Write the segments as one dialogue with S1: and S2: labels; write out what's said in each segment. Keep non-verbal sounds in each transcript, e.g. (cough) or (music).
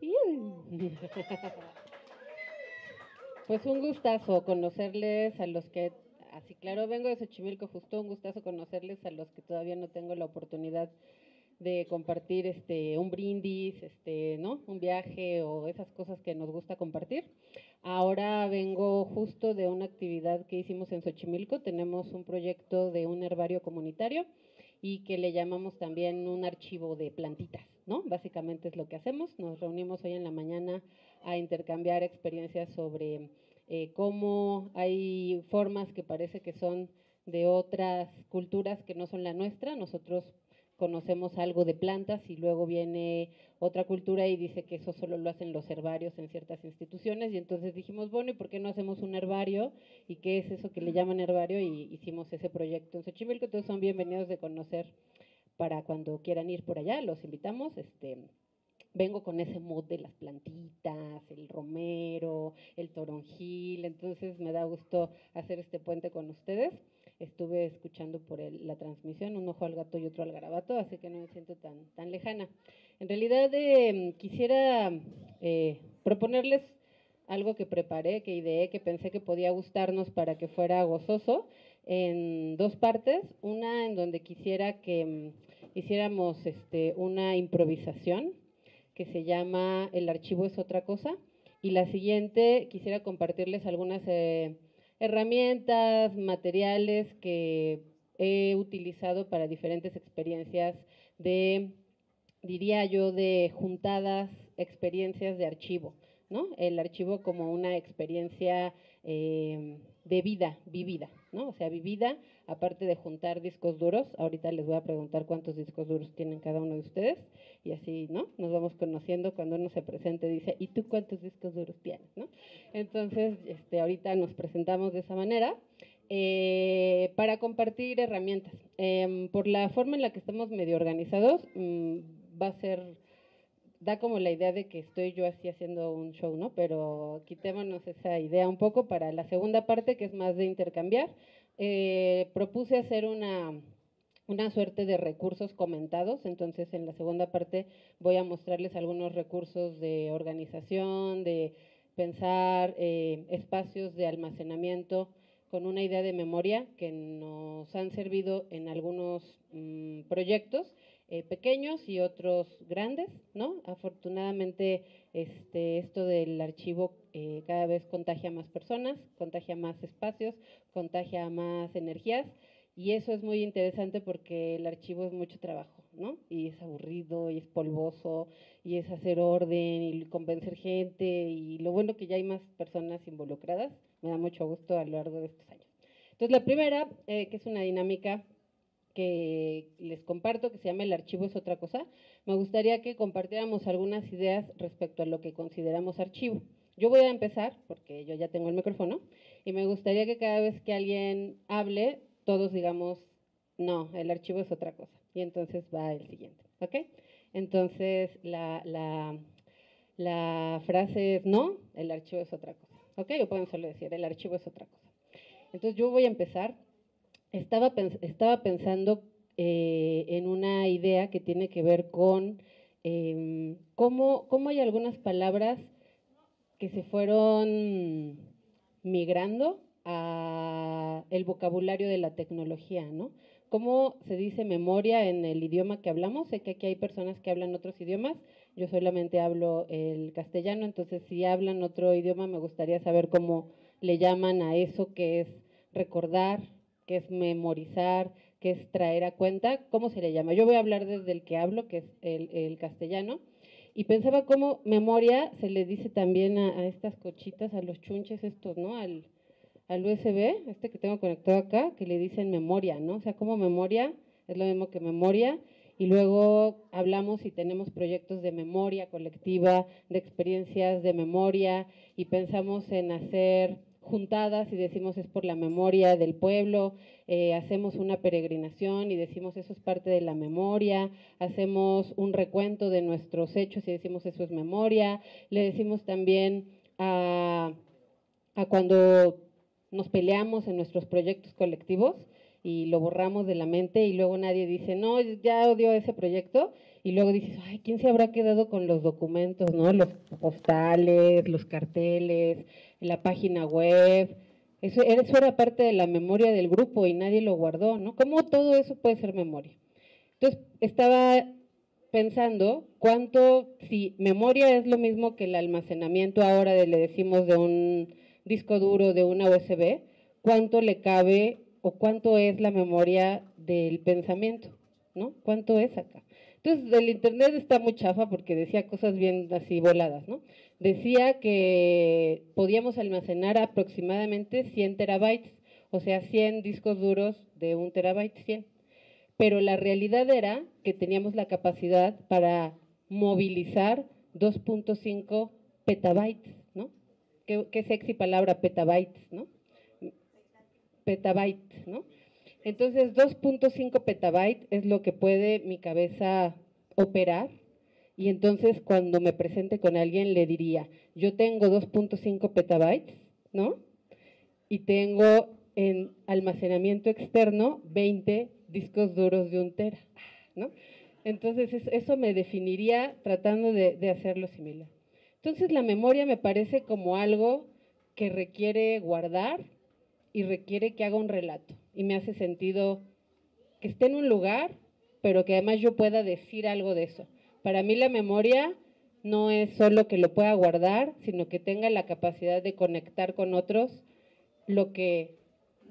S1: (laughs) Pues un gustazo conocerles a los que, así claro, vengo de Xochimilco, justo un gustazo conocerles a los que todavía no tengo la oportunidad de compartir este un brindis, este, ¿no? Un viaje o esas cosas que nos gusta compartir. Ahora vengo justo de una actividad que hicimos en Xochimilco, tenemos un proyecto de un herbario comunitario y que le llamamos también un archivo de plantitas, ¿no? Básicamente es lo que hacemos. Nos reunimos hoy en la mañana a intercambiar experiencias sobre eh, cómo hay formas que parece que son de otras culturas que no son la nuestra. Nosotros conocemos algo de plantas y luego viene otra cultura y dice que eso solo lo hacen los herbarios en ciertas instituciones y entonces dijimos, bueno, ¿y por qué no hacemos un herbario? ¿Y qué es eso que le llaman herbario? Y hicimos ese proyecto en Xochimilco, entonces son bienvenidos de conocer para cuando quieran ir por allá, los invitamos, este vengo con ese mood de las plantitas, el romero, el toronjil, entonces me da gusto hacer este puente con ustedes estuve escuchando por la transmisión, un ojo al gato y otro al garabato, así que no me siento tan, tan lejana. En realidad eh, quisiera eh, proponerles algo que preparé, que ideé, que pensé que podía gustarnos para que fuera gozoso, en dos partes. Una en donde quisiera que mm, hiciéramos este, una improvisación que se llama El archivo es otra cosa. Y la siguiente quisiera compartirles algunas... Eh, herramientas, materiales que he utilizado para diferentes experiencias de, diría yo, de juntadas, experiencias de archivo, ¿no? El archivo como una experiencia eh, de vida, vivida, ¿no? O sea, vivida, aparte de juntar discos duros, ahorita les voy a preguntar cuántos discos duros tienen cada uno de ustedes, y así, ¿no? Nos vamos conociendo cuando uno se presente, dice, ¿y tú cuántos discos duros tienes, no? Entonces, este, ahorita nos presentamos de esa manera. Eh, para compartir herramientas. Em, por la forma en la que estamos medio organizados, mm, va a ser, da como la idea de que estoy yo así haciendo un show, ¿no? Pero quitémonos esa idea un poco para la segunda parte, que es más de intercambiar. Eh, propuse hacer una, una suerte de recursos comentados, entonces en la segunda parte voy a mostrarles algunos recursos de organización, de pensar eh, espacios de almacenamiento con una idea de memoria que nos han servido en algunos mm, proyectos eh, pequeños y otros grandes, ¿no? Afortunadamente, este, esto del archivo eh, cada vez contagia más personas, contagia más espacios, contagia más energías y eso es muy interesante porque el archivo es mucho trabajo, ¿no? Y es aburrido, y es polvoso, y es hacer orden, y convencer gente, y lo bueno que ya hay más personas involucradas, me da mucho gusto a lo largo de estos años. Entonces, la primera, eh, que es una dinámica que les comparto, que se llama El archivo es otra cosa, me gustaría que compartiéramos algunas ideas respecto a lo que consideramos archivo. Yo voy a empezar, porque yo ya tengo el micrófono, y me gustaría que cada vez que alguien hable, todos digamos, no, el archivo es otra cosa. Y entonces va el siguiente, ¿ok? Entonces la, la, frase es no, el archivo es otra cosa, ¿ok? O pueden solo decir, el archivo es otra cosa. Entonces yo voy a empezar. Estaba, estaba pensando eh, en una idea que tiene que ver con em, cómo, cómo hay algunas palabras que se fueron migrando a el vocabulario de la tecnología, ¿no? ¿Cómo se dice memoria en el idioma que hablamos? Sé que aquí hay personas que hablan otros idiomas, yo solamente hablo el castellano, entonces si hablan otro idioma me gustaría saber cómo le llaman a eso que es recordar, que es memorizar, que es traer a cuenta, ¿cómo se le llama? Yo voy a hablar desde el que hablo, que es el, castellano, y pensaba cómo memoria se le dice también a, a estas cochitas, a los chunches estos, ¿no? Al, al USB, este que tengo conectado acá, que le dicen memoria, ¿no? O sea, como memoria es lo mismo que memoria. Y luego hablamos y tenemos proyectos de memoria colectiva, de experiencias de memoria, y pensamos en hacer juntadas y decimos es por la memoria del pueblo, eh, hacemos una peregrinación y decimos eso es parte de la memoria, hacemos un recuento de nuestros hechos y decimos eso es memoria, le decimos también a, a cuando nos peleamos en nuestros proyectos colectivos y lo borramos de la mente y luego nadie dice, no, ya odio ese proyecto y luego dices, ay, ¿quién se habrá quedado con los documentos, no? Los postales, los carteles, la página web. Eso, eso era parte de la memoria del grupo y nadie lo guardó, ¿no? ¿Cómo todo eso puede ser memoria? Entonces, estaba pensando cuánto, si memoria es lo mismo que el almacenamiento ahora de, le decimos de un disco duro, de una USB, cuánto le cabe o cuánto es la memoria del pensamiento, ¿no? ¿Cuánto es acá? Entonces, el Internet está muy chafa porque decía cosas bien así voladas, ¿no? Decía que podíamos almacenar aproximadamente 100 terabytes, o sea, 100 discos duros de un terabyte, 100. Pero la realidad era que teníamos la capacidad para movilizar 2.5 petabytes, ¿no? Qué, qué sexy palabra, petabytes, ¿no? Petabytes, ¿no? Entonces, 2.5 petabytes es lo que puede mi cabeza operar. Y entonces, cuando me presente con alguien, le diría, yo tengo 2.5 petabytes, ¿no? Y tengo en almacenamiento externo 20 discos duros de un tera, ¿no? Entonces, eso me definiría tratando de hacerlo similar. Entonces, la memoria me parece como algo que requiere guardar y requiere que haga un relato y me hace sentido que esté en un lugar, pero que además yo pueda decir algo de eso. Para mí la memoria no es solo que lo pueda guardar, sino que tenga la capacidad de conectar con otros lo que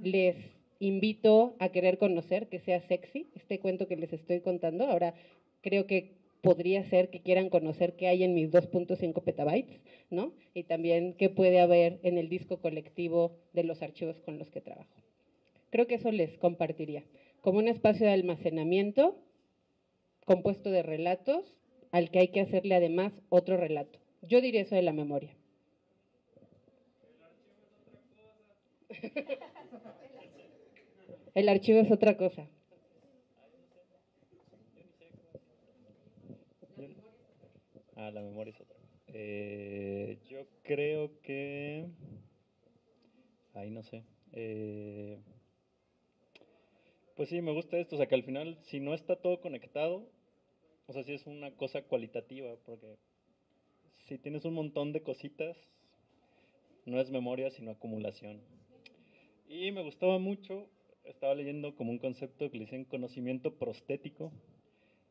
S1: les invito a querer conocer, que sea sexy, este cuento que les estoy contando. Ahora creo que podría ser que quieran conocer qué hay en mis 2.5 petabytes, ¿no? Y también qué puede haber en el disco colectivo de los archivos con los que trabajo. Creo que eso les compartiría, como un espacio de almacenamiento compuesto de relatos al que hay que hacerle además otro relato. Yo diría eso de la memoria. El archivo es otra cosa. (laughs)
S2: Ah, la memoria es otra. Eh, yo creo que... Ahí no sé. Eh, pues sí, me gusta esto, o sea que al final si no está todo conectado, o sea, sí es una cosa cualitativa, porque si tienes un montón de cositas, no es memoria, sino acumulación. Y me gustaba mucho, estaba leyendo como un concepto que le dicen conocimiento prostético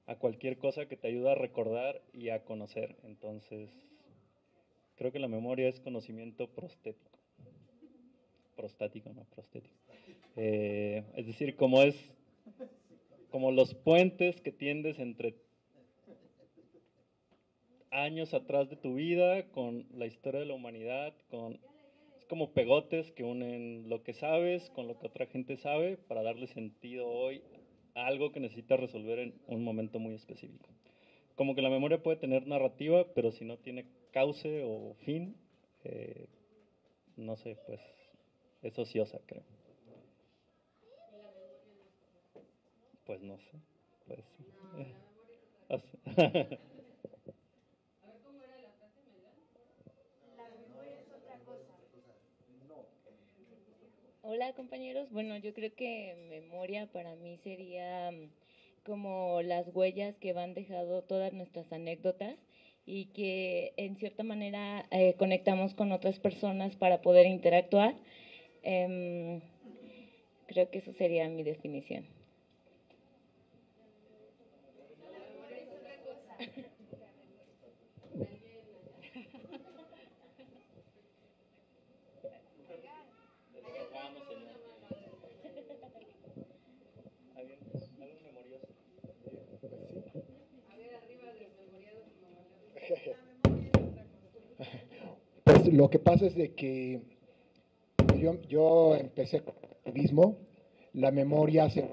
S2: a cualquier cosa que te ayuda a recordar y a conocer. Entonces, creo que la memoria es conocimiento prostético. Prostático, no, prostético. Eh, es decir, como es como los puentes que tiendes entre años atrás de tu vida con la historia de la humanidad, con es como pegotes que unen lo que sabes con lo que otra gente sabe para darle sentido hoy algo que necesitas resolver en un momento muy específico. Como que la memoria puede tener narrativa, pero si no tiene cauce o fin, eh, no sé, pues es ociosa, creo. Pues no sé. Pues. (laughs)
S3: Hola compañeros, bueno yo creo que memoria para mí sería mm, como las huellas que van dejando todas nuestras anécdotas y que en cierta manera eh, conectamos con otras personas para poder interactuar. Eh, creo que eso sería mi definición. (laughs)
S4: Pues lo que pasa es de que yo, yo empecé con el mismo, la memoria se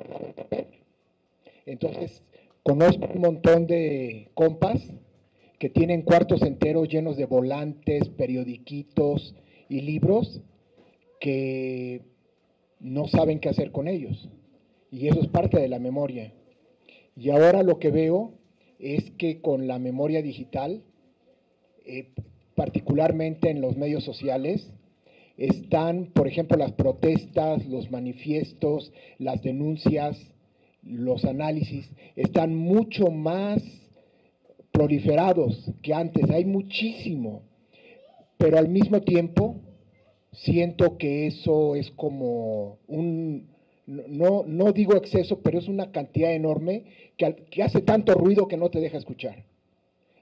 S4: entonces Conozco un montón de compas que tienen cuartos enteros llenos de volantes, periodiquitos y libros que no saben qué hacer con ellos. Y eso es parte de la memoria. Y ahora lo que veo es que con la memoria digital, eh, particularmente en los medios sociales, están, por ejemplo, las protestas, los manifiestos, las denuncias, los análisis, están mucho más proliferados que antes, hay muchísimo, pero al mismo tiempo siento que eso es como un, no, no digo exceso, pero es una cantidad enorme que, que hace tanto ruido que no te deja escuchar.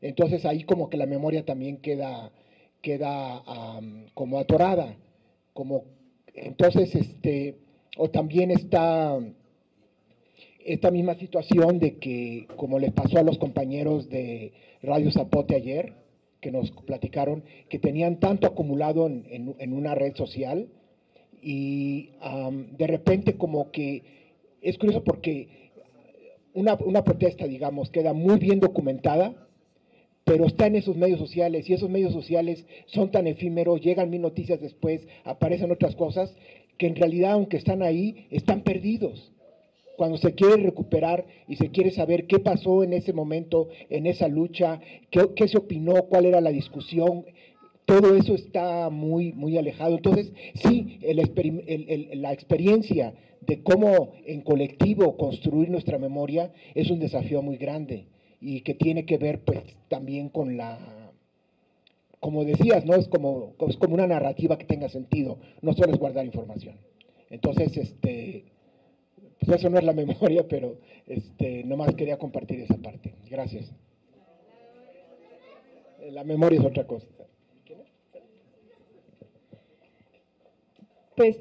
S4: Entonces ahí como que la memoria también queda, queda como atorada, como entonces este, o también está esta misma situación de que, como les pasó a los compañeros de Radio Zapote ayer, que nos platicaron, que tenían tanto acumulado en, una red social y de repente como que es curioso porque una, una protesta, digamos, queda muy bien documentada, pero está en esos medios sociales y esos medios sociales son tan efímeros, llegan mil noticias después, aparecen otras cosas, que en realidad aunque están ahí, están perdidos. Cuando se quiere recuperar y se quiere saber qué pasó en ese momento, en esa lucha, qué, se opinó, cuál era la discusión, todo eso está muy, muy alejado. Entonces, sí, la experiencia de cómo en colectivo construir nuestra memoria es un desafío muy grande y que tiene que ver pues también con la, como decías, ¿no? Es como, es como una narrativa que tenga sentido, no solo es guardar información. Entonces, este, pues eso no es la (laughs) memoria, pero este, nomás quería compartir esa parte. Gracias. La memoria es otra cosa.
S5: Pues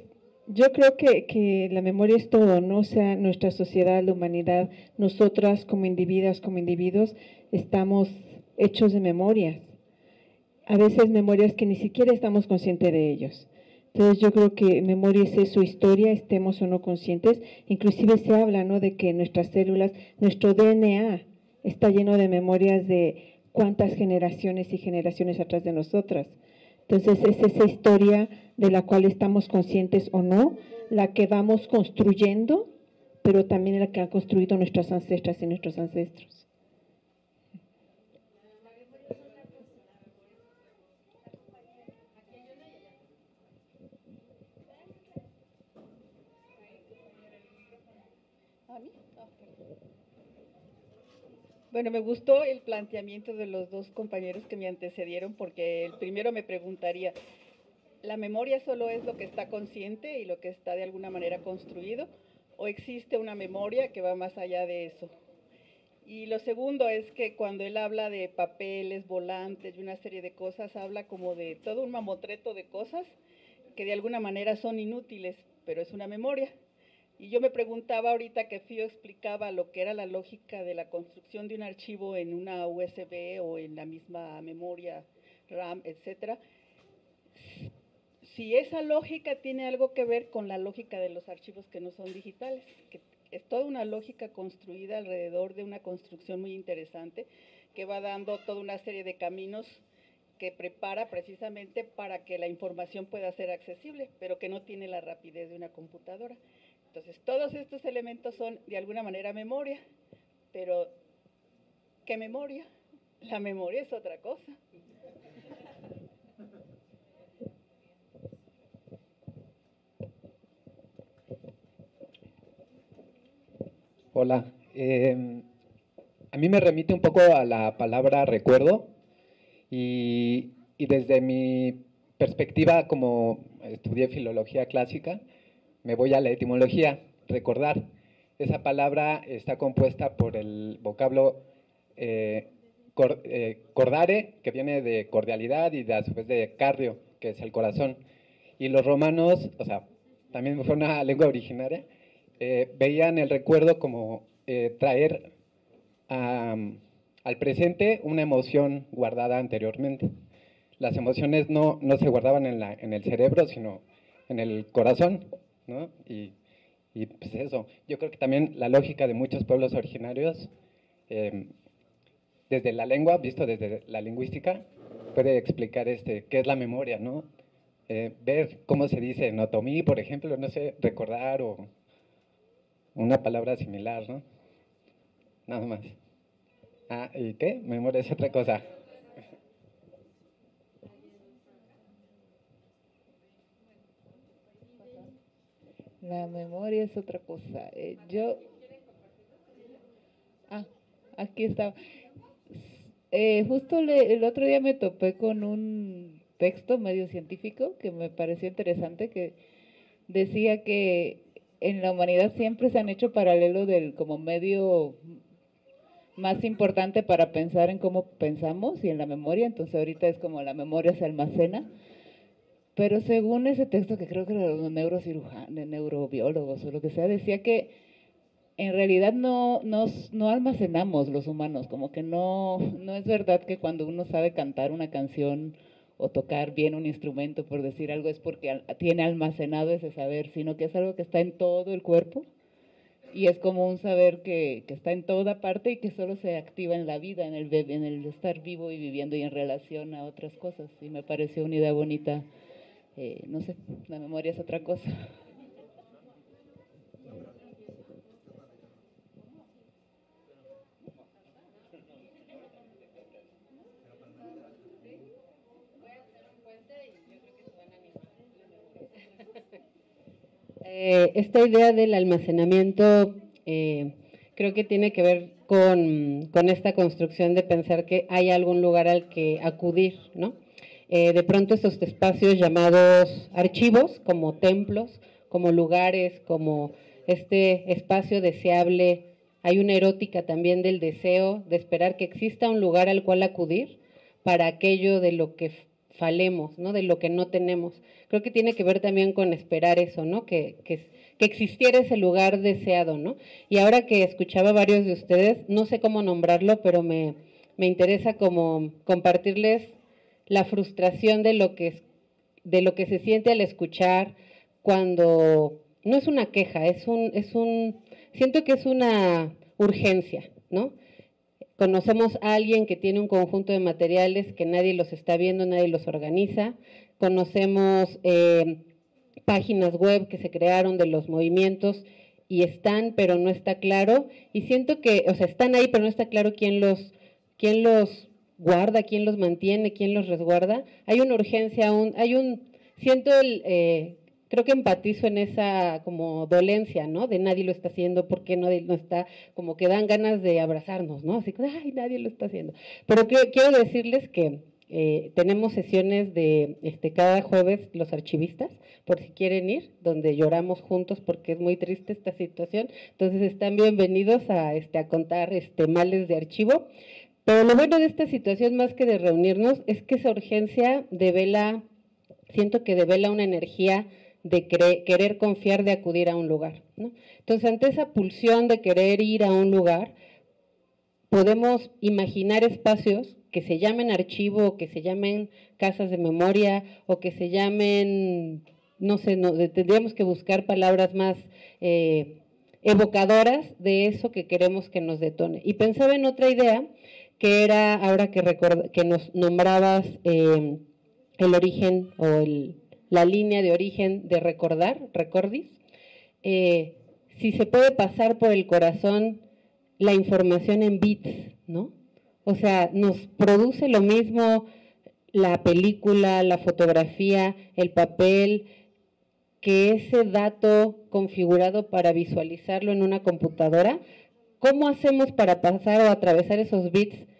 S5: yo creo que, que, la memoria es todo, ¿no? Sea, nuestra sociedad, la humanidad, nosotras como individuos, como individuos, estamos hechos de memorias. A veces memorias que ni siquiera estamos conscientes de ellos. Entonces yo creo que memoria es su historia, estemos o no conscientes. Inclusive se habla, ¿no? De que nuestras células, nuestro DNA está lleno de memorias de cuántas generaciones y generaciones atrás de nosotras. Entonces es esa historia de la cual estamos conscientes o no, la que vamos construyendo, pero también la que han construido nuestras ancestras y nuestros ancestros.
S6: Bueno, me gustó el planteamiento de los dos compañeros que me antecedieron porque el primero me preguntaría, ¿la memoria solo es lo que está consciente y lo que está de alguna manera construido? ¿O existe una memoria que va más allá de eso? Y lo segundo es que cuando él habla de papeles, volantes y una serie de cosas, habla como de todo un mamotreto de cosas que de alguna manera son inútiles, pero es una memoria. Y yo me preguntaba ahorita que Fío explicaba lo que era la lógica de la construcción de un archivo en una USB o en la misma memoria RAM, etcétera. Si esa lógica tiene algo que ver con la lógica de los archivos que no son digitales, que es toda una lógica construida alrededor de una construcción muy interesante que va dando toda una serie de caminos que prepara precisamente para que la información pueda ser accesible, pero que no tiene la rapidez de una computadora. Entonces, todos estos elementos son de alguna manera memoria, pero ¿qué memoria? La memoria es otra cosa.
S7: Hola, em, a mí me remite un poco a la palabra recuerdo y, y desde mi perspectiva como estudié filología clásica, me voy a la etimología, recordar. Esa palabra está compuesta por el vocablo eh, eh, cordare, que viene de cordialidad y de, a su vez de cardio, que es el corazón. Y los romanos, o sea, también fue una (laughs) lengua originaria, eh, veían el recuerdo como traer al presente una emoción guardada anteriormente. Las emociones no, no se guardaban en el cerebro, sino en el corazón. ¿No? Y, y, pues eso, yo creo que también la lógica de muchos pueblos originarios, em, desde la lengua, visto desde la lingüística, puede explicar este, qué es la memoria, ¿no? Eh, ver cómo se dice notomí, por ejemplo, no sé, recordar o una palabra similar, ¿no? Nada más. Ah, ¿y qué? Memoria es otra cosa.
S8: La memoria es otra cosa. Eh, yo... Ah, aquí está. Eh, justo el otro día me topé con un texto medio científico que me pareció interesante, que decía que en la humanidad siempre se han hecho paralelo del como medio más importante para pensar en cómo pensamos y en la memoria, entonces ahorita es como la memoria se almacena, pero según ese texto que creo que era de neurocirujanos, neurobiólogos o lo que sea, decía que en realidad no, no almacenamos los humanos, como que no, no es verdad que cuando uno sabe cantar una canción o tocar bien un instrumento, por decir algo, es porque tiene almacenado ese saber, sino que es algo que está en todo el cuerpo y es como un saber que, que está en toda parte y que solo se activa en la vida, en el, en el estar vivo y viviendo y en relación a otras cosas. Y me pareció una idea bonita. Eh, no sé, la memoria es otra cosa.
S1: Eh, esta idea del almacenamiento eh, creo que tiene que ver con, esta construcción de pensar que hay algún lugar al que acudir, ¿no? Eh, de pronto estos espacios llamados archivos, como templos, como lugares, como este espacio deseable, hay una erótica también del deseo de esperar que exista un lugar al cual acudir para aquello de lo que falemos, ¿no? De lo que no tenemos creo que tiene que ver también con esperar eso, ¿no? Que, que, existiera ese lugar deseado, ¿no? Y ahora que escuchaba varios de ustedes, no sé cómo nombrarlo, pero me, me interesa como compartirles la frustración de lo que de lo que se siente al escuchar cuando no es una queja, es un, es un, siento que es una urgencia, ¿no? Conocemos a alguien que tiene un conjunto de materiales que nadie los está viendo, nadie los organiza, conocemos eh, páginas web que se crearon de los movimientos y están, pero no está claro. Y siento que, o sea, están ahí, pero no está claro quién los, quién los guarda, quién los mantiene, quién los resguarda. Hay una urgencia, aún, hay un, siento el, eh, creo que empatizo en esa como dolencia, ¿no? De nadie lo está haciendo, ¿por qué no, no está? Como que dan ganas de abrazarnos, ¿no? Así que, ay, nadie lo está haciendo. Pero quiero decirles que eh, tenemos sesiones de este, cada jueves los archivistas, por si quieren ir, donde lloramos juntos porque es muy triste esta situación. Entonces están bienvenidos a, este, a contar este, males de archivo. Pero lo bueno de esta situación, más que de reunirnos, es que esa urgencia devela, siento que devela una energía de querer confiar, de acudir a un lugar. Entonces, ante esa pulsión de querer ir a un lugar, podemos imaginar espacios que se llamen archivo, que se llamen casas de memoria, o que se llamen, no sé, no, tendríamos que buscar palabras más eh, evocadoras de eso que queremos que nos detone. Y pensaba en otra idea, que era, ahora que, que nos nombrabas eh, el origen o la línea de origen de recordar, recordis, eh, si se puede pasar por el corazón la información en bits, ¿no? O sea, nos produce lo mismo la película, la fotografía, el papel, que ese dato configurado para visualizarlo en una computadora. ¿Cómo hacemos para pasar o atravesar esos bits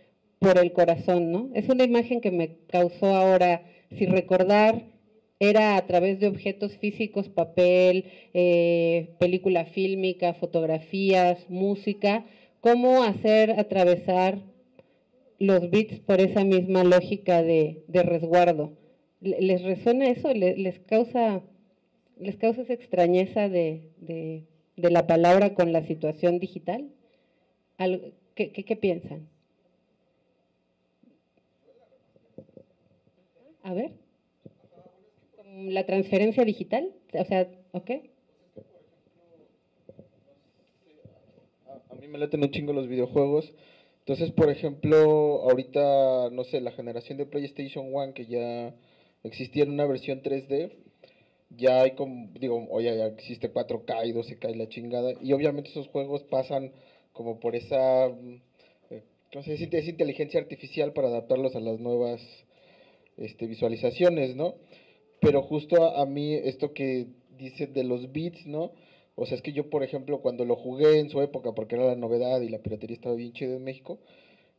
S1: por el corazón? ¿no? Es una imagen que me causó ahora, si recordar, era a través de objetos físicos, papel, eh, película fílmica, fotografías, música, cómo hacer atravesar los bits por esa misma lógica de, resguardo. ¿Les resuena eso? ¿Les, causa, les causa esa extrañeza de, la palabra con la situación digital? ¿Qué, qué, piensan? A ver. ¿La transferencia digital? O sea, ¿ok?
S9: A mí me laten un chingo los videojuegos entonces, por ejemplo, ahorita, no sé, la generación de PlayStation 1 que ya existía en una versión 3D, ya hay como, digo, oye, ya existe 4K y 12K y la chingada, y obviamente esos juegos pasan como por esa, eh, no sé, es inteligencia artificial para adaptarlos a las nuevas este, visualizaciones, ¿no? Pero justo a, mí esto que dice de los bits, ¿no? O sea, es que yo, por ejemplo, cuando lo jugué en su época, porque era la novedad y la piratería estaba bien chida en México,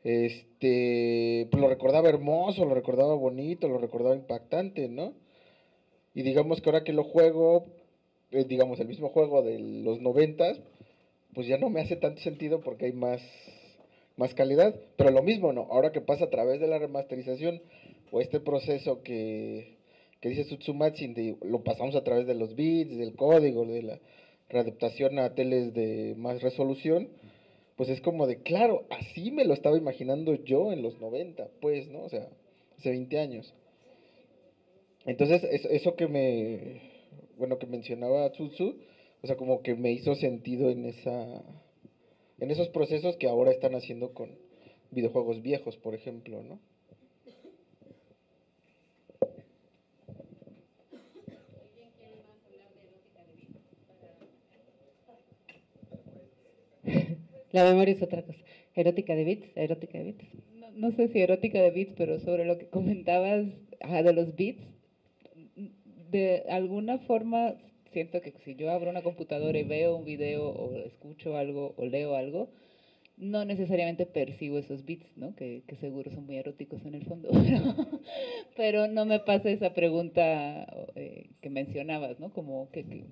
S9: este, pues lo recordaba hermoso, lo recordaba bonito, lo recordaba impactante, ¿no? Y digamos que ahora que lo juego, eh, digamos, el mismo juego de los noventas, pues ya no me hace tanto sentido porque hay más, más calidad. Pero lo mismo, ¿no? Ahora que pasa a través de la remasterización o este proceso que, que dice Tsutsumatsu, lo pasamos a través de los bits, del código, de la readaptación a teles de más resolución, pues es como de, claro, así me lo estaba imaginando yo en los 90, pues, ¿no? O sea, hace 20 años. Entonces, eso, que me, bueno, que mencionaba Tsutsu, o sea, como que me hizo sentido en esa, en esos procesos que ahora están haciendo con videojuegos viejos, por ejemplo, ¿no?
S1: La memoria es otra cosa. Erótica de bits, erótica de bits.
S8: No, sé si erótica de bits, pero sobre lo que comentabas de los bits, de alguna forma siento que si yo abro una computadora y veo un video o escucho algo o leo algo, no necesariamente percibo esos bits, ¿no? Que, seguro son muy eróticos en el fondo, (laughs) pero, no me pasa esa pregunta eh, que mencionabas, ¿no? Como que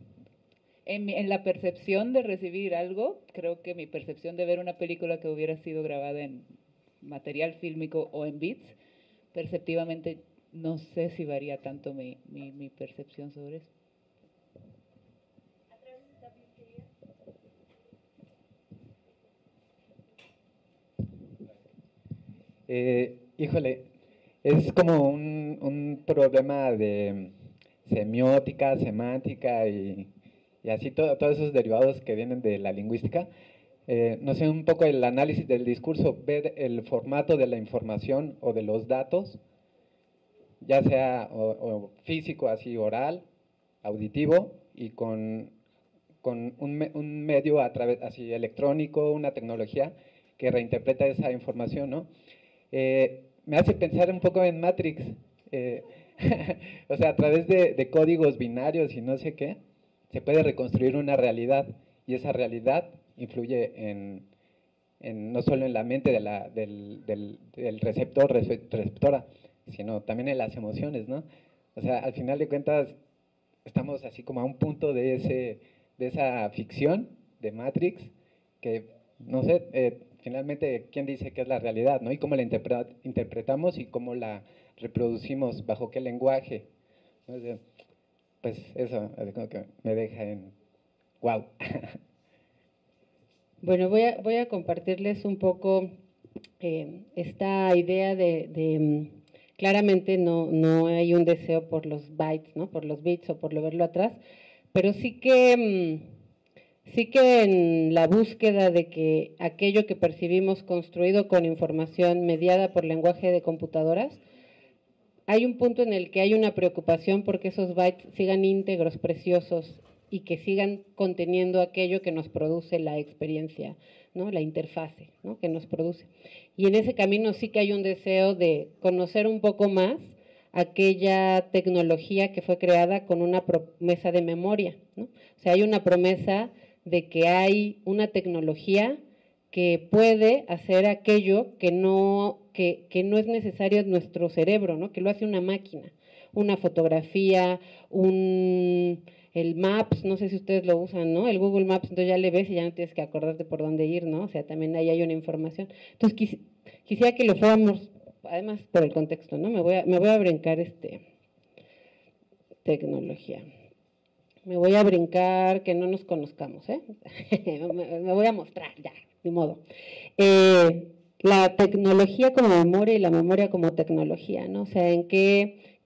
S8: en, la percepción de recibir algo, creo que mi percepción de ver una película que hubiera sido grabada en material fílmico o en bits, perceptivamente no sé si varía tanto mi, mi, percepción sobre eso.
S7: Eh, híjole, es como un, un problema de semiótica, semántica y y así todos esos derivados que vienen de la lingüística. Eh, no sé, un poco el análisis del discurso, ver el formato de la información o de los datos, ya sea físico, así oral, auditivo, y con, con un, medio a través, así electrónico, una tecnología que reinterpreta esa información, ¿no? Eh, me hace pensar un poco en Matrix, eh, (laughs) o sea, a través de, de códigos binarios y no sé qué, se puede reconstruir una realidad y esa realidad influye en, no solo en la mente del, receptor, receptora, sino también en las emociones, ¿no? O sea, al final de cuentas estamos así como a un punto de, ese, de esa ficción de Matrix que, no sé, eh, finalmente, ¿quién dice que es la realidad, no? Y cómo la interpretamos y cómo la reproducimos, bajo qué lenguaje pues eso, como que me deja en wow. (laughs)
S1: Bueno, voy a, voy a compartirles un poco eh, esta idea de, mm, claramente no, no hay un deseo por los bytes, ¿no? por los bits o por verlo atrás, pero sí que, mm, sí que en la búsqueda de que aquello que percibimos construido con información mediada por lenguaje de computadoras, hay un punto en el que hay una preocupación porque esos bytes sigan íntegros, preciosos y que sigan conteniendo aquello que nos produce la experiencia, ¿no? la interfase ¿no? que nos produce. Y en ese camino sí que hay un deseo de conocer un poco más aquella tecnología que fue creada con una promesa de memoria. ¿no? O sea, hay una promesa de que hay una tecnología que puede hacer aquello que no que, no es necesario nuestro cerebro, ¿no? que lo hace una máquina, una fotografía, un, el Maps, no sé si ustedes lo usan, ¿no? El Google Maps, entonces ya le ves y ya no tienes que acordarte por dónde ir, ¿no? O sea, también ahí hay una información. Entonces quisiera que lo fuéramos, además por el contexto, ¿no? Me voy a, me voy a brincar este tecnología. Me voy a brincar que no nos conozcamos, ¿eh? (laughs) me, voy a mostrar, ya, ni modo. Eh, la tecnología como memoria y la memoria como tecnología, ¿no? O sea, en qué,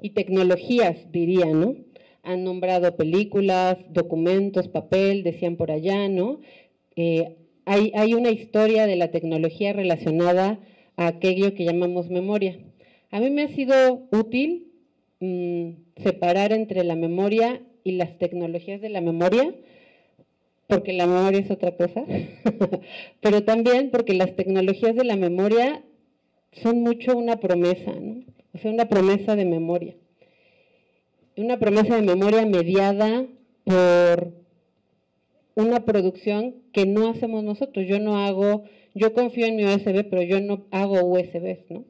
S1: y tecnologías diría, ¿no? Han nombrado películas, documentos, papel, decían por allá, ¿no? Eh, hay, hay, una historia de la tecnología relacionada a aquello que llamamos memoria. A mí me ha sido útil mm, separar entre la memoria y las tecnologías de la memoria, porque la memoria es otra cosa, (laughs) pero también porque las tecnologías de la memoria son mucho una promesa, ¿no? o sea, una promesa de memoria. una promesa de memoria mediada por una producción que no hacemos nosotros. Yo no hago, yo confío en mi USB, pero yo no hago USBs, ¿no?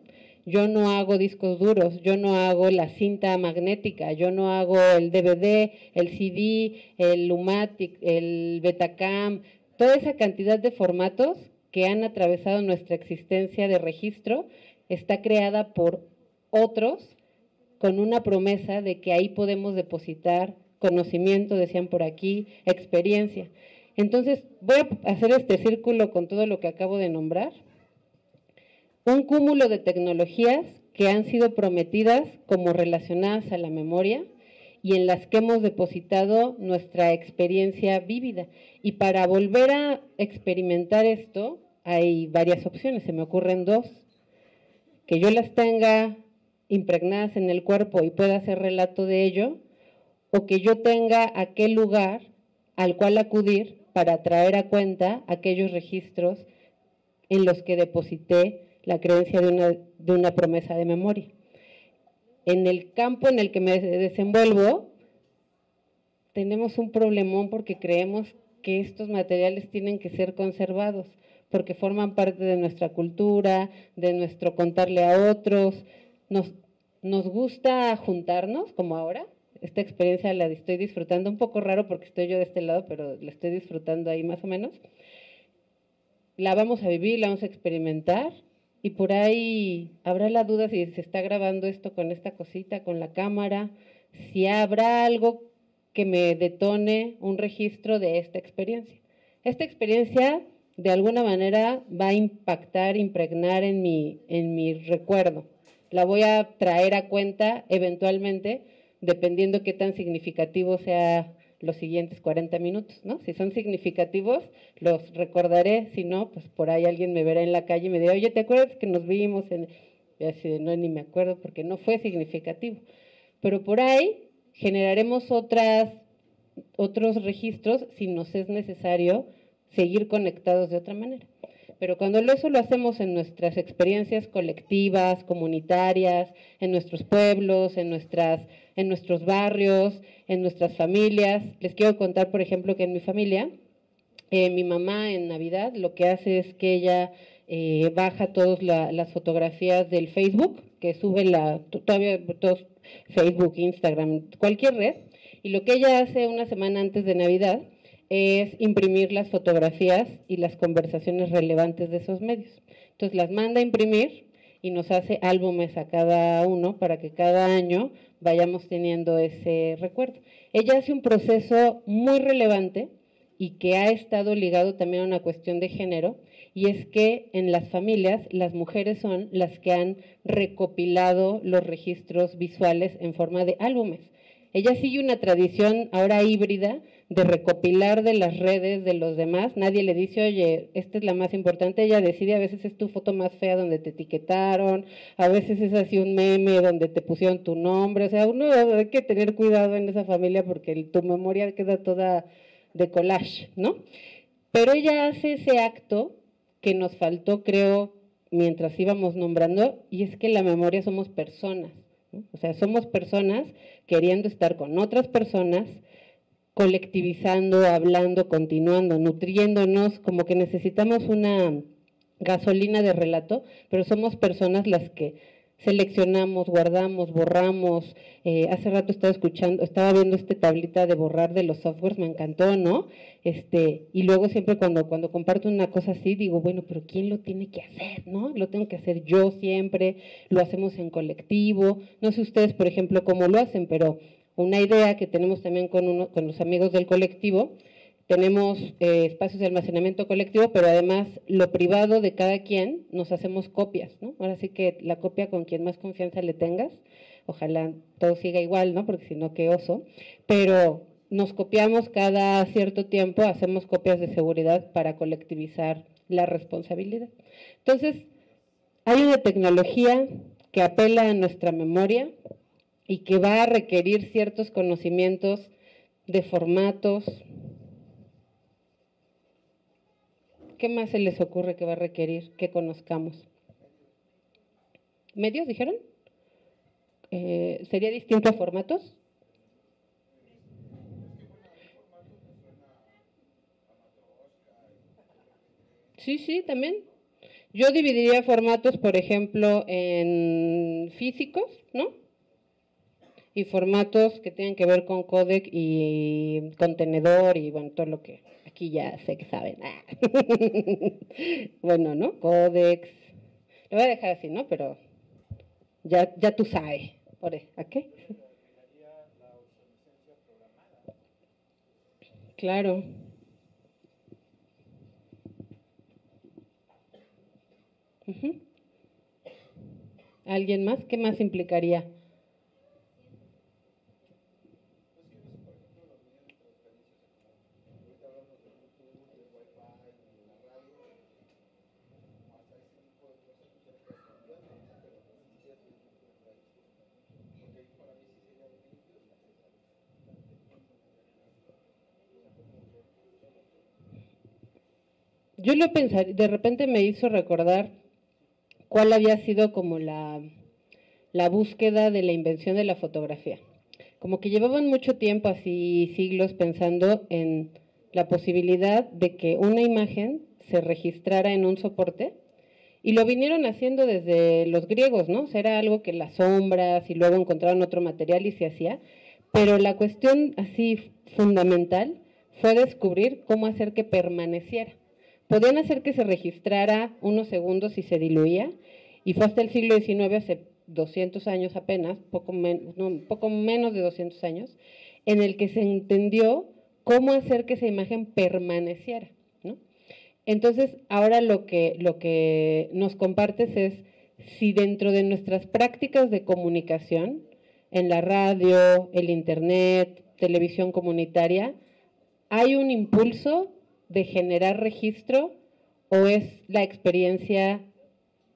S1: Yo no hago discos duros, yo no hago la cinta magnética, yo no hago el DVD, el CD, el Lumatic, el Betacam, toda esa cantidad de formatos que han atravesado nuestra existencia de registro está creada por otros con una promesa de que ahí podemos depositar conocimiento, decían por aquí, experiencia. Entonces, voy a hacer este círculo con todo lo que acabo de nombrar. Un cúmulo de tecnologías que han sido prometidas como relacionadas a la memoria y en las que hemos depositado nuestra experiencia vívida. Y para volver a experimentar esto, hay varias opciones, se me ocurren dos. Que yo las tenga impregnadas en el cuerpo y pueda hacer relato de ello, o que yo tenga aquel lugar al cual acudir para traer a cuenta aquellos registros en los que deposité la creencia de una, de una promesa de memoria. En el campo en el que me desenvuelvo, tenemos un problemón porque creemos que estos materiales tienen que ser conservados, porque forman parte de nuestra cultura, de nuestro contarle a otros. Nos, nos gusta juntarnos, como ahora, esta experiencia la estoy disfrutando un poco raro porque estoy yo de este lado, pero la estoy disfrutando ahí más o menos. La vamos a vivir, la vamos a experimentar y por ahí habrá la duda si se está grabando esto con esta cosita, con la cámara, si habrá algo que me detone un registro de esta experiencia. Esta experiencia de alguna manera va a impactar, impregnar en mi, en mi recuerdo. La voy a traer a cuenta eventualmente dependiendo qué tan significativo sea los siguientes 40 minutos, ¿no? Si son significativos, los recordaré, si no, pues por ahí alguien me verá en la calle y me dirá, oye, ¿te acuerdas que nos vimos? En... Y así, no, ni me acuerdo porque no fue significativo. Pero por ahí generaremos otras, otros registros si nos es necesario seguir conectados de otra manera. Pero cuando eso lo hacemos en nuestras experiencias colectivas, comunitarias, en nuestros pueblos, en, nuestras, en nuestros barrios, en nuestras familias, les quiero contar, por ejemplo, que en mi familia, eh, mi mamá en Navidad lo que hace es que ella eh, baja todas las fotografías del Facebook, que sube la, todavía todos, Facebook, Instagram, cualquier red, y lo que ella hace una semana antes de Navidad es imprimir las fotografías y las conversaciones relevantes de esos medios. Entonces las manda a imprimir y nos hace álbumes a cada uno para que cada año vayamos teniendo ese recuerdo. Ella hace un proceso muy relevante y que ha estado ligado también a una cuestión de género, y es que en las familias las mujeres son las que han recopilado los registros visuales en forma de álbumes. Ella sigue una tradición ahora híbrida de recopilar de las redes de los demás. Nadie le dice, oye, esta es la más importante. Ella decide, a veces es tu foto más fea donde te etiquetaron, a veces es así un meme donde te pusieron tu nombre. O sea, uno hay que tener cuidado en esa familia porque tu memoria queda toda de collage, ¿no? Pero ella hace ese acto que nos faltó, creo, mientras íbamos nombrando, y es que la memoria somos personas. O sea, somos personas queriendo estar con otras personas, colectivizando, hablando, continuando, nutriéndonos, como que necesitamos una gasolina de relato, pero somos personas las que seleccionamos, guardamos, borramos. Eh, hace rato estaba escuchando, estaba viendo esta tablita de borrar de los softwares, me encantó, ¿no? Este, y luego siempre cuando, cuando comparto una cosa así, digo, bueno, pero ¿quién lo tiene que hacer, no? Lo tengo que hacer yo siempre, lo hacemos en colectivo. No sé ustedes, por ejemplo, cómo lo hacen, pero una idea que tenemos también con, uno, con los amigos del colectivo. Tenemos eh, espacios de almacenamiento colectivo, pero además lo privado de cada quien nos hacemos copias, ¿no? Ahora sí que la copia con quien más confianza le tengas, ojalá todo siga igual, ¿no? Porque si no, qué oso, pero nos copiamos cada cierto tiempo, hacemos copias de seguridad para colectivizar la responsabilidad. Entonces, hay una tecnología que apela a nuestra memoria, y que va a requerir ciertos conocimientos de formatos. ¿Qué más se les ocurre que va a requerir que conozcamos? ¿Medios, dijeron? Eh, ¿Sería distinto a formatos? Sí, sí, también. Yo dividiría formatos, por ejemplo, en físicos, ¿no? Y formatos que tienen que ver con codec y contenedor y bueno, todo lo que aquí ya sé que saben. (laughs) Bueno, ¿no? Codex. Lo voy a dejar así, ¿no? Pero ya, ya tú sabes. E, ¿A qué? Claro. ¿Alguien más? ¿Qué más implicaría? Yo lo pensé, de repente me hizo recordar cuál había sido como la, búsqueda de la invención de la fotografía. Como que llevaban mucho tiempo, así siglos, pensando en la posibilidad de que una imagen se registrara en un soporte y lo vinieron haciendo desde los griegos, ¿no? O era algo que las sombras y luego encontraron otro material y se hacía, pero la cuestión así fundamental fue descubrir cómo hacer que permaneciera podían hacer que se registrara unos segundos y se diluía, y fue hasta el siglo XIX, hace 200 años apenas, poco, menos de 200 años, en el que se entendió cómo hacer que esa imagen permaneciera. Entonces, ahora lo que, lo que nos compartes es si dentro de nuestras prácticas de comunicación, en la radio, el internet, televisión comunitaria, hay un impulso de generar registro o es la experiencia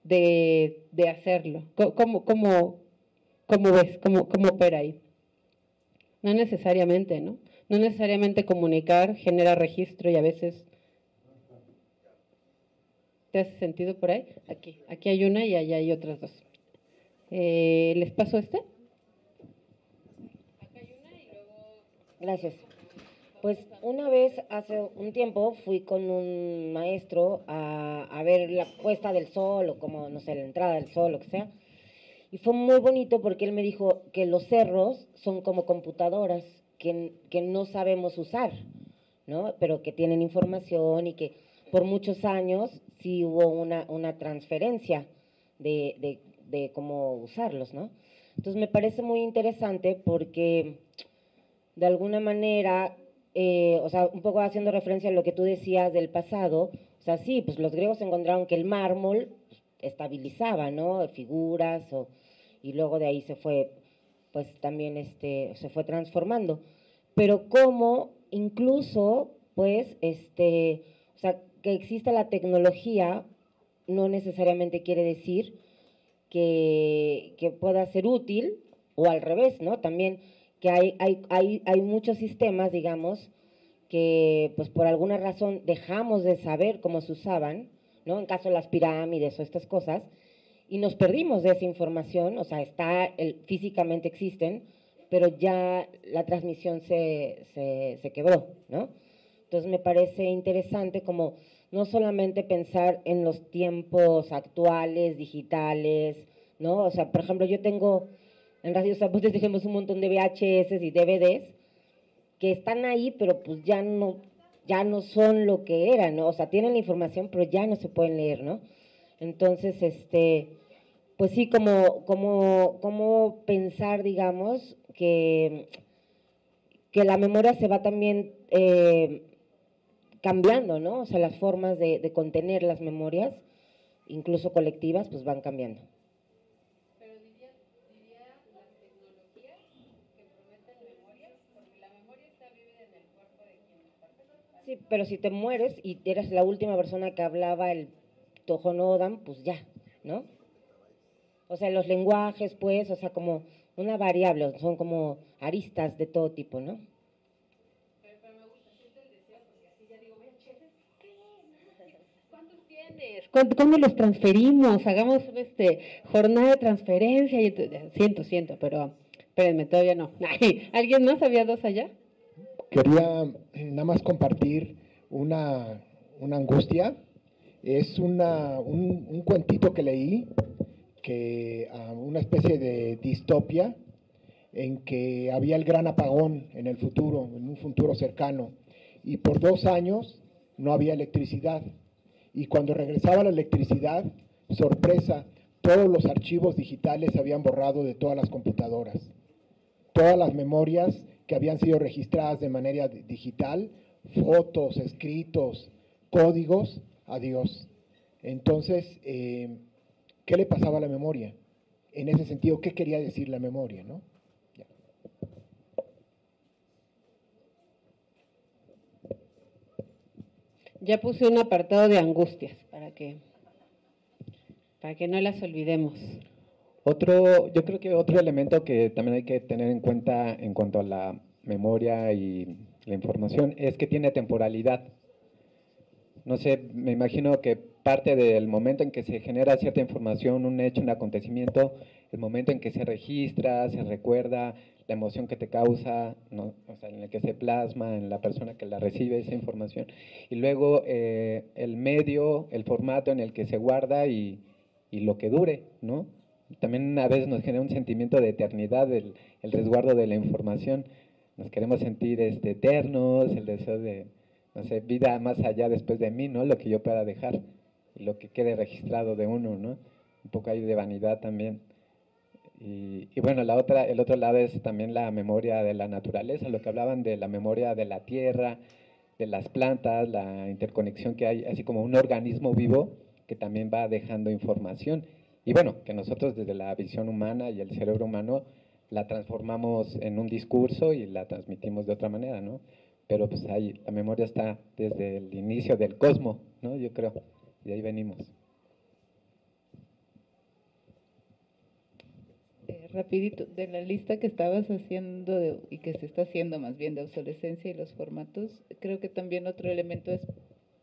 S1: de, hacerlo? ¿Cómo, cómo, cómo ves? ¿Cómo, ¿Cómo opera ahí? No necesariamente, ¿no? No necesariamente comunicar genera registro y a veces... ¿Te hace sentido por ahí? Aquí, aquí hay una y allá hay otras dos. Eh, ¿Les paso este?
S10: Acá hay una y luego... Gracias. Pues una vez, hace un tiempo, fui con un maestro a, ver la puesta del sol o como, no sé, la entrada del sol, lo que sea. Y fue muy bonito porque él me dijo que los cerros son como computadoras que, que no sabemos usar, ¿no? Pero que tienen información y que por muchos años sí hubo una, una transferencia de, de, de cómo usarlos, ¿no? Entonces me parece muy interesante porque de alguna manera eh, o sea, un poco haciendo referencia a lo que tú decías del pasado, o sea, sí, pues los griegos encontraron que el mármol estabilizaba, ¿no? Figuras, o, y luego de ahí se fue, pues también este, se fue transformando. Pero cómo incluso, pues, este, o sea, que exista la tecnología no necesariamente quiere decir que, que pueda ser útil, o al revés, ¿no? También que hay, hay, hay, hay muchos sistemas, digamos, que pues por alguna razón dejamos de saber cómo se usaban, ¿no? En caso de las pirámides o estas cosas, y nos perdimos de esa información, o sea, está, el, físicamente existen, pero ya la transmisión se, se, se quebró, ¿no? Entonces me parece interesante como no solamente pensar en los tiempos actuales, digitales, ¿no? O sea, por ejemplo, yo tengo en Radio Zapotes tenemos un montón de VHS y DVDs que están ahí, pero pues ya no, ya no son lo que eran, ¿no? O sea, tienen la información, pero ya no se pueden leer, ¿no? Entonces, este, pues sí, como, como, como pensar, digamos, que, que la memoria se va también eh, cambiando, ¿no? O sea, las formas de, de contener las memorias, incluso colectivas, pues van cambiando. Sí, pero si te mueres y eras la última persona que hablaba el Tojonodam, pues ya, ¿no? O sea, los lenguajes, pues, o sea, como una variable, son como aristas de todo tipo, ¿no?
S1: Pero, pero me gusta el deseo, porque así ya digo, ¿cuántos tienes? ¿Cómo los transferimos? Hagamos este jornada de transferencia. Y, siento, siento, pero espérenme, todavía no. (laughs) ¿Alguien más había dos allá?
S4: Quería nada más compartir una, angustia Es una, un, un cuentito que leí, que, ah, una especie de distopia, en que había el gran apagón en el futuro, en un futuro cercano, y por dos años no había electricidad. Y cuando regresaba la electricidad, sorpresa, todos los archivos digitales se habían borrado de todas las computadoras. Todas las memorias que habían sido registradas de manera digital, fotos, escritos, códigos, adiós. Entonces, eh, ¿qué le pasaba a la memoria? En ese sentido, ¿qué quería decir la memoria? ¿no?
S1: Ya puse un apartado de angustias para que, para que no las olvidemos.
S7: Otro, yo creo que otro elemento que también hay que tener en cuenta en cuanto a la memoria y la información es que tiene temporalidad. No sé, me imagino que parte del momento en que se genera cierta información, un hecho, un acontecimiento, el momento en que se registra, se recuerda, la emoción que te causa, ¿no? o sea, en el que se plasma en la persona que la recibe esa información, y luego eh, el medio, el formato en el que se guarda y, y, lo que dure, ¿no? También a veces nos genera un sentimiento de eternidad el, el resguardo de la información, nos queremos sentir este, eternos, el deseo de, no sé, vida más allá después de mí, ¿no? Lo que yo pueda dejar, y lo que quede registrado de uno, ¿no? Un poco hay de vanidad también. Y, bueno, la otra, el otro lado es también la memoria de la naturaleza, lo que hablaban de la memoria de la tierra, de las plantas, la interconexión que hay, así como un organismo vivo que también va dejando información. Y bueno, que nosotros desde la visión humana y el cerebro humano la transformamos en un discurso y la transmitimos de otra manera, ¿no? Pero pues ahí la memoria está desde el inicio del cosmos, ¿no? Yo creo, y ahí venimos.
S8: rapidito, de la lista que estabas haciendo y que se está haciendo más bien de obsolescencia y los formatos, creo que también otro elemento es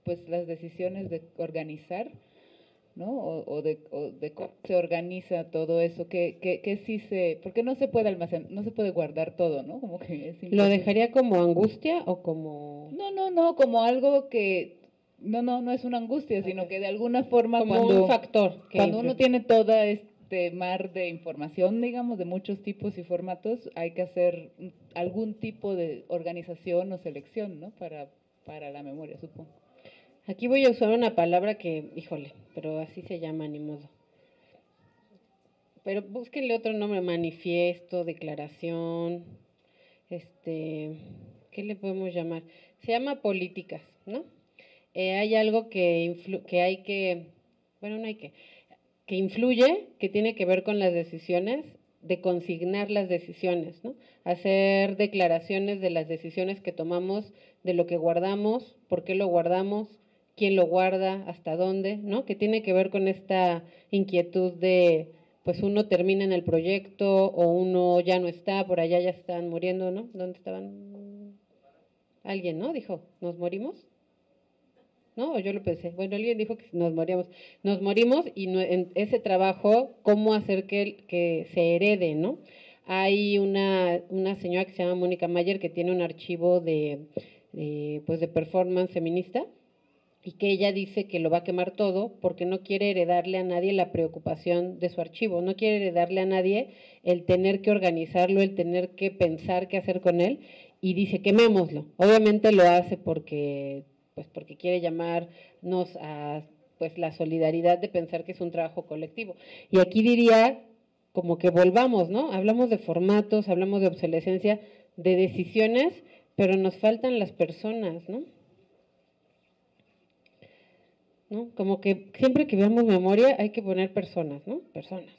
S8: pues las decisiones de organizar, ¿no? O, de, de, cómo se organiza todo eso, que, que, que sí se, porque no se puede almacenar, no se puede guardar todo, ¿no? Como que
S1: ¿Lo dejaría como angustia o como...?
S8: No, no, no, como algo que no, no, no es una angustia, sino que de alguna forma
S1: como
S8: cuando,
S1: un factor.
S8: cuando uno tiene toda este mar de información, digamos, de muchos tipos y formatos, hay que hacer algún tipo de organización o selección, ¿no? Para, para la memoria, supongo.
S1: Aquí voy a usar una palabra que, híjole, pero así se llama, ni modo. Pero búsquenle otro nombre, manifiesto, declaración, este, ¿qué le podemos llamar? Se llama políticas, ¿no? Eh, hay algo que, que hay que, bueno, no hay que, que influye, que tiene que ver con las decisiones, de consignar las decisiones, ¿no? hacer declaraciones de las decisiones que tomamos, de lo que guardamos, por qué lo guardamos, quién lo guarda, hasta dónde, ¿no? que tiene que ver con esta inquietud de, pues uno termina en el proyecto o uno ya no está, por allá ya están muriendo, ¿no? ¿Dónde estaban? Alguien, ¿no? Dijo, ¿nos morimos? ¿no? yo lo pensé. Bueno, alguien dijo que nos moríamos. Nos morimos y en ese trabajo, ¿cómo hacer que, que se herede, no? Hay una, una señora que se llama Mónica Mayer que tiene un archivo de, pues de performance feminista y que ella dice que lo va a quemar todo porque no quiere heredarle a nadie la preocupación de su archivo, no quiere heredarle a nadie el tener que organizarlo, el tener que pensar qué hacer con él y dice quemémoslo. Obviamente lo hace porque pues porque quiere llamarnos a pues la solidaridad de pensar que es un trabajo colectivo. Y aquí diría como que volvamos, ¿no? Hablamos de formatos, hablamos de obsolescencia, de decisiones, pero nos faltan las personas, ¿no? ¿No? Como que siempre que veamos memoria hay que poner personas, ¿no? Personas,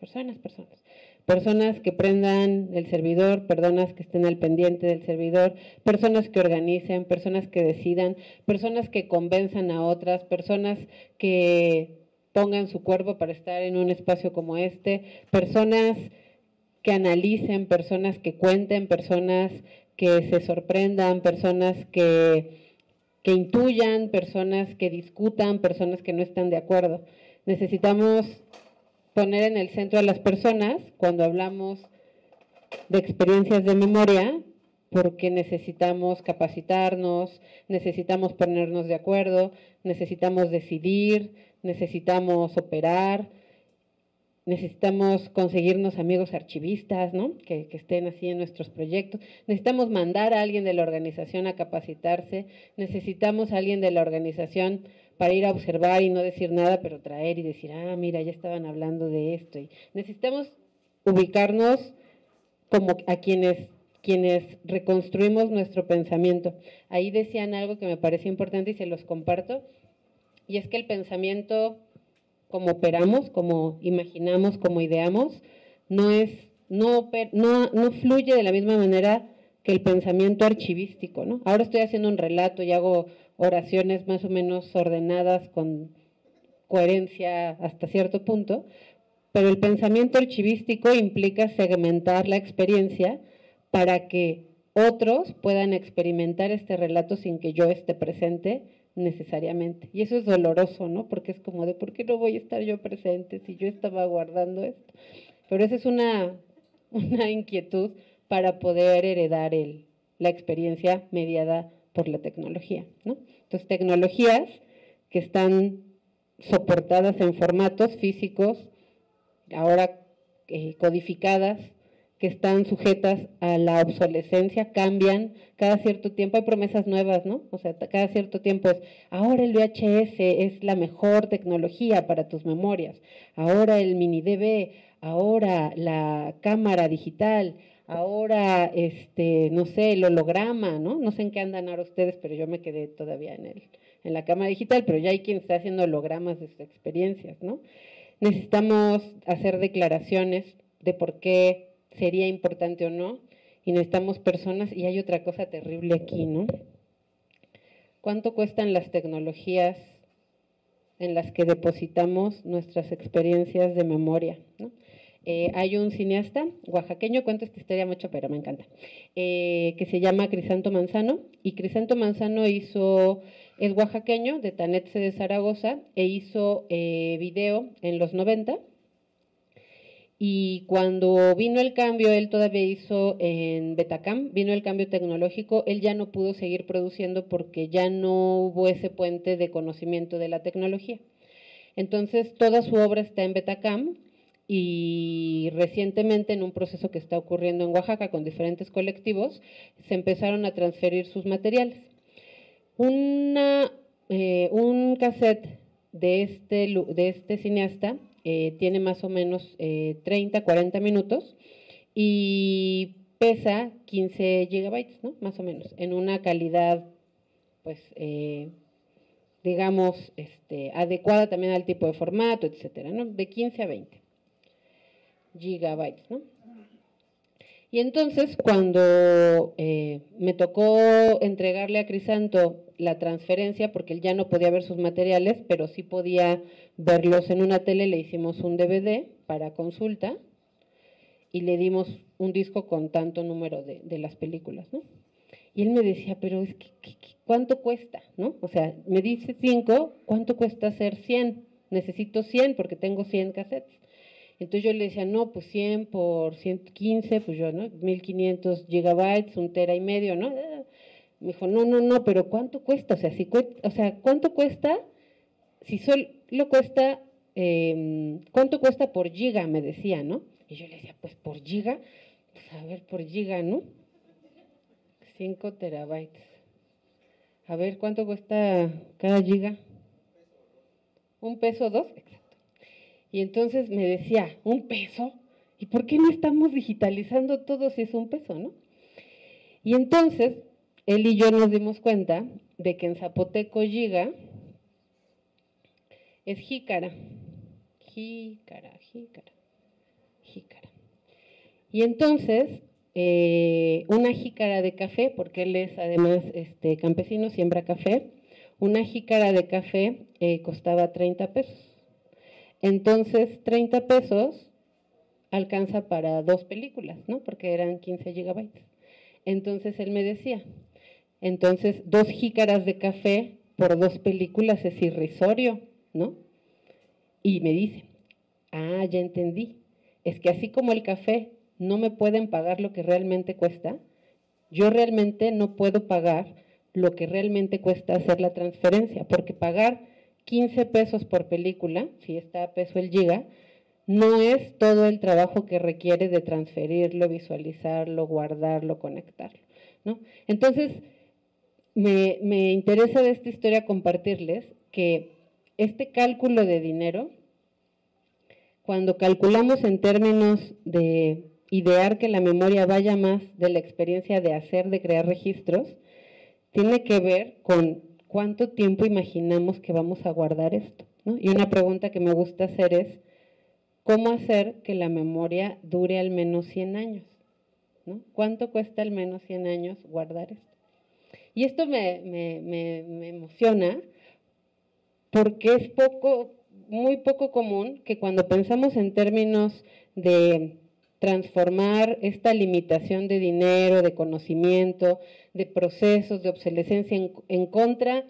S1: personas, personas personas que prendan el servidor, personas que estén al pendiente del servidor, personas que organicen, personas que decidan, personas que convenzan a otras, personas que pongan su cuerpo para estar en un espacio como este, personas que analicen, personas que cuenten, personas que se sorprendan, personas que, que intuyan, personas que discutan, personas que no están de acuerdo. Necesitamos poner en el centro a las personas cuando hablamos de experiencias de memoria porque necesitamos capacitarnos, necesitamos ponernos de acuerdo, necesitamos decidir, necesitamos operar, necesitamos conseguirnos amigos archivistas, ¿no? Que, que, estén así en nuestros proyectos, necesitamos mandar a alguien de la organización a capacitarse, necesitamos alguien de la organización para ir a observar y no decir nada, pero traer y decir, ah, mira, ya estaban hablando de esto. Y necesitamos ubicarnos como a quienes quienes reconstruimos nuestro pensamiento. Ahí decían algo que me parece importante y se los comparto, y es que el pensamiento, como operamos, como imaginamos, como ideamos, no, es, no, no, no fluye de la misma manera que el pensamiento archivístico. ¿no? Ahora estoy haciendo un relato y hago oraciones más o menos ordenadas con coherencia hasta cierto punto, pero el pensamiento archivístico implica segmentar la experiencia para que otros puedan experimentar este relato sin que yo esté presente necesariamente. Y eso es doloroso, ¿no? Porque es como de, ¿por qué no voy a estar yo presente si yo estaba guardando esto? Pero esa es una, (laughs) una inquietud para poder heredar el, la experiencia mediada por la tecnología, ¿no? Entonces, tecnologías que están soportadas en formatos físicos, ahora eh, codificadas, que están sujetas a la obsolescencia, cambian cada cierto tiempo, hay promesas nuevas, ¿no? O sea, cada cierto tiempo es, ahora el VHS es la mejor tecnología para tus memorias, ahora el mini DV, ahora la cámara digital, ahora, este, no sé, el holograma, ¿no? No sé en qué andan ahora ustedes, pero yo me quedé todavía en, el, en la cámara digital, pero ya hay quien está haciendo hologramas de sus experiencias, ¿no? Necesitamos hacer declaraciones de por qué sería importante o no, y necesitamos personas, y hay otra cosa terrible aquí, ¿no? ¿Cuánto cuestan las tecnologías en las que depositamos nuestras experiencias de memoria? ¿no? Eh, hay un cineasta oaxaqueño, cuento esta historia mucho, pero me encanta, eh, que se llama Crisanto Manzano, y Crisanto Manzano hizo, es oaxaqueño, de Tanetse de Zaragoza, e hizo eh, video en los 90, y cuando vino el cambio, él todavía hizo en Betacam, vino el cambio tecnológico, él ya no pudo seguir produciendo porque ya no hubo ese puente de conocimiento de la tecnología. Entonces, toda su obra está en Betacam y recientemente en un proceso que está ocurriendo en Oaxaca con diferentes colectivos, se empezaron a transferir sus materiales. Una, eh, un cassette de este, de este cineasta eh, tiene más o menos 30, eh, 40 minutos y pesa 15 gigabytes, ¿no? Más o menos, en una calidad, pues, eh, digamos, este, adecuada también al tipo de formato, etcétera, ¿no? De 15 a 20 gigabytes, ¿no? Y entonces, cuando me tocó entregarle a Crisanto la transferencia, porque él ya no podía ver sus materiales, pero sí podía verlos en una tele, le hicimos un DVD para consulta y le dimos un disco con tanto número de, de las películas, ¿no? Y él me decía, pero es que, ¿cuánto cuesta? ¿no? O sea, me dice cinco, ¿cuánto cuesta hacer 100? Necesito 100 porque tengo 100 cassettes. Entonces yo le decía, no, pues 100 por 115, pues yo, ¿no? 1500 gigabytes, un tera y medio, ¿no? Me dijo, no, no, no, pero ¿cuánto cuesta? O sea, si, o sea ¿cuánto cuesta si solo cuesta, em, ¿cuánto cuesta por giga? Me decía, ¿no? Y yo le decía, pues por giga, pues a ver, por giga, ¿no? 5 terabytes. A ver, ¿cuánto cuesta cada giga? ¿Un peso dos? Exacto. Y entonces me decía, ¿un peso? ¿Y por qué no estamos digitalizando todo si es un peso, no? Y entonces, él y yo nos dimos cuenta de que en zapoteco giga es jícara. Jícara, jícara, jícara. Y entonces, eh, una jícara de café, porque él es además este, campesino, siembra café, una jícara de café eh, costaba 30 pesos. Entonces, 30 pesos alcanza para dos películas, ¿no? Porque eran 15 gigabytes. Entonces él me decía, entonces dos jícaras de café por dos películas es irrisorio. ¿no? Y me dice, ah, ya entendí, es que así como el café no me pueden pagar lo que realmente cuesta, yo realmente no puedo pagar lo que realmente cuesta hacer la transferencia, porque pagar 15 pesos por película, si está a peso el giga, no es todo el trabajo que requiere de transferirlo, visualizarlo, guardarlo, conectarlo. ¿no? Entonces, me, me interesa de esta historia compartirles que este cálculo de dinero, cuando calculamos en términos de idear que la memoria vaya más de la experiencia de hacer, de crear registros, tiene que ver con cuánto tiempo imaginamos que vamos a guardar esto. ¿no? Y una pregunta que me gusta hacer es, ¿cómo hacer que la memoria dure al menos 100 años? ¿no? ¿Cuánto cuesta al menos 100 años guardar esto? Y esto me, me, me, emociona porque es poco, muy poco común que cuando pensamos en términos de transformar esta limitación de dinero, de conocimiento, de procesos, de obsolescencia en, en, contra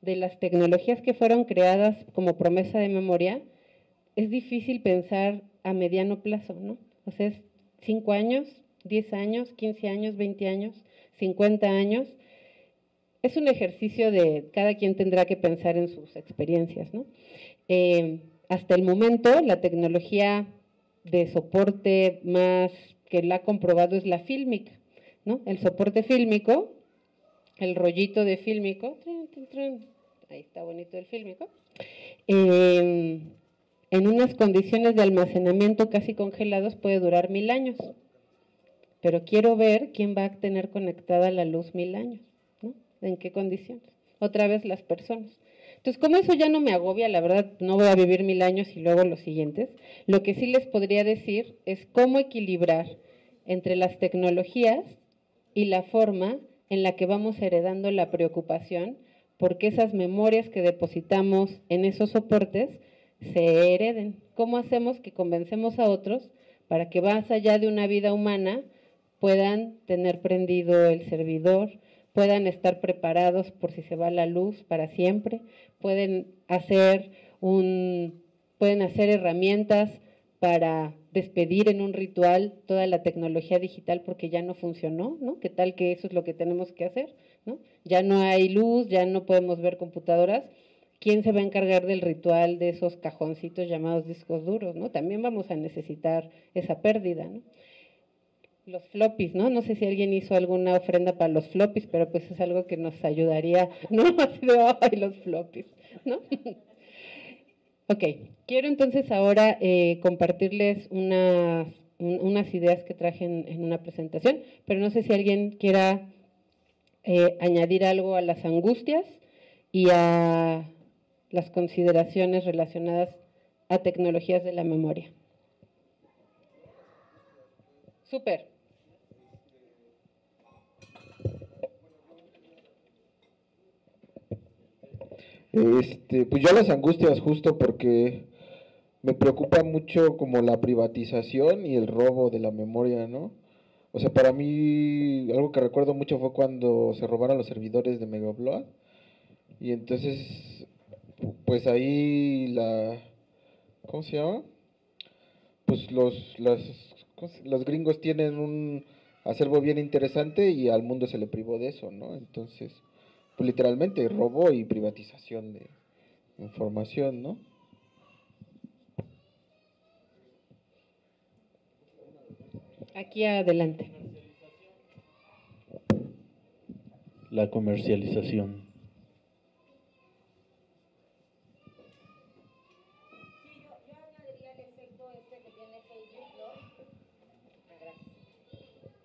S1: de las tecnologías que fueron creadas como promesa de memoria, es difícil pensar a mediano plazo, ¿no? O sea, es 5 años, 10 años, 15 años, 20 años, 50 años. Es un ejercicio de cada quien tendrá que pensar en sus experiencias, ¿no? Eh, hasta el momento, la tecnología de soporte más que la ha comprobado es la fílmica, ¿no? El soporte fílmico, el rollito de fílmico, ahí está bonito el fílmico, eh, en unas condiciones de almacenamiento casi congelados puede durar mil años, pero quiero ver quién va a tener conectada la luz mil años. ¿En qué condiciones? Otra vez las personas. Entonces, como eso ya no me agobia, la verdad, no voy a vivir mil años y luego los siguientes, lo que sí les podría decir es cómo equilibrar entre las tecnologías y la forma en la que vamos heredando la preocupación porque esas memorias que depositamos en esos soportes se hereden. ¿Cómo hacemos que convencemos a otros para que más allá de una vida humana puedan tener prendido el servidor, puedan estar preparados por si se va la luz para siempre, pueden hacer un pueden hacer herramientas para despedir en un ritual toda la tecnología digital porque ya no funcionó, ¿no? ¿Qué tal que eso es lo que tenemos que hacer, ¿no? Ya no hay luz, ya no podemos ver computadoras. ¿Quién se va a encargar del ritual de esos cajoncitos llamados discos duros, ¿no? También vamos a necesitar esa pérdida, ¿no? Los floppies, ¿no? No sé si alguien hizo alguna ofrenda para los floppies, pero pues es algo que nos ayudaría, (laughs) ¿no? Así de, ay, los floppies, ¿no? (laughs) ok, quiero entonces ahora eh, compartirles unas, unas ideas que traje en, una presentación, pero no sé si alguien quiera eh, añadir algo a las angustias y a las consideraciones relacionadas a tecnologías de la memoria. Súper.
S9: Este, pues yo las angustias justo porque me preocupa mucho como la privatización y el robo de la memoria, ¿no? O sea, para mí algo que recuerdo mucho fue cuando se robaron los servidores de Megablood y entonces pues ahí la ¿cómo se llama? Pues los las, los gringos tienen un acervo bien interesante y al mundo se le privó de eso, ¿no? Entonces, pues, literalmente robo y privatización de información, ¿no?
S1: Aquí adelante.
S11: La comercialización.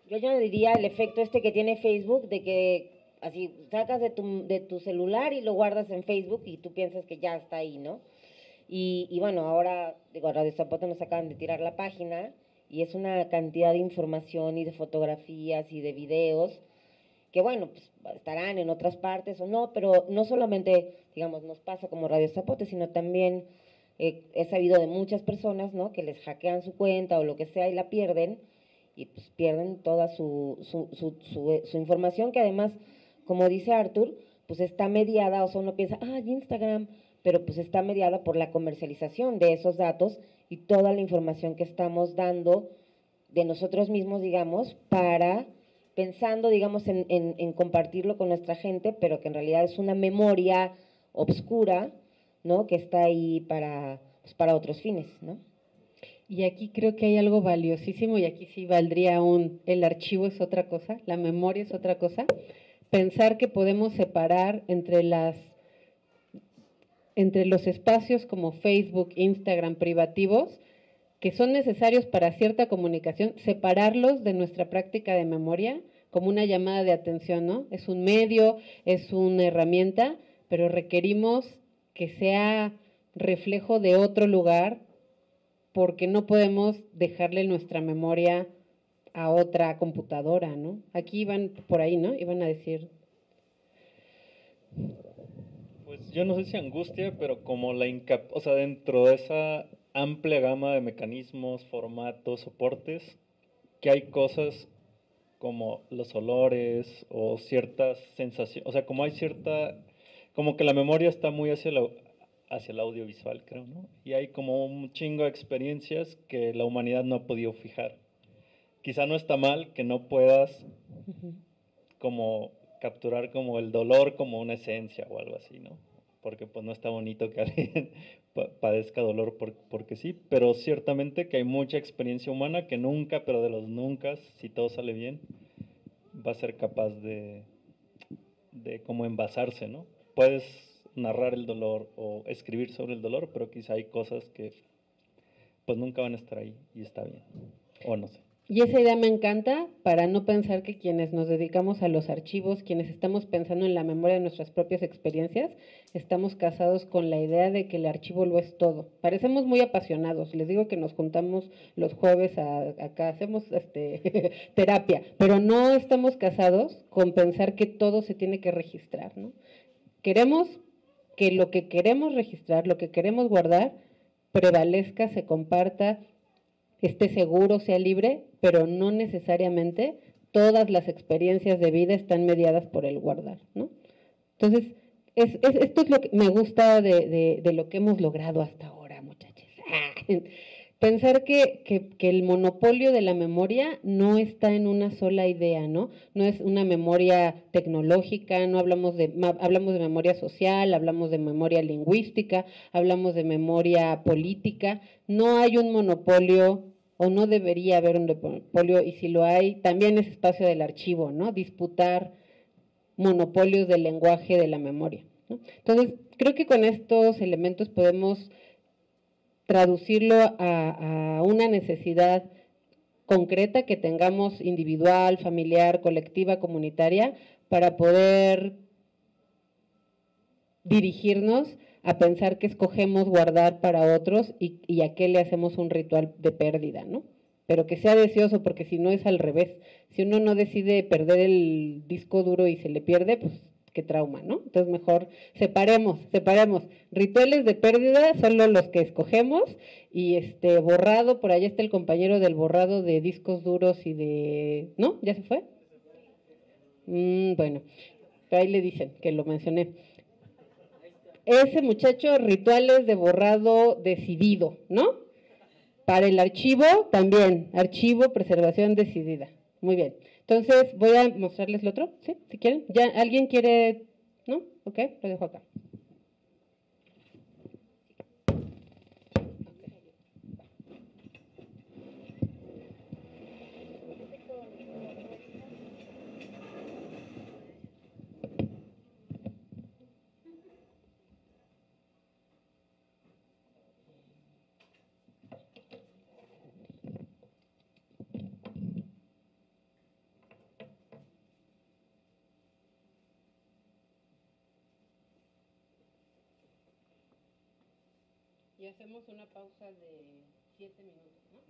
S10: Yo añadiría el efecto este que tiene Facebook de que así sacas de tu, de tu celular y lo guardas en Facebook y tú piensas que ya está ahí, ¿no? Y, y bueno, ahora, digo, Radio Zapote nos acaban de tirar la página y es una cantidad de información y de fotografías y de videos que, bueno, pues estarán en otras partes o no, pero no solamente, digamos, nos pasa como Radio Zapote, sino también eh, he sabido de muchas personas, ¿no? Que les hackean su cuenta o lo que sea y la pierden y pues pierden toda su, su, su, su, su información que además como dice Arthur, pues está mediada, o sea, uno piensa, ah, Instagram, pero pues está mediada por la comercialización de esos datos y toda la información que estamos dando de nosotros mismos, digamos, para pensando, digamos, en, en, compartirlo con nuestra gente, pero que en realidad es una memoria obscura, ¿no? Que está ahí para, pues, para otros fines, ¿no?
S1: Y aquí creo que hay algo valiosísimo y aquí sí valdría un, el archivo es otra cosa, la memoria es otra cosa. Pensar que podemos separar entre las entre los espacios como Facebook, Instagram, privativos, que son necesarios para cierta comunicación, separarlos de nuestra práctica de memoria como una llamada de atención, ¿no? Es un medio, es una herramienta, pero requerimos que sea reflejo de otro lugar porque no podemos dejarle nuestra memoria a otra computadora, ¿no? Aquí iban por ahí, ¿no? Iban a decir.
S2: Pues yo no sé si angustia, pero como la incap o sea, dentro de esa amplia gama de mecanismos, formatos, soportes, que hay cosas como los olores o ciertas sensaciones, o sea, como hay cierta, como que la memoria está muy hacia, la, hacia el audiovisual, creo, ¿no? Y hay como un chingo de experiencias que la humanidad no ha podido fijar. Quizá no está mal que no puedas como capturar como el dolor como una esencia o algo así, ¿no? Porque pues no está bonito que (laughs) alguien padezca dolor por, porque sí, pero ciertamente que hay mucha experiencia humana que nunca, pero de los nunca, si todo sale bien, va a ser capaz de, de como envasarse, ¿no? Puedes narrar el dolor o escribir sobre el dolor, pero quizá hay cosas que pues nunca van a estar ahí y está bien, o no sé.
S1: Y esa idea me encanta para no pensar que quienes nos dedicamos a los archivos, quienes estamos pensando en la memoria de nuestras propias experiencias, estamos casados con la idea de que el archivo lo es todo. Parecemos muy apasionados. Les digo que nos juntamos los jueves a, acá, hacemos este, (laughs) terapia, pero no estamos casados con pensar que todo se tiene que registrar. ¿no? Queremos que lo que queremos registrar, lo que queremos guardar, prevalezca, se comparta, esté seguro, sea libre, pero no necesariamente todas las experiencias de vida están mediadas por el guardar, ¿no? Entonces, es, es, esto es lo que me gusta de, de, de, lo que hemos logrado hasta ahora, muchachos. (laughs) Pensar que, que, el monopolio de la memoria no está en una sola idea, ¿no? No es una memoria tecnológica, no hablamos de, hablamos de memoria social, hablamos de memoria lingüística, hablamos de memoria política. No hay un monopolio o no debería haber un monopolio, y si lo hay, también es espacio del archivo, ¿no? Disputar monopolios del lenguaje de la memoria. Entonces, creo que con estos elementos podemos traducirlo a, una necesidad concreta que tengamos individual, familiar, colectiva, comunitaria, para poder dirigirnos a pensar que escogemos guardar para otros y, y, a qué le hacemos un ritual de pérdida, ¿no? Pero que sea deseoso, porque si no es al revés. Si uno no decide perder el disco duro y se le pierde, pues qué trauma, ¿no? Entonces mejor separemos, separemos. Rituales de pérdida solo los que escogemos y este borrado, por allá está el compañero del borrado de discos duros y de... ¿No? ¿Ya se fue? Mm, bueno, ahí le dicen que lo mencioné ese muchacho rituales de borrado decidido, ¿no? Para el archivo también, archivo, preservación decidida. Muy bien. Entonces voy a mostrarles lo otro, ¿sí? Si quieren. ¿Ya alguien quiere? ¿No? Ok, lo dejo acá. Hacemos una pausa de siete minutos, ¿no?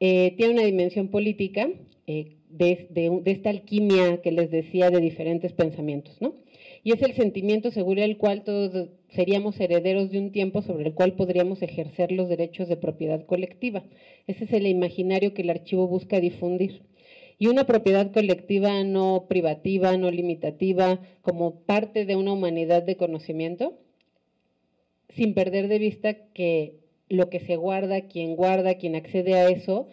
S1: Eh, tiene una dimensión política eh, de, de, esta alquimia que les decía de diferentes pensamientos, ¿no? Y es el sentimiento seguro del cual todos seríamos herederos de un tiempo sobre el cual podríamos ejercer los derechos de propiedad colectiva. Ese es el imaginario que el archivo busca difundir. Y una propiedad colectiva no privativa, no limitativa, como parte de una humanidad de conocimiento, sin perder de vista que lo que se guarda, quien guarda, quien accede a eso,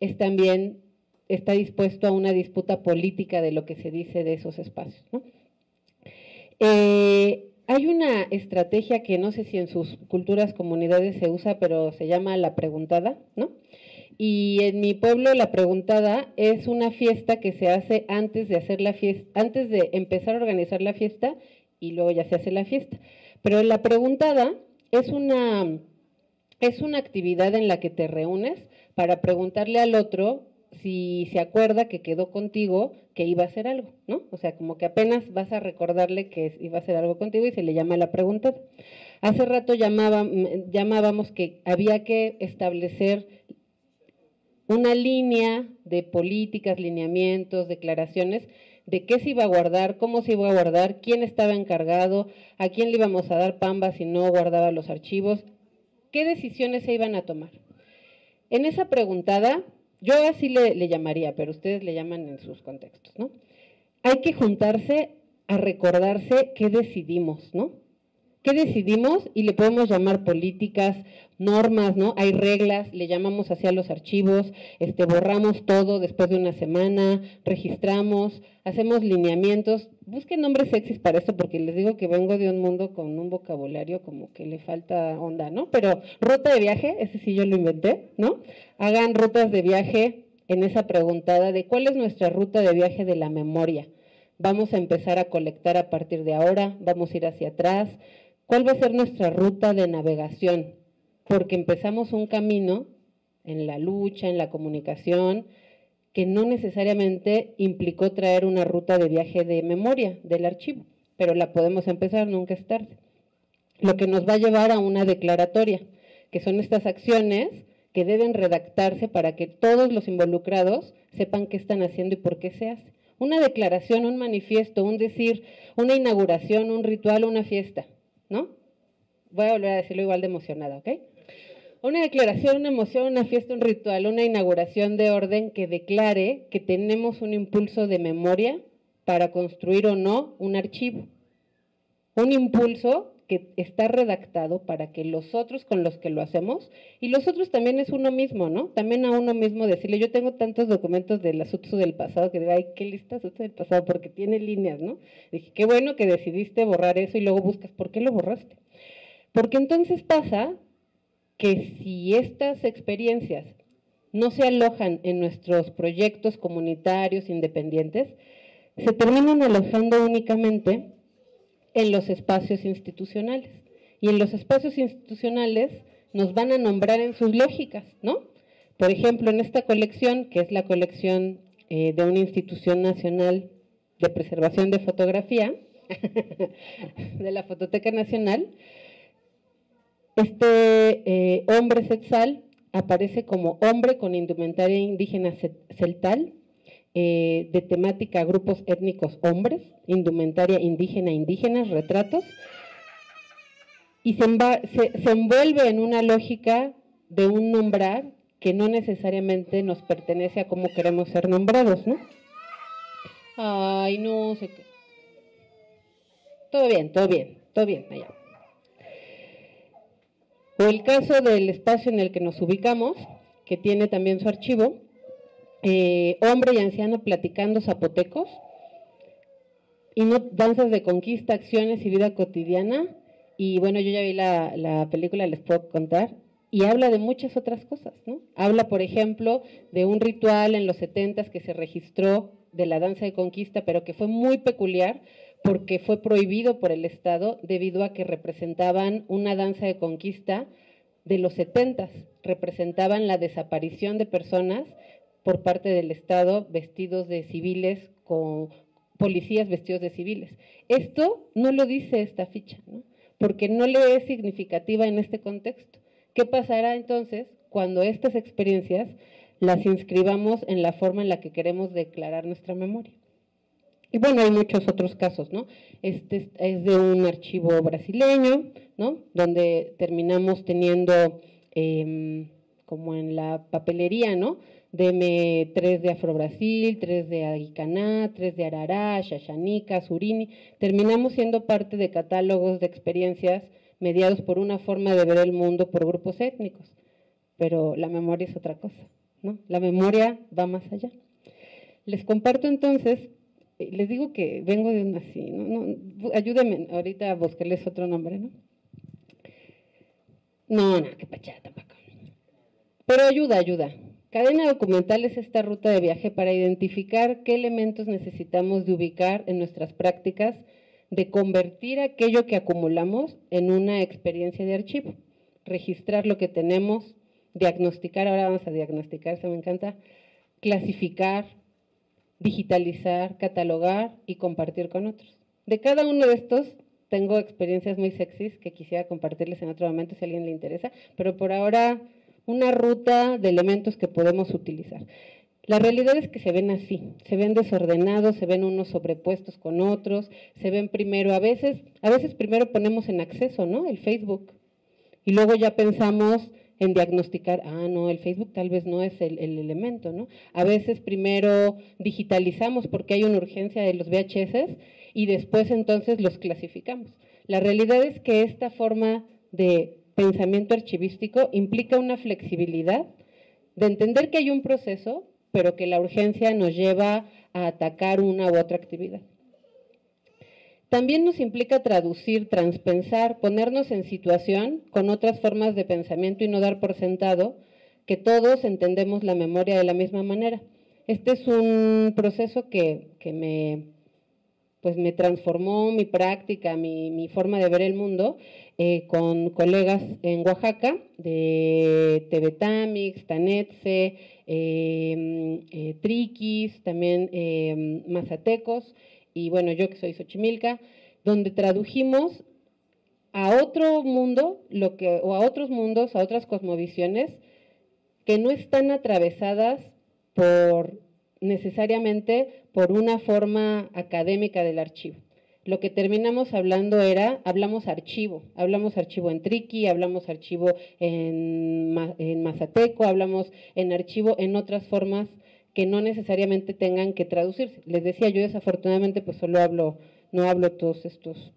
S1: es también está dispuesto a una disputa política de lo que se dice de esos espacios. ¿no? Eh, hay una estrategia que no sé si en sus culturas, comunidades se usa, pero se llama la preguntada, ¿no? Y en mi pueblo la preguntada es una fiesta que se hace antes de hacer la fiesta, antes de empezar a organizar la fiesta y luego ya se hace la fiesta. Pero la preguntada es una es una actividad en la que te reúnes para preguntarle al otro si se acuerda que quedó contigo que iba a hacer algo, ¿no? O sea, como que apenas vas a recordarle que iba a hacer algo contigo y se le llama la pregunta. Hace rato llamaba, llamábamos que había que establecer una línea de políticas, lineamientos, declaraciones de qué se iba a guardar, cómo se iba a guardar, quién estaba encargado, a quién le íbamos a dar pamba si no guardaba los archivos, qué decisiones se iban a tomar. En esa preguntada yo así le, le, llamaría, pero ustedes le llaman en sus contextos, ¿no? Hay que juntarse a recordarse qué decidimos, ¿no? ¿Qué decidimos? Y le podemos llamar políticas, normas, ¿no? Hay reglas, le llamamos hacia los archivos, este, borramos todo después de una semana, registramos, hacemos lineamientos. Busquen nombres sexys para esto porque les digo que vengo de un mundo con un vocabulario como que le falta onda, ¿no? Pero ruta de viaje, ese sí yo lo inventé, ¿no? Hagan rutas de viaje en esa preguntada de cuál es nuestra ruta de viaje de la memoria. Vamos a empezar a colectar a partir de ahora, vamos a ir hacia atrás, ¿Cuál va a ser nuestra ruta de navegación? Porque empezamos un camino en la lucha, en la comunicación, que no necesariamente implicó traer una ruta de viaje de memoria del archivo, pero la podemos empezar, nunca es tarde. Lo que nos va a llevar a una declaratoria, que son estas acciones que deben redactarse para que todos los involucrados sepan qué están haciendo y por qué se hace. Una declaración, un manifiesto, un decir, una inauguración, un ritual, una fiesta. ¿no? Voy a volver a decirlo igual de emocionada, ¿ok? Una declaración, una emoción, una fiesta, un ritual, una inauguración de orden que declare que tenemos un impulso de memoria para construir o no un archivo. Un impulso que está redactado para que los otros con los que lo hacemos, y los otros también es uno mismo, ¿no? También a uno mismo decirle, yo tengo tantos documentos del asunto del pasado que digo, ay, qué lista asunto del pasado, porque tiene líneas, ¿no? Dije, qué bueno que decidiste borrar eso y luego buscas, ¿por qué lo borraste? Porque entonces pasa que si estas experiencias no se alojan en nuestros proyectos comunitarios independientes, se terminan alojando únicamente en los espacios institucionales. Y en los espacios institucionales nos van a nombrar en sus lógicas, ¿no? Por ejemplo, en esta colección, que es la colección eh, de una institución nacional de preservación de fotografía, (laughs) de la Fototeca Nacional, este eh, hombre sexual aparece como hombre con indumentaria indígena celtal, eh, de temática grupos étnicos hombres, indumentaria indígena indígenas, retratos, y se, se, envuelve en una lógica de un nombrar que no necesariamente nos pertenece a cómo queremos ser nombrados, ¿no? Ay, no sé qué. Todo bien, todo bien, todo bien, allá. O el caso del espacio en el que nos ubicamos, que tiene también su archivo, eh, hombre y anciano platicando zapotecos, y no danzas de conquista, acciones y vida cotidiana. Y bueno, yo ya vi la, la película, les puedo contar, y habla de muchas otras cosas, ¿no? Habla, por ejemplo, de un ritual en los 70 que se registró de la danza de conquista, pero que fue muy peculiar porque fue prohibido por el Estado debido a que representaban una danza de conquista de los 70, representaban la desaparición de personas por parte del Estado vestidos de civiles con policías vestidos de civiles. Esto no lo dice esta ficha, ¿no? porque no le es significativa en este contexto. ¿Qué pasará entonces cuando estas experiencias las inscribamos en la forma en la que queremos declarar nuestra memoria. Y bueno, hay muchos otros casos, ¿no? Este es de un archivo brasileño, ¿no? Donde terminamos teniendo, em, como en la papelería, ¿no? Deme tres de Afro-Brasil, tres de Aguicaná, tres de Arará, Xaxanica, Surini. Terminamos siendo parte de catálogos de experiencias mediados por una forma de ver el mundo por grupos étnicos. Pero la memoria es otra cosa, ¿no? La memoria va más allá. Les comparto entonces, les digo que vengo de una así, ¿no? no ayúdenme ahorita a buscarles otro nombre, ¿no? No, no, qué pachada tampoco. Pero ayuda, ayuda. Cadena documental es esta ruta de viaje para identificar qué elementos necesitamos de ubicar en nuestras prácticas, de convertir aquello que acumulamos en una experiencia de archivo, registrar lo que tenemos, diagnosticar, ahora vamos a diagnosticar, se me encanta, clasificar, digitalizar, catalogar y compartir con otros. De cada uno de estos tengo experiencias muy sexys que quisiera compartirles en otro momento si a alguien le interesa, pero por ahora una ruta de elementos que podemos utilizar. La realidad es que se ven así, se ven desordenados, se ven unos sobrepuestos con otros, se ven primero, a veces, a veces primero ponemos en acceso, ¿no? El Facebook. Y luego ya pensamos en diagnosticar, ah, no, el Facebook tal vez no es el, el, elemento, ¿no? A veces primero digitalizamos porque hay una urgencia de los VHS y después entonces los clasificamos. La realidad es que esta forma de pensamiento archivístico implica una flexibilidad de entender que hay un proceso, pero que la urgencia nos lleva a atacar una u otra actividad. También nos implica traducir, transpensar, ponernos en situación con otras formas de pensamiento y no dar por sentado que todos entendemos la memoria de la misma manera. Este es un proceso que, que me, pues me transformó mi práctica, mi, forma de ver el mundo eh, con colegas en Oaxaca de Tebetamix, Tanetse, eh, eh, Triquis, también Mazatecos y bueno, yo que soy Xochimilca, donde tradujimos a otro mundo lo que, o a otros mundos, a otras cosmovisiones que no están atravesadas por necesariamente por una forma académica del archivo. Lo que terminamos hablando era, hablamos archivo, hablamos archivo en Triqui, hablamos archivo en, en Mazateco, hablamos en archivo en otras formas que no necesariamente tengan que traducirse. Les decía, yo desafortunadamente pues solo hablo, no hablo todos estos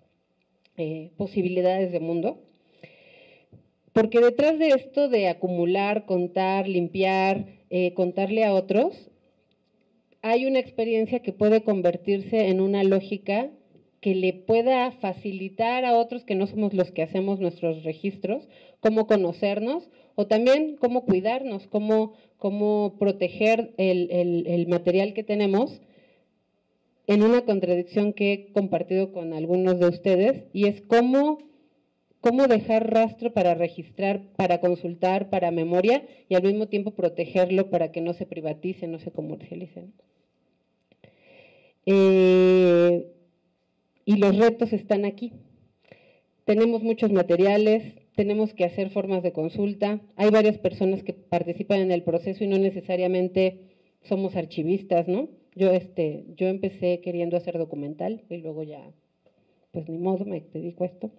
S1: eh, posibilidades de mundo, porque detrás de esto de acumular, contar, limpiar, eh, contarle a otros, hay una experiencia que puede convertirse en una lógica que le pueda facilitar a otros que no somos los que hacemos nuestros registros, cómo conocernos o también cómo cuidarnos, cómo, cómo proteger el, el, material que tenemos en una contradicción que he compartido con algunos de ustedes y es cómo, cómo dejar rastro para registrar, para consultar, para memoria y al mismo tiempo protegerlo para que no se privatice, no se comercialice. Eh, y los retos están aquí. Tenemos muchos materiales, tenemos que hacer formas de consulta, hay varias personas que participan en el proceso y no necesariamente somos archivistas, ¿no? Yo, este, yo empecé queriendo hacer documental y luego ya, pues ni modo, me dedico a esto.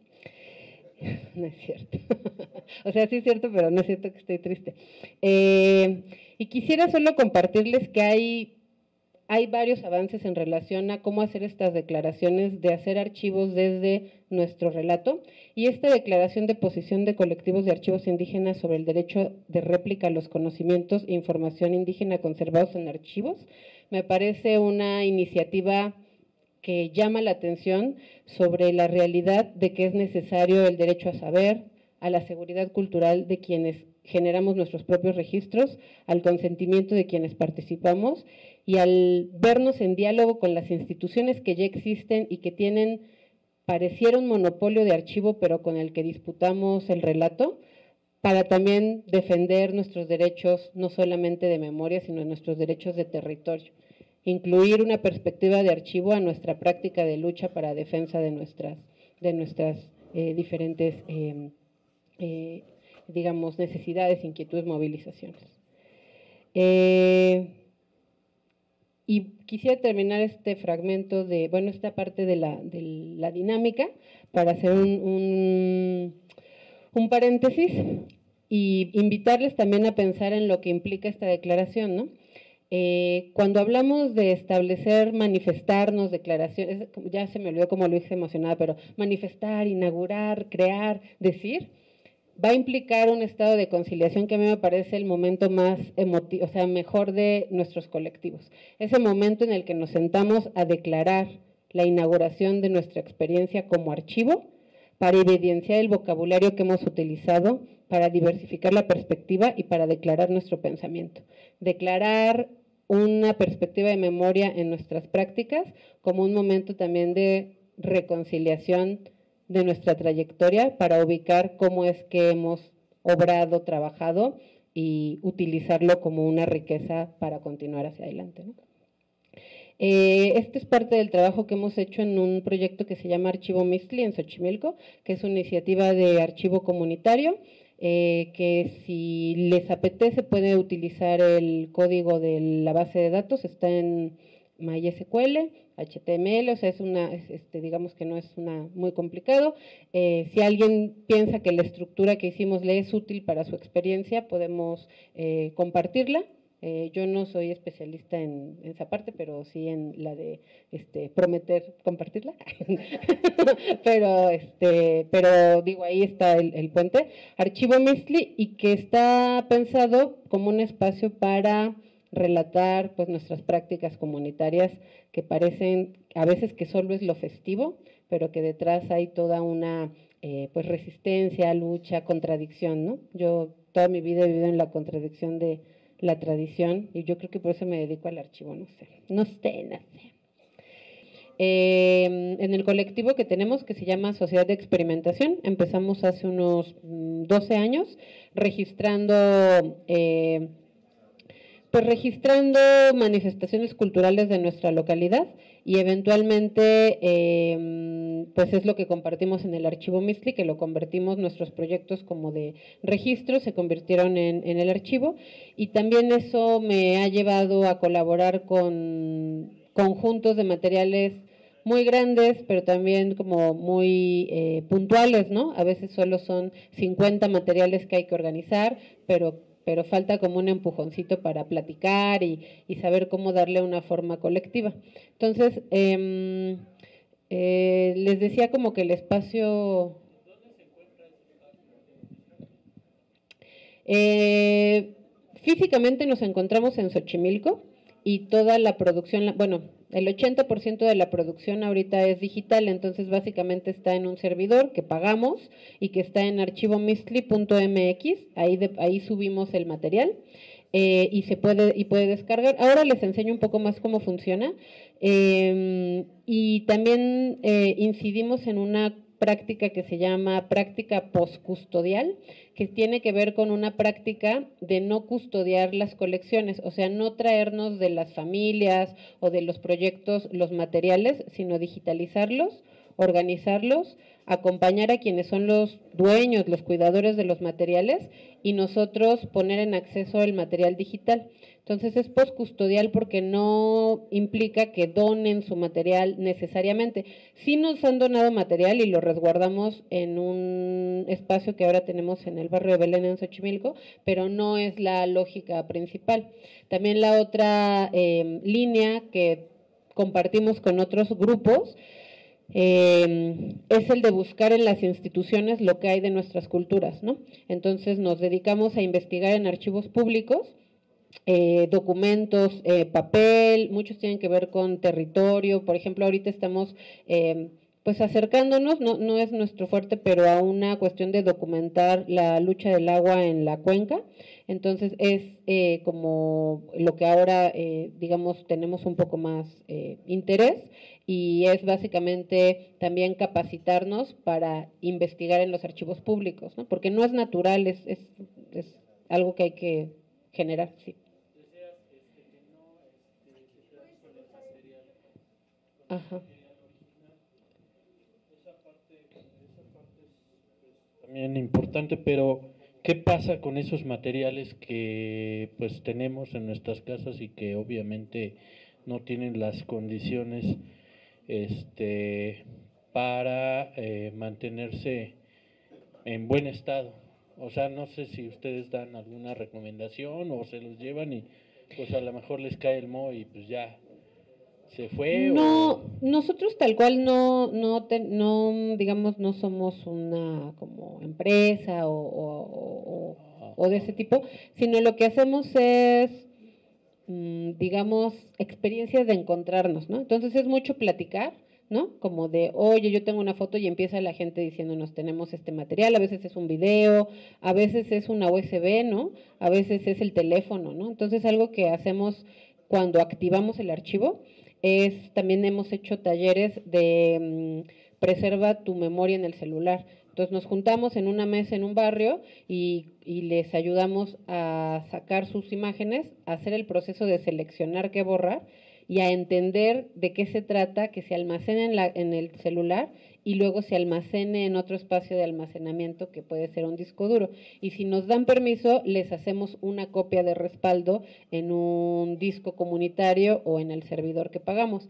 S1: (laughs) No es cierto. (laughs) o sea, sí es cierto, pero no es cierto que estoy triste. Eh, y quisiera solo compartirles que hay hay varios avances en relación a cómo hacer estas declaraciones de hacer archivos desde nuestro relato. Y esta declaración de posición de colectivos de archivos indígenas sobre el derecho de réplica a los conocimientos e información indígena conservados en archivos me parece una iniciativa que llama la atención sobre la realidad de que es necesario el derecho a saber, a la seguridad cultural de quienes generamos nuestros propios registros, al consentimiento de quienes participamos y al vernos en diálogo con las instituciones que ya existen y que tienen, pareciera un monopolio de archivo, pero con el que disputamos el relato, para también defender nuestros derechos, no solamente de memoria, sino nuestros derechos de territorio. Incluir una perspectiva de archivo a nuestra práctica de lucha para defensa de nuestras, de nuestras eh, diferentes, eh, eh, digamos, necesidades, inquietudes, movilizaciones. Eh, y quisiera terminar este fragmento de, bueno, esta parte de la, de la dinámica para hacer un, un, un paréntesis y invitarles también a pensar en lo que implica esta declaración, ¿no? Eh, cuando hablamos de establecer, manifestarnos, declaraciones, ya se me olvidó cómo lo hice emocionada, pero manifestar, inaugurar, crear, decir, va a implicar un estado de conciliación que a mí me parece el momento más emotivo, o sea, mejor de nuestros colectivos. Ese momento en el que nos sentamos a declarar la inauguración de nuestra experiencia como archivo para evidenciar el vocabulario que hemos utilizado, para diversificar la perspectiva y para declarar nuestro pensamiento. Declarar una perspectiva de memoria en nuestras prácticas como un momento también de reconciliación de nuestra trayectoria para ubicar cómo es que hemos obrado, trabajado y utilizarlo como una riqueza para continuar hacia adelante. Eh, este es parte del trabajo que hemos hecho en un proyecto que se llama Archivo Mistli en Xochimilco, que es una iniciativa de archivo comunitario eh, que si les apetece puede utilizar el código de la base de datos, está en MySQL, HTML, o sea, es una, este, digamos que no es una muy complicado. Eh, si alguien piensa que la estructura que hicimos le es útil para su experiencia, podemos eh, compartirla eh, yo no soy especialista en, esa parte, pero sí en la de este, prometer compartirla. (laughs) pero, este, pero digo, ahí está el, puente. Archivo Mistli y que está pensado como un espacio para relatar pues, nuestras prácticas comunitarias que parecen a veces que solo es lo festivo, pero que detrás hay toda una eh, pues, resistencia, lucha, contradicción. ¿no? Yo toda mi vida he vivido en la contradicción de la tradición y yo creo que por eso me dedico al archivo, no sé, no sé, no sé. Eh, en el colectivo que tenemos, que se llama Sociedad de Experimentación, empezamos hace unos 12 mm, años registrando, eh, pues registrando manifestaciones culturales de nuestra localidad y eventualmente em, pues es lo que compartimos en el archivo Mistli, que lo convertimos nuestros proyectos como de registro, se convirtieron en, en el archivo y también eso me ha llevado a colaborar con conjuntos de materiales muy grandes, pero también como muy eh, puntuales, ¿no? A veces solo son 50 materiales que hay que organizar, pero pero falta como un empujoncito para platicar y, saber cómo darle una forma colectiva. Entonces, em, eh, les decía como que el espacio... Eh, físicamente nos encontramos en Xochimilco y toda la producción, bueno, el 80% de la producción ahorita es digital, entonces básicamente está en un servidor que pagamos y que está en archivomistli.mx, ahí, ahí subimos el material eh, y se puede, y puede descargar. Ahora les enseño un poco más cómo funciona em, y también eh, incidimos en una práctica que se llama práctica postcustodial, que tiene que ver con una práctica de no custodiar las colecciones, o sea, no traernos de las familias o de los proyectos los materiales, sino digitalizarlos, organizarlos, acompañar a quienes son los dueños, los cuidadores de los materiales y nosotros poner en acceso el material digital. Entonces es postcustodial porque no implica que donen su material necesariamente. Sí nos han donado material y lo resguardamos en un espacio que ahora tenemos en el barrio de Belén en Xochimilco, pero no es la lógica principal. También la otra eh, línea que compartimos con otros grupos eh, es el de buscar en las instituciones lo que hay de nuestras culturas, ¿no? Entonces nos dedicamos a investigar en archivos públicos eh, documentos, eh, papel, muchos tienen que ver con territorio. Por ejemplo, ahorita estamos eh, pues acercándonos, no, no es nuestro fuerte, pero a una cuestión de documentar la lucha del agua en la cuenca. Entonces es como lo que ahora, digamos, tenemos un poco más interés y es básicamente también capacitarnos para investigar en los archivos públicos, ¿no? porque no es natural, es, es, es algo que hay que generar, sí.
S2: Ajá. También importante, pero
S11: ¿qué pasa con esos materiales que pues tenemos en nuestras casas y que obviamente no tienen las condiciones este, para eh, mantenerse en buen estado? O sea, no sé si ustedes dan alguna recomendación o se los llevan y pues a lo mejor les cae el mo y pues ya se fue.
S1: No, nosotros tal cual no, no, no, digamos, no somos una como empresa o, o, de ese tipo, sino lo que hacemos es, digamos, experiencias de encontrarnos, ¿no? Entonces es mucho platicar ¿no? Como de, oye, yo tengo una foto y empieza la gente diciéndonos, tenemos este material, a veces es un video, a veces es una USB, ¿no? A veces es el teléfono, ¿no? Entonces algo que hacemos cuando activamos el archivo es, también hemos hecho talleres de mm, preserva tu memoria en el celular. Entonces nos juntamos en una mesa en un barrio y, les ayudamos a sacar sus imágenes, a hacer el proceso de seleccionar qué borrar y a entender de qué se trata, que se almacene en, la, en el celular y luego se almacene en otro espacio de almacenamiento que puede ser un disco duro. Y si nos dan permiso, les hacemos una copia de respaldo en un disco comunitario o en el servidor que pagamos.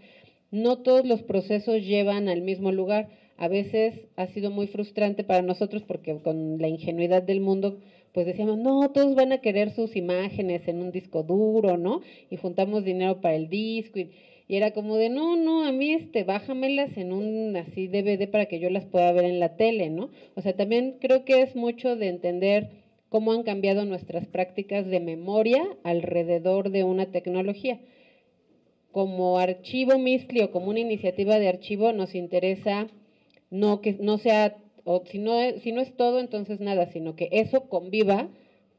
S1: No todos los procesos llevan al mismo lugar. A veces ha sido muy frustrante para nosotros porque con la ingenuidad del mundo pues decíamos, no, todos van a querer sus imágenes en un disco duro, ¿no? Y juntamos dinero para el disco y, era como de, no, no, a mí este, bájamelas en un así DVD para que yo las pueda ver en la tele, ¿no? O sea, también creo que es mucho de entender cómo han cambiado nuestras prácticas de memoria alrededor de una tecnología. Como archivo MISCLI o como una iniciativa de archivo nos interesa no que no sea o si no, si no es todo, entonces nada, sino que eso conviva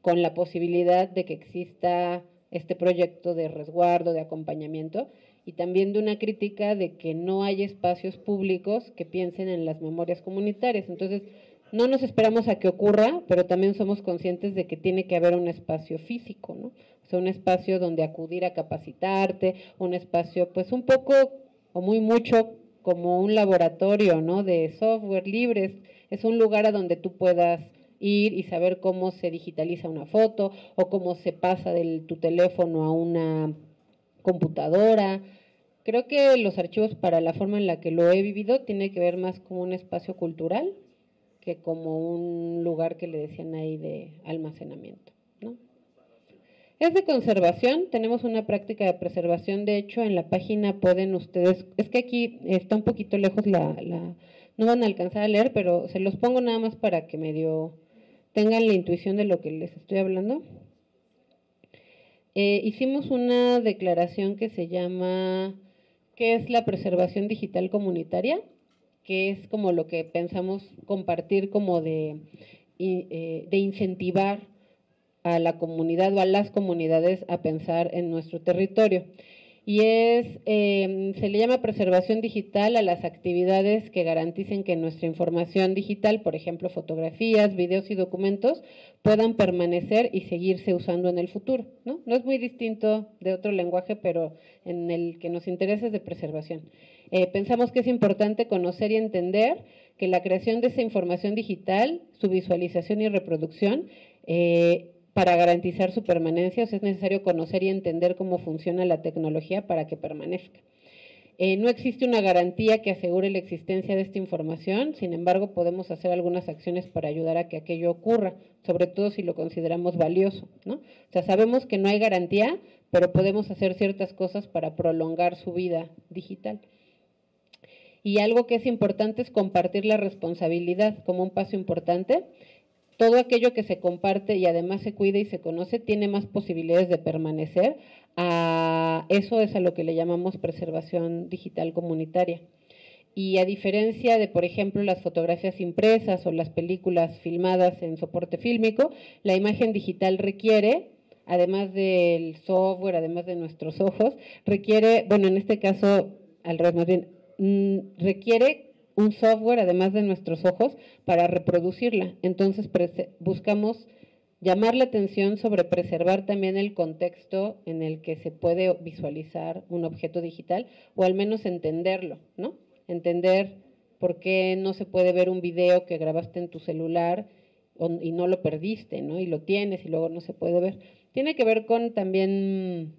S1: con la posibilidad de que exista este proyecto de resguardo, de acompañamiento, y también de una crítica de que no hay espacios públicos que piensen en las memorias comunitarias. Entonces, no nos esperamos a que ocurra, pero también somos conscientes de que tiene que haber un espacio físico, ¿no? O sea, un espacio donde acudir a capacitarte, un espacio, pues un poco o muy mucho como un laboratorio, ¿no? De software libres, es un lugar a donde tú puedas ir y saber cómo se digitaliza una foto o cómo se pasa de tu teléfono a una computadora. Creo que los archivos para la forma en la que lo he vivido tiene que ver más como un espacio cultural que como un lugar que le decían ahí de almacenamiento. Es de conservación, tenemos una práctica de preservación, de hecho en la página pueden ustedes, es que aquí está un poquito lejos la, la no van a alcanzar a leer, pero se los pongo nada más para que medio tengan la intuición de lo que les estoy hablando. Eh, hicimos una declaración que se llama, ¿qué es la preservación digital comunitaria? Que es como lo que pensamos compartir como de, eh, de incentivar a la comunidad o a las comunidades a pensar en nuestro territorio y es, em, se le llama preservación digital a las actividades que garanticen que nuestra información digital, por ejemplo, fotografías, videos y documentos, puedan permanecer y seguirse usando en el futuro. ¿no? no es muy distinto de otro lenguaje, pero en el que nos interesa es de preservación. Eh, pensamos que es importante conocer y entender que la creación de esa información digital, su visualización y reproducción, eh, para garantizar su permanencia, es necesario conocer y entender cómo funciona la tecnología para que permanezca. Eh, no existe una garantía que asegure la existencia de esta información, sin embargo, podemos hacer algunas acciones para ayudar a que aquello ocurra, sobre todo si lo consideramos valioso. ¿no? O sea, sabemos que no hay garantía, pero podemos hacer ciertas cosas para prolongar su vida digital. Y algo que es importante es compartir la responsabilidad como un paso importante todo aquello que se comparte y además se cuida y se conoce tiene más posibilidades de permanecer. Eso es a lo que le llamamos preservación digital comunitaria. Y a diferencia de, por ejemplo, las fotografías impresas o las películas filmadas en soporte fílmico, la imagen digital requiere, además del software, además de nuestros ojos, requiere, bueno, en este caso, al revés, más bien, mm, requiere un software, además de nuestros ojos, para reproducirla. Entonces buscamos llamar la atención sobre preservar también el contexto en el que se puede visualizar un objeto digital o al menos entenderlo, ¿no? Entender por qué no se puede ver un video que grabaste en tu celular y no lo perdiste, ¿no? Y lo tienes y luego no se puede ver. Tiene que ver con también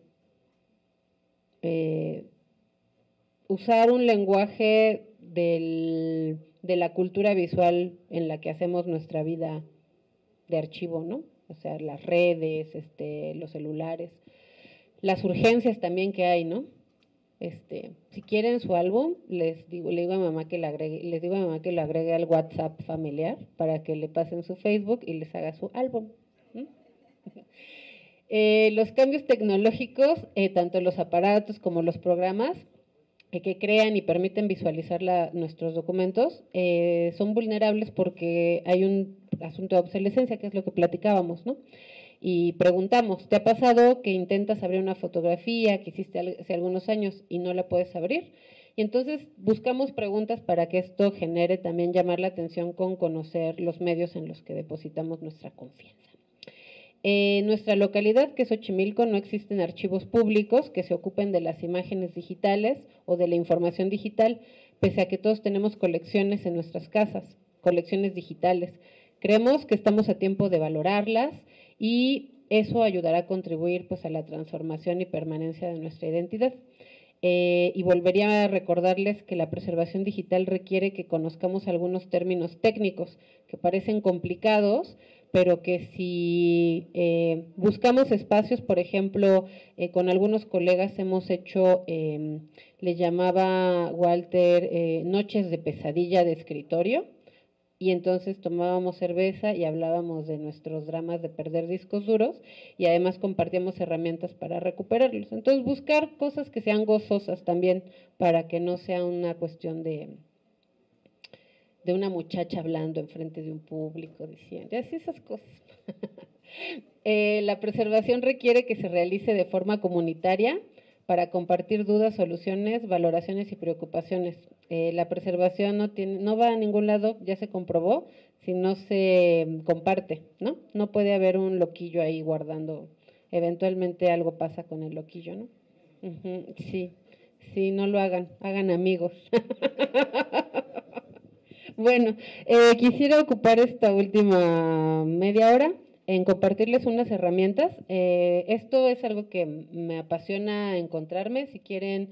S1: eh, usar un lenguaje del, de la cultura visual en la que hacemos nuestra vida de archivo, ¿no? O sea, las redes, este, los celulares, las urgencias también que hay, ¿no? Este, si quieren su álbum, les digo, le digo a mamá que le agregue, les digo a mamá que lo agregue al WhatsApp familiar para que le pasen su Facebook y les haga su álbum. (laughs) Eh, los cambios tecnológicos, eh, tanto los aparatos como los programas que crean y permiten visualizar nuestros documentos, son vulnerables porque hay un asunto de obsolescencia, que es lo que platicábamos, ¿no? y preguntamos, ¿te ha pasado que intentas abrir una fotografía que hiciste hace algunos años y no la puedes abrir? Y entonces buscamos preguntas para que esto genere también llamar la atención con conocer los medios en los que depositamos nuestra confianza. En nuestra localidad, que es Xochimilco, no existen archivos públicos que se ocupen de las imágenes digitales o de la información digital, pese a que todos tenemos colecciones en nuestras casas, colecciones digitales. Creemos que estamos a tiempo de valorarlas y eso ayudará a contribuir pues, a la transformación y permanencia de nuestra identidad. Eh, y volvería a recordarles que la preservación digital requiere que conozcamos algunos términos técnicos que parecen complicados, pero que si eh, buscamos espacios, por ejemplo, eh, con algunos colegas hemos hecho, em, le llamaba Walter, noches de pesadilla de escritorio, y entonces tomábamos cerveza y hablábamos de nuestros dramas de perder discos duros y además compartíamos herramientas para recuperarlos. Entonces buscar cosas que sean gozosas también para que no sea una cuestión de, de una muchacha hablando enfrente de un público diciendo, así esas cosas. (laughs) Eh, la preservación requiere que se realice de forma comunitaria para compartir dudas, soluciones, valoraciones y preocupaciones. Eh, la preservación no, tiene, no va a ningún lado, ya se comprobó, si no se comparte, ¿no? No puede haber un loquillo ahí guardando. Eventualmente algo pasa con el loquillo, ¿no? sí, sí, no lo hagan, hagan amigos. (laughs) bueno, eh, quisiera ocupar esta última media hora en compartirles unas herramientas. Eh, esto es algo que me apasiona encontrarme. Si quieren,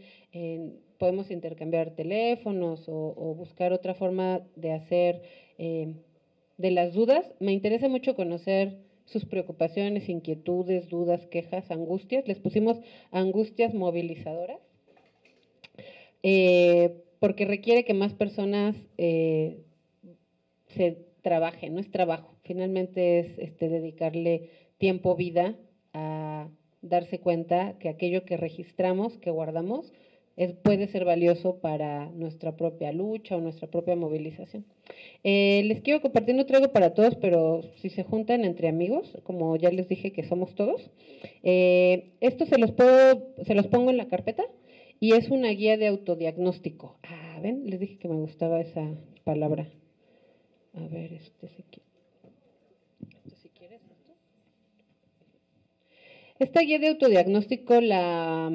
S1: podemos intercambiar teléfonos o, buscar otra forma de hacer eh, de las dudas. Me interesa mucho conocer sus preocupaciones, inquietudes, dudas, quejas, angustias. Les pusimos angustias movilizadoras, eh, porque requiere que más personas eh, se trabajen, no es trabajo. Finalmente es este, dedicarle tiempo, vida a darse cuenta que aquello que registramos, que guardamos, puede ser valioso para nuestra propia lucha o nuestra propia movilización. Eh, les quiero compartir, no traigo para todos, pero si se juntan entre amigos, como ya les dije que somos todos, eh, esto se los, puedo, se los pongo en la carpeta y es una guía de autodiagnóstico. Ah, ven, les dije que me gustaba esa palabra. A ver, este si quieres. Esta guía de autodiagnóstico la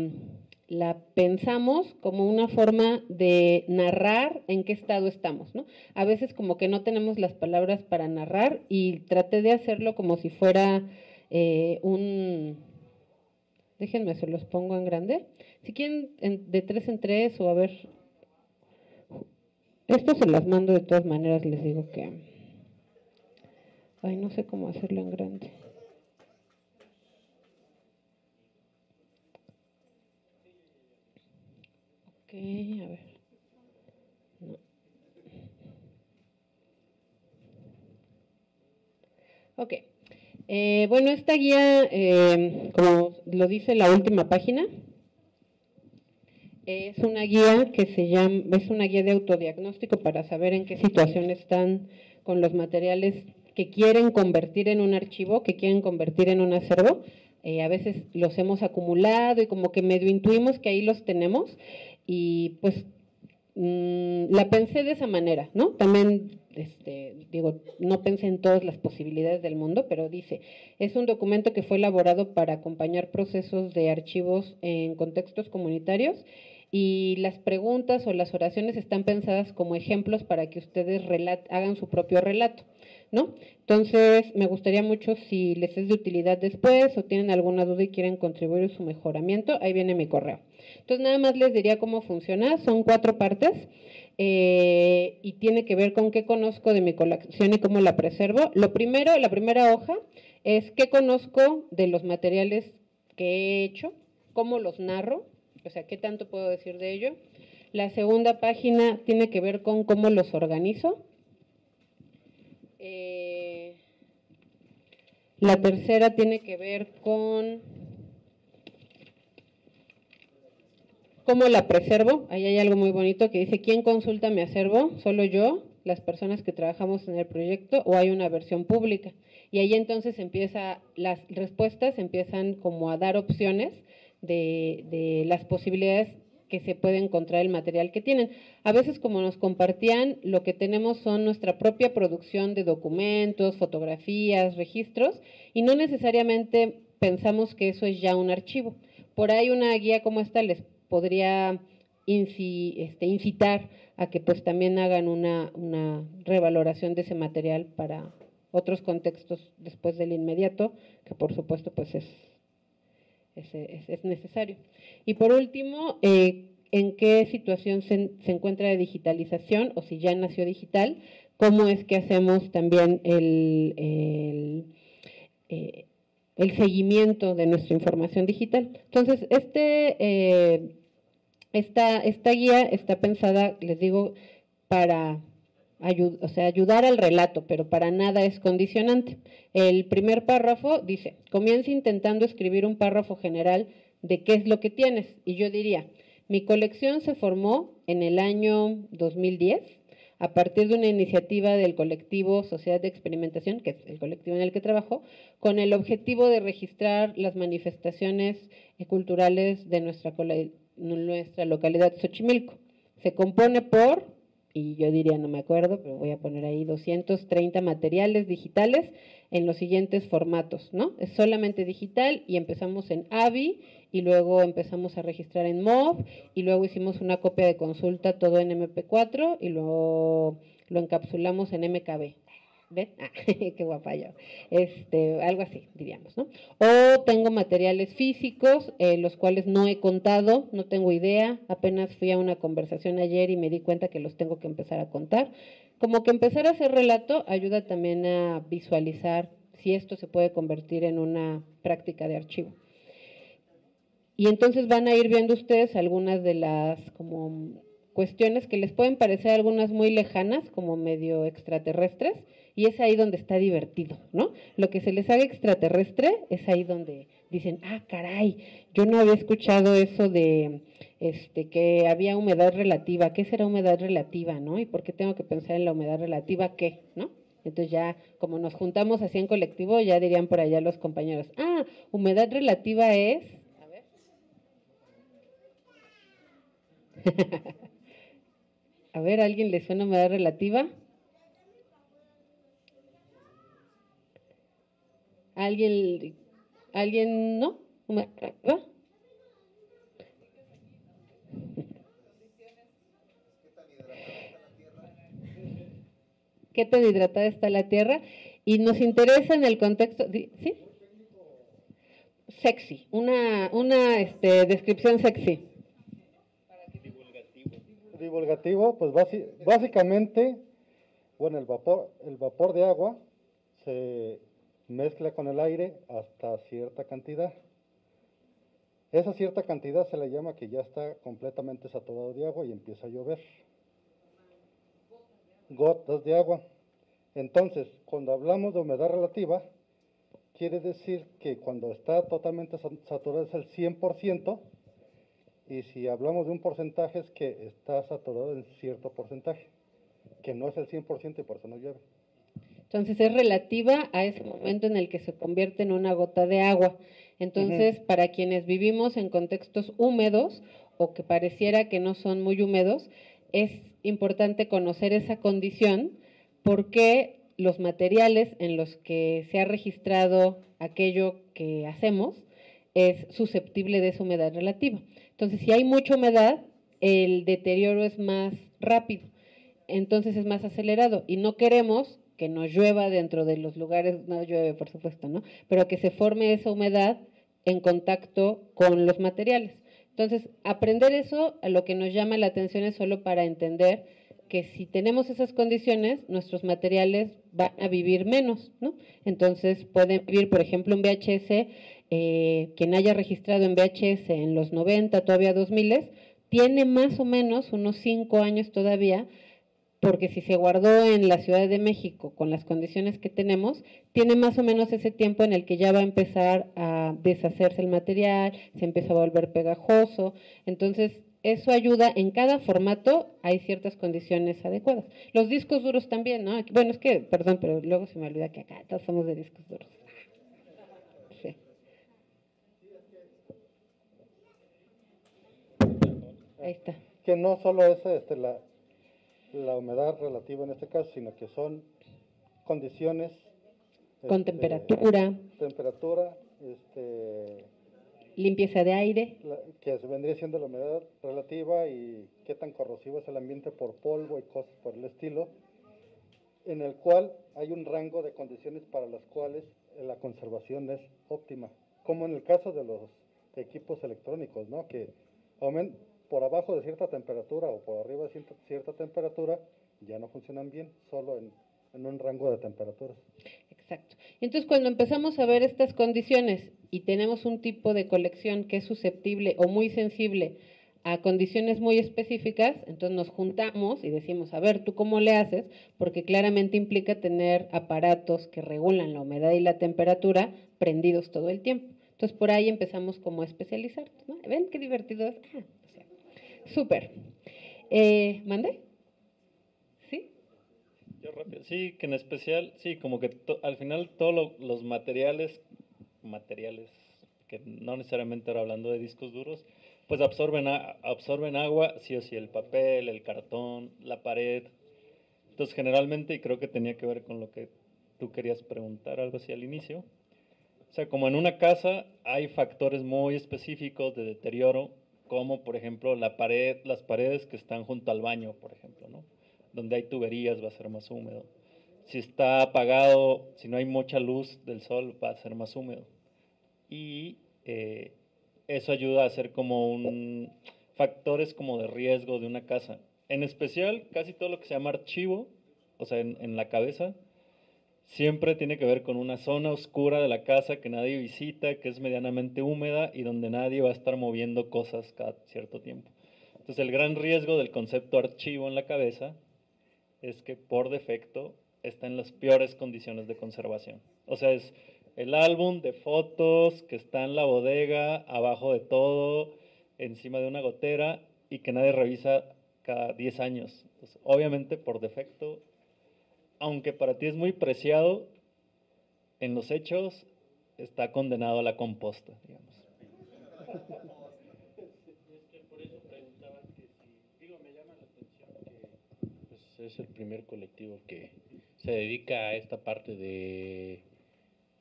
S1: la pensamos como una forma de narrar en qué estado estamos, ¿no? A veces como que no tenemos las palabras para narrar y traté de hacerlo como si fuera eh, un... Déjenme, se los pongo en grande. Si quieren de tres en tres o a ver... Esto se las mando de todas maneras, les digo que... Ay, no sé cómo hacerlo en grande. a ver. Ok. Eh, bueno, esta guía, eh, como lo dice la última página, es una guía que se llama, es una guía de autodiagnóstico para saber en qué situación están con los materiales que quieren convertir en un archivo, que quieren convertir en un acervo. Eh, a veces los hemos acumulado y como que medio intuimos que ahí los tenemos y pues mm, la pensé de esa manera, ¿no? También, este, digo, no pensé en todas las posibilidades del mundo, pero dice, es un documento que fue elaborado para acompañar procesos de archivos en contextos comunitarios y las preguntas o las oraciones están pensadas como ejemplos para que ustedes hagan su propio relato, ¿no? Entonces, me gustaría mucho si les es de utilidad después o tienen alguna duda y quieren contribuir a su mejoramiento, ahí viene mi correo. Entonces, nada más les diría cómo funciona, son cuatro partes. Eh, y tiene que ver con qué conozco de mi colección y cómo la preservo. Lo primero, la primera hoja es qué conozco de los materiales que he hecho, cómo los narro, o sea, qué tanto puedo decir de ello. La segunda página tiene que ver con cómo los organizo. Eh, la tercera tiene que ver con cómo la preservo. Ahí hay algo muy bonito que dice, ¿quién consulta mi acervo? ¿Solo yo? ¿Las personas que trabajamos en el proyecto? ¿O hay una versión pública? Y ahí entonces empieza, las respuestas empiezan como a dar opciones de, las posibilidades que se puede encontrar el material que tienen. A veces, como nos compartían, lo que tenemos son nuestra propia producción de documentos, fotografías, registros, y no necesariamente pensamos que eso es ya un archivo. Por ahí una guía como esta les podría este, incitar a que pues también hagan una, una revaloración de ese material para otros contextos después del inmediato, que por supuesto pues es es, necesario. Y por último, eh, ¿en qué situación se, encuentra de digitalización o si ya nació digital? ¿Cómo es que hacemos también el, el, eh, seguimiento de nuestra información digital? Entonces, este, eh, esta, esta guía está pensada, les digo, para o sea, ayudar al relato, pero para nada es condicionante. El primer párrafo dice, comienza intentando escribir un párrafo general de qué es lo que tienes. Y yo diría, mi colección se formó en el año 2010 a partir de una iniciativa del colectivo Sociedad de Experimentación, que es el colectivo en el que trabajo, con el objetivo de registrar las manifestaciones culturales de nuestra, nuestra localidad Xochimilco. Se compone por y yo diría, no me acuerdo, pero voy a poner ahí 230 materiales digitales en los siguientes formatos, ¿no? Es solamente digital y empezamos en AVI y luego empezamos a registrar en MOV y luego hicimos una copia de consulta todo en MP4 y luego lo encapsulamos en MKB. ¿Ven? Ah, (laughs) qué guapa yo. Este, algo así, diríamos, ¿no? O tengo materiales físicos, eh, los cuales no he contado, no tengo idea, apenas fui a una conversación ayer y me di cuenta que los tengo que empezar a contar. Como que empezar a hacer relato ayuda también a visualizar si esto se puede convertir en una práctica de archivo. Y entonces van a ir viendo ustedes algunas de las como cuestiones que les pueden parecer algunas muy lejanas, como medio extraterrestres, y es ahí donde está divertido, ¿no? Lo que se les haga extraterrestre es ahí donde dicen, ah, caray, yo no había escuchado eso de este, que había humedad relativa, ¿qué será humedad relativa, no? ¿Y por qué tengo que pensar en la humedad relativa qué, no? Entonces ya, como nos juntamos así en colectivo, ya dirían por allá los compañeros, ah, humedad relativa es... A ver. (laughs) A ver, ¿alguien le suena humedad relativa? ¿Alguien, alguien no? ¿Qué tan hidratada está la Tierra? Y nos interesa en el contexto, ¿sí? Sexy, una, una este, descripción sexy.
S12: Divulgativo. Divulgativo, pues básicamente, bueno, el vapor, el vapor de agua se mezcla con el aire hasta cierta cantidad. Esa cierta cantidad se le llama que ya está completamente saturado de agua y empieza a llover. Gotas de agua. Entonces, cuando hablamos de humedad relativa, quiere decir que cuando está totalmente saturado es el 100%, y si hablamos de un porcentaje es que está saturado en cierto porcentaje, que no es el 100% y por eso no llueve.
S1: Entonces es relativa a ese momento en el que se convierte en una gota de agua. Entonces, para quienes vivimos en contextos húmedos o que pareciera que no son muy húmedos, es importante conocer esa condición porque los materiales en los que se ha registrado aquello que hacemos es susceptible de esa humedad relativa. Entonces, si hay mucha humedad, el deterioro es más rápido, entonces es más acelerado y no queremos que nos llueva dentro de los lugares, no llueve por supuesto, ¿no? Pero que se forme esa humedad en contacto con los materiales. Entonces, aprender eso a lo que nos llama la atención es solo para entender que si tenemos esas condiciones, nuestros materiales van a vivir menos, ¿no? Entonces, pueden vivir, por ejemplo, un VHS, eh, quien haya registrado en VHS en los 90, todavía 2000, tiene más o menos unos 5 años todavía porque si se guardó en la Ciudad de México con las condiciones que tenemos, tiene más o menos ese tiempo en el que ya va a empezar a deshacerse el material, se empieza a volver pegajoso. Entonces, eso ayuda, en cada formato hay ciertas condiciones adecuadas. Los discos duros también, ¿no? Bueno, es que, perdón, pero luego se me olvida que acá todos somos de discos duros. Ahí está.
S12: Que no solo es este, la, la humedad relativa en este caso, sino que son condiciones
S1: con
S12: este,
S1: temperatura,
S12: temperatura, este,
S1: limpieza de aire,
S12: la- que vendría siendo la humedad relativa y qué tan corrosivo es el ambiente por polvo y cosas por el estilo, en el cual hay un rango de condiciones para las cuales la conservación es óptima, como en el caso de los equipos electrónicos, ¿no? que por abajo de cierta temperatura o por arriba de cierta, cierta temperatura ya no funcionan bien, solo en, en un rango de temperaturas.
S1: Exacto. Entonces, cuando empezamos a ver estas condiciones y tenemos un tipo de colección que es susceptible o muy sensible a condiciones muy específicas, entonces nos juntamos y decimos, a ver, ¿tú cómo le haces? Porque claramente implica tener aparatos que regulan la humedad y la temperatura prendidos todo el tiempo. Entonces, por ahí empezamos como a especializarnos, ¿no? ¿Ven qué divertido es? Súper. Eh, ¿Mande? ¿Sí?
S2: Yo rápido. Sí, que en especial, sí, como que to- al final todos lo- los materiales, materiales que no necesariamente ahora hablando de discos duros, pues absorben, absorben agua, sí o sí, el papel, el cartón, la pared. Entonces generalmente, y creo que tenía que ver con lo que tú querías preguntar, algo así al inicio, o sea, como en una casa hay factores muy específicos de deterioro, como por ejemplo la pared, las paredes que están junto al baño, por ejemplo, ¿no? Donde hay tuberías va a ser más húmedo. Si está apagado, si no hay mucha luz del sol, va a ser más húmedo. Y eh, eso ayuda a ser como un factores como de riesgo de una casa. En especial, casi todo lo que se llama archivo, o sea, en, en la cabeza, siempre tiene que ver con una zona oscura de la casa que nadie visita, que es medianamente húmeda y donde nadie va a estar moviendo cosas cada cierto tiempo. Entonces el gran riesgo del concepto archivo en la cabeza es que por defecto está en las peores condiciones de conservación. O sea, es el álbum de fotos que está en la bodega, abajo de todo, encima de una gotera y que nadie revisa cada 10 años. Entonces, obviamente, por defecto, aunque para ti es muy preciado, en los hechos está condenado a la composta, digamos.
S11: Pues es el primer colectivo que se dedica a esta parte de,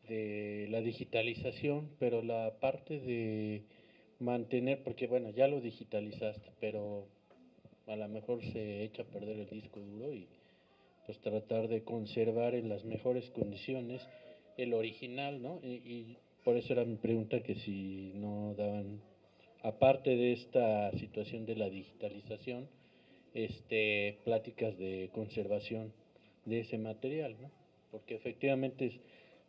S11: de la digitalización, pero la parte de mantener, porque bueno, ya lo digitalizaste, pero a lo mejor se echa a perder el disco duro y pues tratar de conservar en las mejores condiciones el original, ¿no? Y, y por eso era mi pregunta que si no daban, aparte de esta situación de la digitalización, este, pláticas de conservación de ese material, ¿no? Porque efectivamente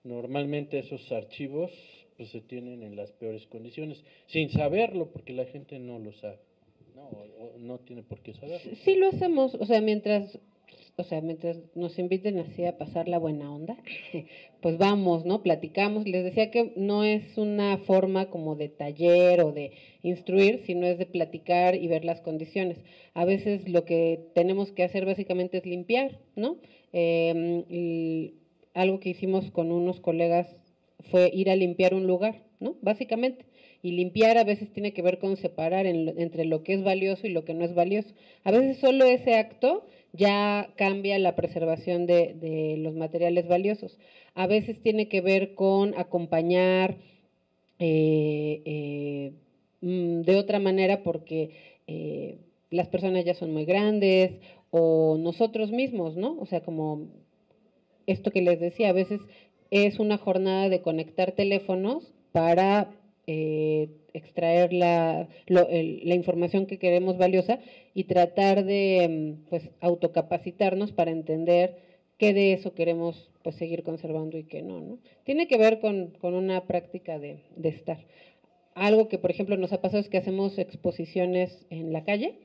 S11: normalmente esos archivos pues se tienen en las peores condiciones, sin saberlo, porque la gente no lo sabe, ¿no? O- o no tiene por qué saberlo.
S1: Sí lo hacemos, o sea, mientras, o sea, mientras nos inviten así a pasar la buena onda, (laughs) pues vamos, ¿no? Platicamos. Les decía que no es una forma como de taller o de instruir, sino es de platicar y ver las condiciones. A veces lo que tenemos que hacer básicamente es limpiar, ¿no? Eh, algo que hicimos con unos colegas fue ir a limpiar un lugar, ¿no? Básicamente. Y limpiar a veces tiene que ver con separar en entre lo que es valioso y lo que no es valioso. A veces solo ese acto ya cambia la preservación de, de los materiales valiosos. A veces tiene que ver con acompañar eh, eh, mm, de otra manera porque eh, las personas ya son muy grandes o nosotros mismos, ¿no? O sea, como esto que les decía, a veces es una jornada de conectar teléfonos para eh, extraer la, la, información que queremos valiosa y tratar de mm, pues, autocapacitarnos para entender qué de eso queremos pues, seguir conservando y qué no, no. Tiene que ver con, con una práctica de, de estar. Algo que, por ejemplo, nos ha pasado es que hacemos exposiciones en la calle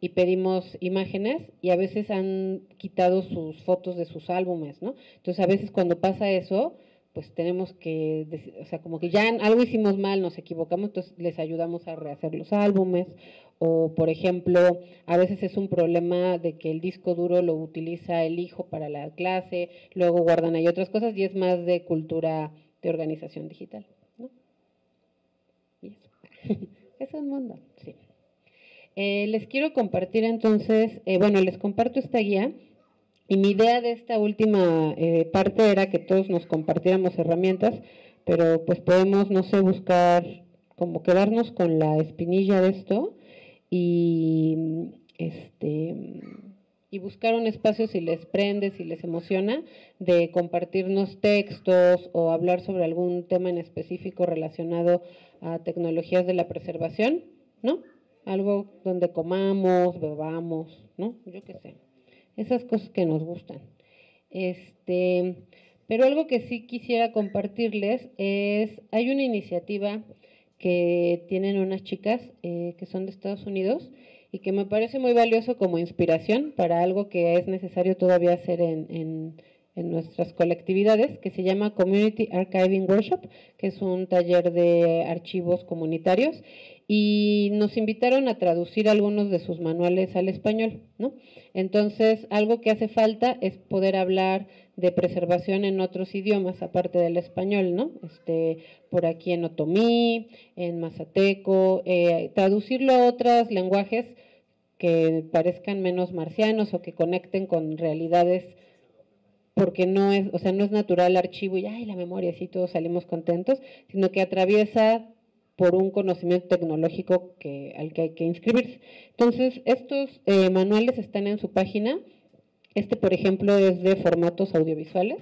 S1: y pedimos imágenes y a veces han quitado sus fotos de sus álbumes, ¿no? Entonces, a veces cuando pasa eso, pues tenemos que, o sea, como que ya algo hicimos mal, nos equivocamos, entonces les ayudamos a rehacer los álbumes. O, por ejemplo, a veces es un problema de que el disco duro lo utiliza el hijo para la clase, luego guardan ahí otras cosas y es más de cultura de organización digital. ¿no? Y eso. (laughs) es un mundo, sí. Eh, les quiero compartir entonces, eh, bueno, les comparto esta guía y mi idea de esta última eh, parte era que todos nos compartiéramos herramientas, pero pues podemos, no sé, buscar, como quedarnos con la espinilla de esto y, este, y buscar un espacio si les prende, si les emociona, de compartirnos textos o hablar sobre algún tema en específico relacionado a tecnologías de la preservación, ¿no? Algo donde comamos, bebamos, ¿no? Yo qué sé esas cosas que nos gustan. Este, pero algo que sí quisiera compartirles es, hay una iniciativa que tienen unas chicas eh, que son de Estados Unidos y que me parece muy valioso como inspiración para algo que es necesario todavía hacer en, en, en nuestras colectividades, que se llama Community Archiving Workshop, que es un taller de archivos comunitarios y nos invitaron a traducir algunos de sus manuales al español, ¿no? Entonces, algo que hace falta es poder hablar de preservación en otros idiomas aparte del español, ¿no? Este, por aquí en otomí, en mazateco, eh, traducirlo a otros lenguajes que parezcan menos marcianos o que conecten con realidades porque no es, o sea, no es natural archivo y ay, la memoria, así todos salimos contentos, sino que atraviesa por un conocimiento tecnológico que, al que hay que inscribirse. Entonces, estos eh, manuales están en su página. Este, por ejemplo, es de formatos audiovisuales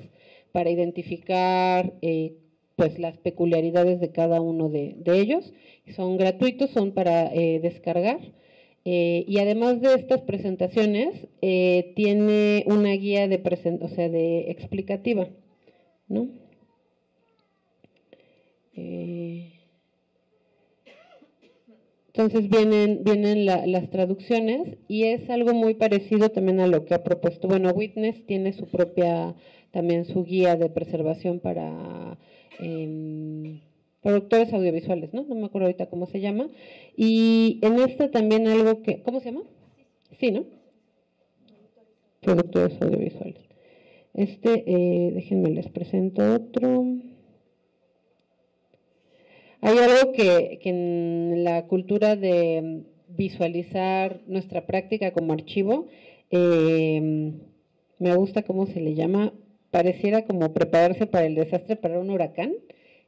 S1: para identificar eh, pues las peculiaridades de cada uno de, ellos. Son gratuitos, son para eh, descargar. y además de estas presentaciones, tiene una guía de, o sea, de explicativa. ¿no? Entonces vienen, vienen las traducciones y es algo muy parecido también a lo que ha propuesto. Bueno, Witness tiene su propia, también su guía de preservación para em, productores audiovisuales, ¿no? No me acuerdo ahorita cómo se llama. Y en esta también algo que, ¿cómo se llama? Sí, ¿no? Productores audiovisuales. Este, eh, déjenme les presento otro. Hay algo que, en la cultura de visualizar nuestra práctica como archivo, eh, me gusta cómo se le llama, pareciera como prepararse para el desastre, para un huracán.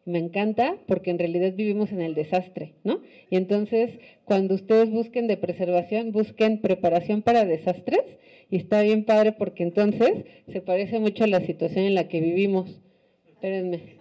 S1: Me encanta porque en realidad vivimos en el desastre, ¿no? Y entonces, cuando ustedes busquen de preservación, busquen preparación para desastres y está bien padre porque entonces se parece mucho a la situación en la que vivimos. Espérenme.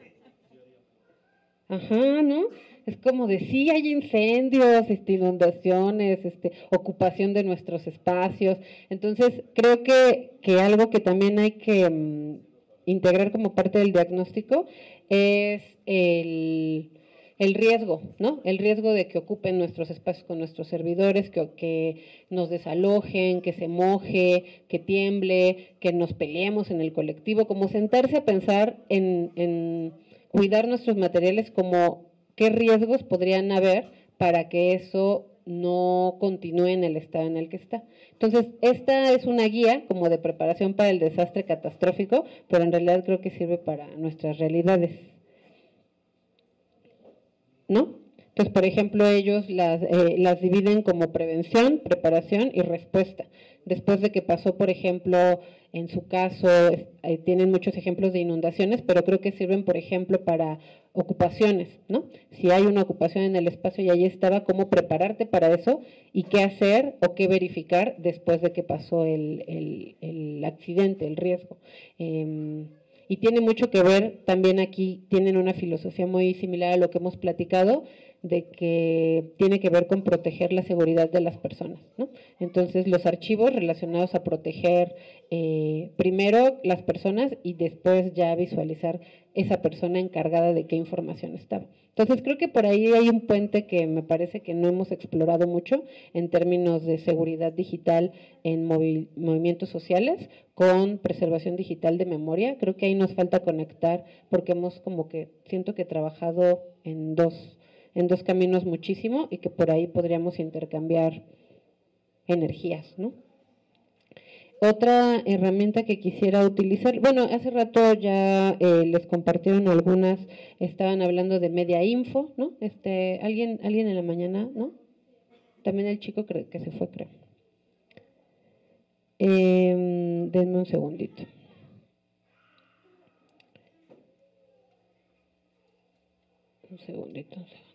S1: Ajá, ¿no? Es como de sí hay incendios, este, inundaciones, este, ocupación de nuestros espacios. Entonces, creo que, que algo que también hay que mm, integrar como parte del diagnóstico es el, el, riesgo, ¿no? El riesgo de que ocupen nuestros espacios con nuestros servidores, que, que nos desalojen, que se moje, que tiemble, que nos peleemos en el colectivo, como sentarse a pensar en, en cuidar nuestros materiales como qué riesgos podrían haber para que eso no continúe en el estado en el que está. Entonces, esta es una guía como de preparación para el desastre catastrófico, pero en realidad creo que sirve para nuestras realidades. ¿No? Entonces, por ejemplo, ellos las, eh, las dividen como prevención, preparación y respuesta. Después de que pasó, por ejemplo, en su caso, eh, tienen muchos ejemplos de inundaciones, pero creo que sirven, por ejemplo, para ocupaciones, ¿no? Si hay una ocupación en el espacio y ahí estaba, cómo prepararte para eso y qué hacer o qué verificar después de que pasó el, el, accidente, el riesgo. Em, y tiene mucho que ver, también aquí tienen una filosofía muy similar a lo que hemos platicado, de que tiene que ver con proteger la seguridad de las personas. ¿no? Entonces, los archivos relacionados a proteger eh, primero las personas y después ya visualizar esa persona encargada de qué información estaba. Entonces, creo que por ahí hay un puente que me parece que no hemos explorado mucho en términos de seguridad digital en movimientos sociales con preservación digital de memoria. Creo que ahí nos falta conectar porque hemos como que siento que he trabajado en dos en dos caminos muchísimo y que por ahí podríamos intercambiar energías, ¿no? Otra herramienta que quisiera utilizar, bueno, hace rato ya eh, les compartieron algunas, estaban hablando de media info, ¿no? Este, alguien, alguien en la mañana, ¿no? También el chico que se fue, creo. Eh, denme un segundito. Un segundito, un segundito.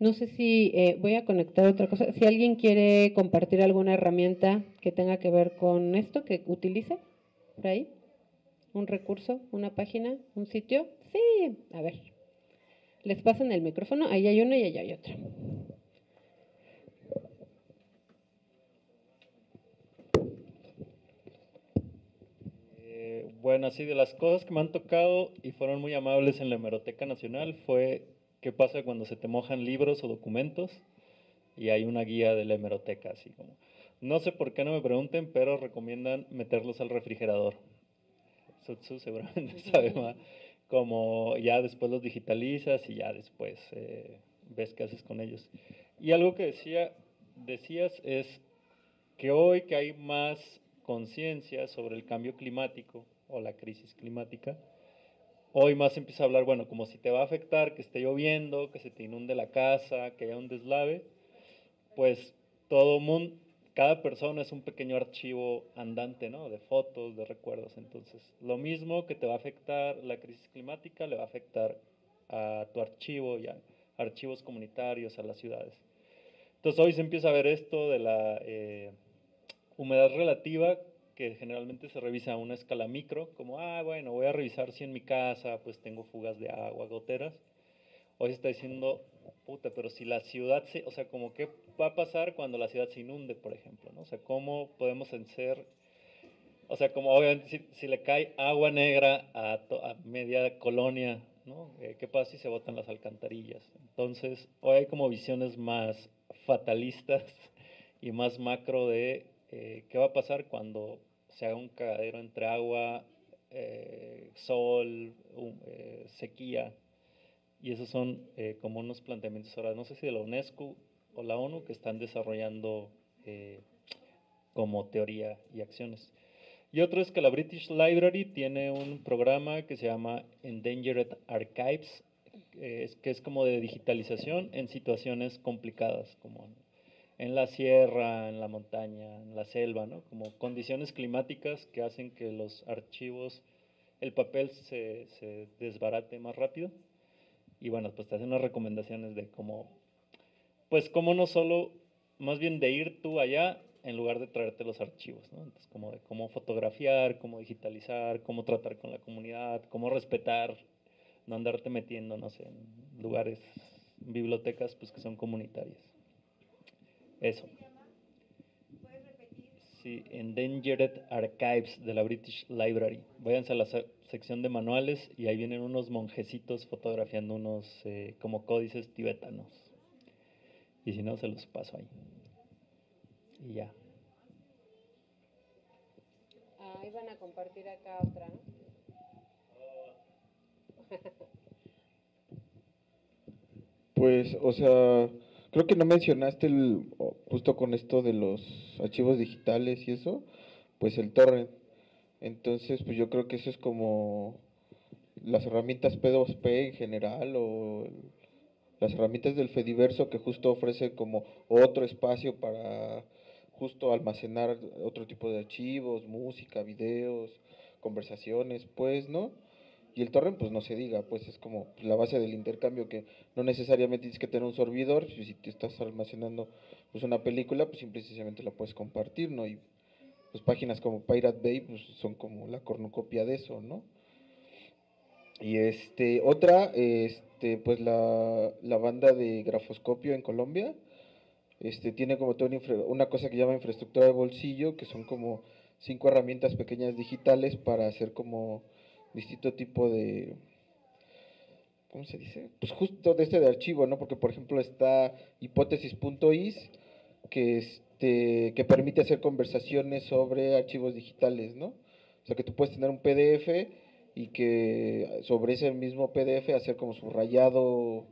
S1: No sé si eh, voy a conectar otra cosa. Si alguien quiere compartir alguna herramienta que tenga que ver con esto, que utilice por ahí. Un recurso, una página, un sitio. Sí, a ver. Les pasan el micrófono. Ahí hay una y allá hay otra.
S2: Eh, bueno, así de las cosas que me han tocado y fueron muy amables en la Hemeroteca Nacional fue qué pasa cuando se te mojan libros o documentos y hay una guía de la hemeroteca, así como. No sé por qué no me pregunten, pero recomiendan meterlos al refrigerador. Sutsu seguramente (laughs) sabe más. Como ya después los digitalizas y ya después eh, ves qué haces con ellos. Y algo que decía, decías es que hoy que hay más conciencia sobre el cambio climático o la crisis climática, Hoy más empieza a hablar, bueno, como si te va a afectar que esté lloviendo, que se te inunde la casa, que haya un deslave, pues todo mundo, cada persona es un pequeño archivo andante, ¿no? De fotos, de recuerdos. Entonces, lo mismo que te va a afectar la crisis climática, le va a afectar a tu archivo y a archivos comunitarios, a las ciudades. Entonces, hoy se empieza a ver esto de la eh, humedad relativa que generalmente se revisa a una escala micro, como, ah, bueno, voy a revisar si en mi casa pues tengo fugas de agua, goteras. Hoy se está diciendo, puta, pero si la ciudad se, o sea, como qué va a pasar cuando la ciudad se inunde, por ejemplo, ¿no? O sea, cómo podemos ser, o sea, como obviamente si, le cae agua negra a, a media colonia, ¿no? Eh, ¿Qué pasa si se botan las alcantarillas? Entonces, hoy hay como visiones más fatalistas (laughs) y más macro de eh, qué va a pasar cuando se haga un cagadero entre agua, eh, sol, eh, sequía. Y esos son como unos planteamientos ahora, no sé si de la UNESCO o la ONU, que están desarrollando como teoría y acciones. Y otro es que la British Library tiene un programa que se llama Endangered Archives, que es como de digitalización en situaciones complicadas, como en la sierra, en la montaña, en la selva, ¿no? Como condiciones climáticas que hacen que los archivos, el papel se, se desbarate más rápido. Y bueno, pues te hacen unas recomendaciones de cómo, pues cómo no solo, más bien de ir tú allá en lugar de traerte los archivos, ¿no? Entonces, como cómo fotografiar, cómo digitalizar, cómo tratar con la comunidad, cómo respetar, no andarte metiendo, no sé, en lugares, bibliotecas, pues que son comunitarias. Eso. Sí, Endangered Archives de la British Library. Váyanse a la sección de manuales y ahí vienen unos monjecitos fotografiando unos eh, como códices tibetanos. Y si no, se los paso ahí. Y ya.
S1: Ahí van a compartir acá otra, ¿no?
S9: Pues, o sea, Creo que no mencionaste el, justo con esto de los archivos digitales y eso, pues el torrent. Entonces, pues yo creo que eso es como las herramientas P2P en general o las herramientas del Fediverso que justo ofrece como otro espacio para justo almacenar otro tipo de archivos, música, videos, conversaciones, pues, ¿no? Y el torrent, pues no se diga, pues es como la base del intercambio que no necesariamente tienes que tener un servidor, si te estás almacenando pues una película, pues simplemente la puedes compartir, ¿no? Y pues páginas como Pirate Bay pues son como la cornucopia de eso, ¿no? Y este, otra, este, pues la, la banda de grafoscopio en Colombia, este, tiene como toda una, una cosa que llama infraestructura de bolsillo, que son como cinco herramientas pequeñas digitales para hacer como distinto tipo de, ¿cómo se dice? Pues justo de este de archivo, ¿no? Porque por ejemplo está hipótesis.is, que, este, que permite hacer conversaciones sobre archivos digitales, ¿no? O sea que tú puedes tener un PDF y que sobre ese mismo PDF hacer como subrayado,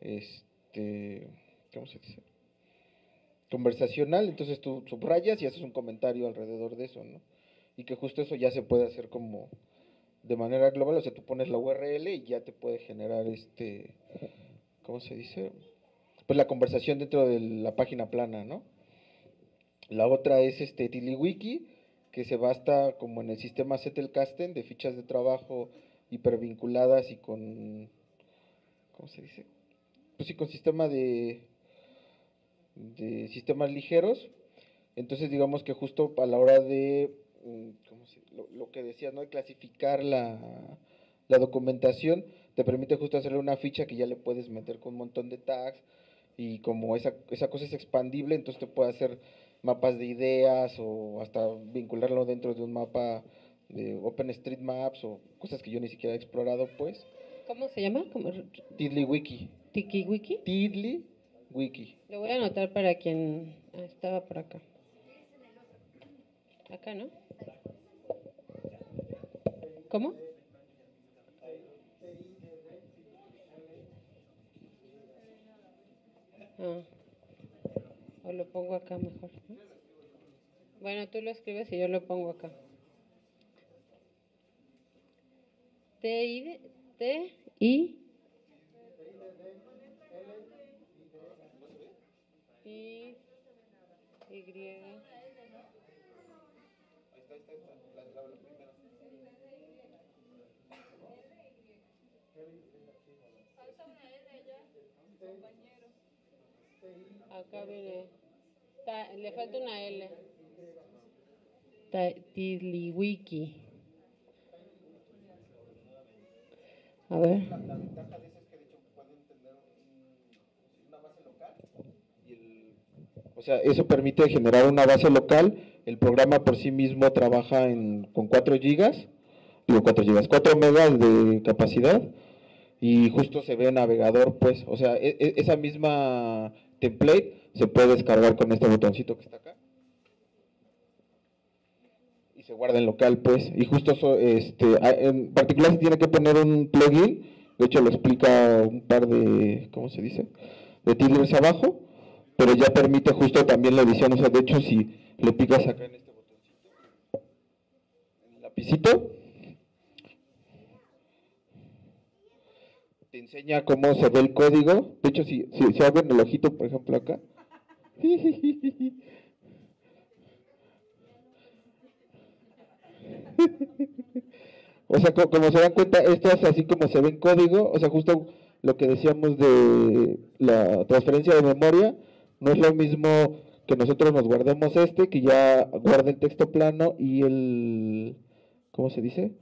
S9: este, ¿cómo se dice? Conversacional, entonces tú subrayas y haces un comentario alrededor de eso, ¿no? Y que justo eso ya se puede hacer como de manera global, o sea, tú pones la URL y ya te puede generar este, ¿cómo se dice? Pues la conversación dentro de la página plana, ¿no? La otra es este TiliWiki, que se basta como en el sistema Zettelkasten de fichas de trabajo hipervinculadas y con, ¿cómo se dice? Pues sí, con sistema de, de sistemas ligeros. Entonces digamos que justo a la hora de Mm, lo, que decías, ¿no? De clasificar la, documentación, te permite justo hacerle una ficha que ya le puedes meter con un montón de tags y como esa, esa cosa es expandible, entonces te puede hacer mapas de ideas o hasta vincularlo dentro de un mapa de OpenStreetMaps o cosas que yo ni siquiera he explorado, pues.
S1: ¿Cómo se llama?
S9: TidlyWiki.
S1: ¿TikiWiki?
S9: TidlyWiki.
S1: Lo voy a anotar para quien estaba por acá. Acá, ¿no? ¿Cómo? Ah, o lo pongo acá mejor. Bueno, tú lo escribes y yo lo pongo acá. T I T I Y Acá viene. le falta una L. Tiliwiki. A ver.
S9: La, ventaja de eso es que de hecho pueden tener una base local. Y el, o sea, eso permite generar una base local. El programa por sí mismo trabaja en, con 4 gigas, digo 4 gigas, 4 megas de capacidad y justo se ve navegador, pues, o sea, e, e, esa misma template se puede descargar con este botoncito que está acá. Y se guarda en local, pues. Y justo este, en particular se tiene que poner un plugin. De hecho, lo explica un par de, ¿cómo se dice? De titlers abajo. Pero ya permite justo también la edición. O sea, de hecho, si le picas acá en este botoncito, en el lapicito, enseña cómo se ve el código. De hecho, si, si, si abren el ojito, por ejemplo, acá. (laughs) o sea, como, se dan cuenta, esto es así como se ve en código. O sea, justo lo que decíamos de la transferencia de memoria, no es lo mismo que nosotros nos guardemos este, que ya guarda el texto plano y el... ¿Cómo se dice?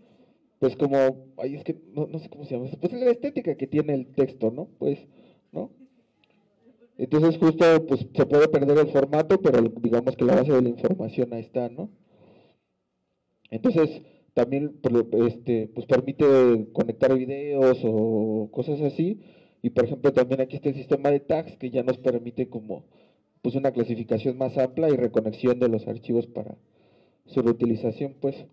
S9: Pues como, ay, es que no, no sé cómo se llama, pues la estética que tiene el texto, ¿no? Pues, ¿no? Entonces justo pues se puede perder el formato, pero digamos que la base de la información ahí está, ¿no? Entonces también este, pues permite conectar videos o cosas así. Y por ejemplo también aquí está el sistema de tags que ya nos permite como pues una clasificación más amplia y reconexión de los archivos para su reutilización, pues.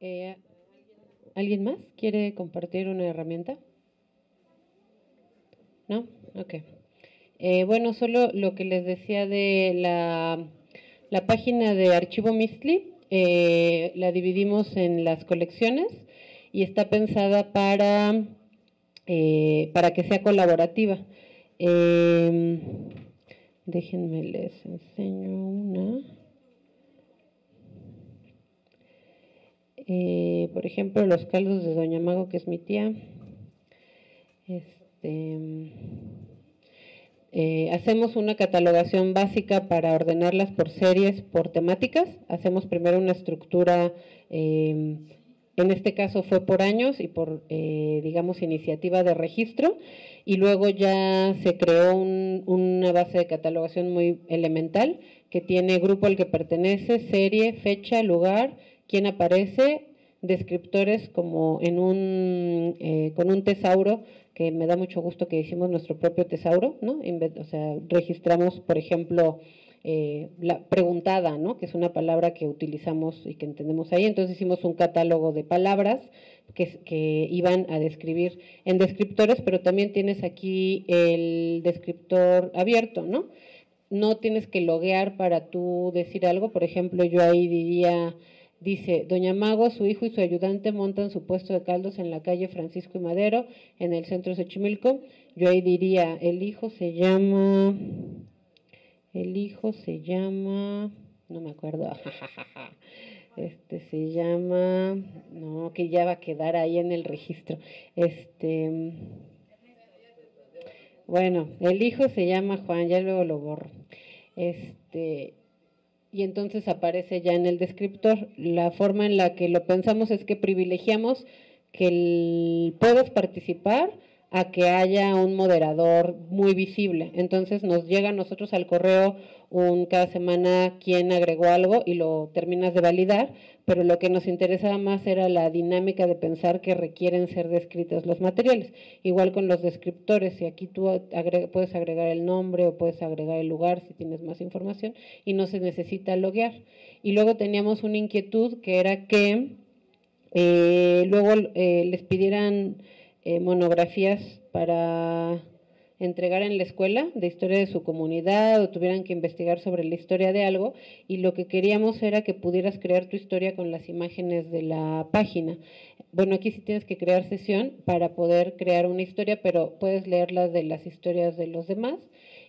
S1: Eh, ¿Alguien más quiere compartir una herramienta? ¿No? Ok. Eh, bueno, solo lo que les decía de la, la página de Archivo Mistli, eh, la dividimos en las colecciones y está pensada para, para que sea colaborativa. Em, déjenme les enseño una. Eh, por ejemplo, los caldos de Doña Mago, que es mi tía. Este, eh, hacemos una catalogación básica para ordenarlas por series, por temáticas. Hacemos primero una estructura, eh, en este caso fue por años y por, digamos, iniciativa de registro. Y luego ya se creó una base de catalogación muy elemental que tiene grupo al que pertenece, serie, fecha, lugar, quién aparece, descriptores como en un, eh, con un tesauro, que me da mucho gusto que hicimos nuestro propio tesauro, ¿no? O sea, registramos, por ejemplo, eh, la preguntada, ¿no? Que es una palabra que utilizamos y que entendemos ahí. Entonces hicimos un catálogo de palabras que, que iban a describir en descriptores, pero también tienes aquí el descriptor abierto, ¿no? No tienes que loguear para tú decir algo. Por ejemplo, yo ahí diría Dice, Doña Mago, su hijo y su ayudante montan su puesto de caldos en la calle Francisco y Madero, en el centro de Xochimilco. Yo ahí diría, el hijo se llama, el hijo se llama, no me acuerdo, (laughs) este se llama, no, que ya va a quedar ahí en el registro. Este, bueno, el hijo se llama Juan, ya luego lo borro. Este, y entonces aparece ya en el descriptor. La forma en la que lo pensamos es que privilegiamos que puedas participar a que haya un moderador muy visible. Entonces nos llega a nosotros al correo un cada semana quién agregó algo y lo terminas de validar, pero lo que nos interesaba más era la dinámica de pensar que requieren ser descritos los materiales. Igual con los descriptores, si aquí tú puedes agregar el nombre o puedes agregar el lugar si tienes más información y no se necesita loguear. Y luego teníamos una inquietud que era que eh, luego eh, les pidieran eh, monografías para entregar en la escuela de historia de su comunidad o tuvieran que investigar sobre la historia de algo y lo que queríamos era que pudieras crear tu historia con las imágenes de la página. Bueno, aquí sí tienes que crear sesión para poder crear una historia, pero puedes leerlas de las historias de los demás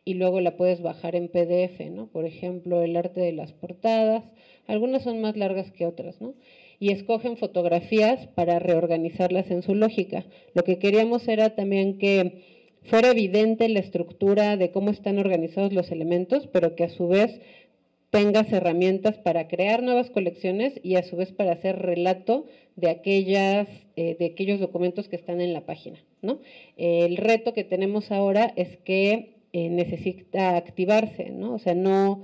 S1: y luego la puedes bajar en PDF, ¿no? Por ejemplo, el arte de las portadas, algunas son más largas que otras, ¿no? Y escogen fotografías para reorganizarlas en su lógica. Lo que queríamos era también que fuera evidente la estructura de cómo están organizados los elementos, pero que a su vez tengas herramientas para crear nuevas colecciones y a su vez para hacer relato de, aquellas, eh, de aquellos documentos que están en la página. ¿no? el reto que tenemos ahora es que eh, necesita activarse, ¿no? o sea, no,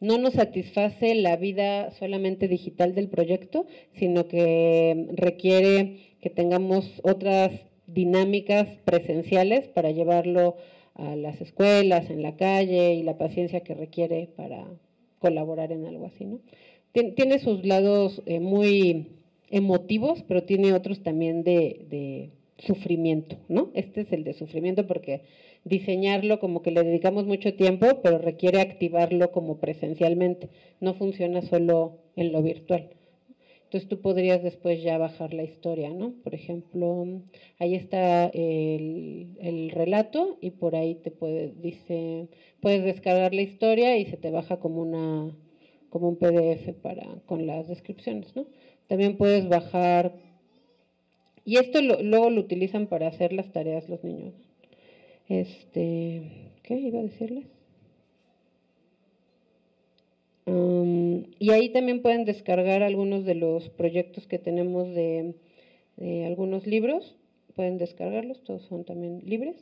S1: no nos satisface la vida solamente digital del proyecto, sino que requiere que tengamos otras dinámicas presenciales para llevarlo a las escuelas, en la calle y la paciencia que requiere para colaborar en algo así, ¿no? Tiene sus lados eh, muy emotivos, pero tiene otros también de, de, sufrimiento, ¿no? Este es el de sufrimiento porque diseñarlo como que le dedicamos mucho tiempo, pero requiere activarlo como presencialmente, no funciona solo en lo virtual. Entonces tú podrías después ya bajar la historia, ¿no? Por ejemplo, ahí está el, relato y por ahí te puede, dice, puedes descargar la historia y se te baja como una como un PDF para con las descripciones, ¿no? También puedes bajar y esto luego lo utilizan para hacer las tareas los niños. Este, ¿qué iba a decirles? y ahí también pueden descargar algunos de los proyectos que tenemos de, algunos libros, pueden descargarlos, todos son también libres.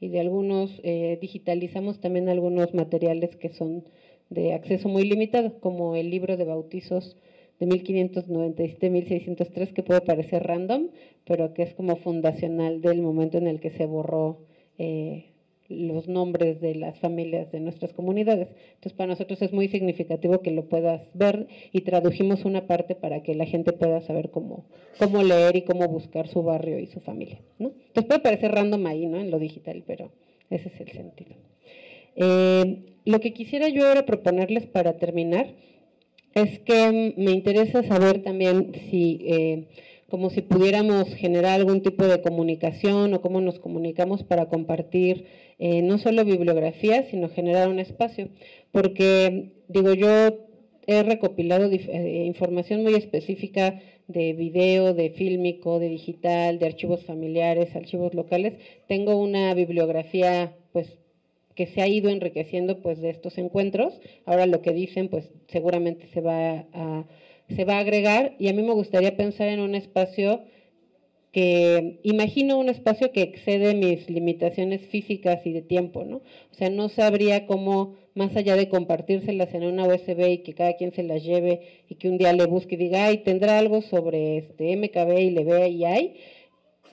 S1: Y de algunos, eh, digitalizamos también algunos materiales que son de acceso muy limitado, como el libro de bautizos de 1597-1603, que puede parecer random, pero que es como fundacional del momento en el que se borró eh, los nombres de las familias de nuestras comunidades. Entonces, para nosotros es muy significativo que lo puedas ver y tradujimos una parte para que la gente pueda saber cómo, cómo leer y cómo buscar su barrio y su familia. ¿no? Entonces, puede parecer random ahí, ¿no? En lo digital, pero ese es el sentido. Eh, lo que quisiera yo ahora proponerles para terminar es que me interesa saber también si... Eh, como si pudiéramos generar algún tipo de comunicación o cómo nos comunicamos para compartir eh, no solo bibliografía, sino generar un espacio. Porque, digo, yo he recopilado eh, información muy específica de video, de fílmico, de digital, de archivos familiares, archivos locales. Tengo una bibliografía pues que se ha ido enriqueciendo pues de estos encuentros. Ahora lo que dicen pues seguramente se va a, se va a agregar y a mí me gustaría pensar en un espacio que imagino un espacio que excede mis limitaciones físicas y de tiempo, ¿no? O sea, no sabría cómo, más allá de compartírselas en una USB y que cada quien se las lleve y que un día le busque y diga, ay, tendrá algo sobre este MKB y le vea y hay,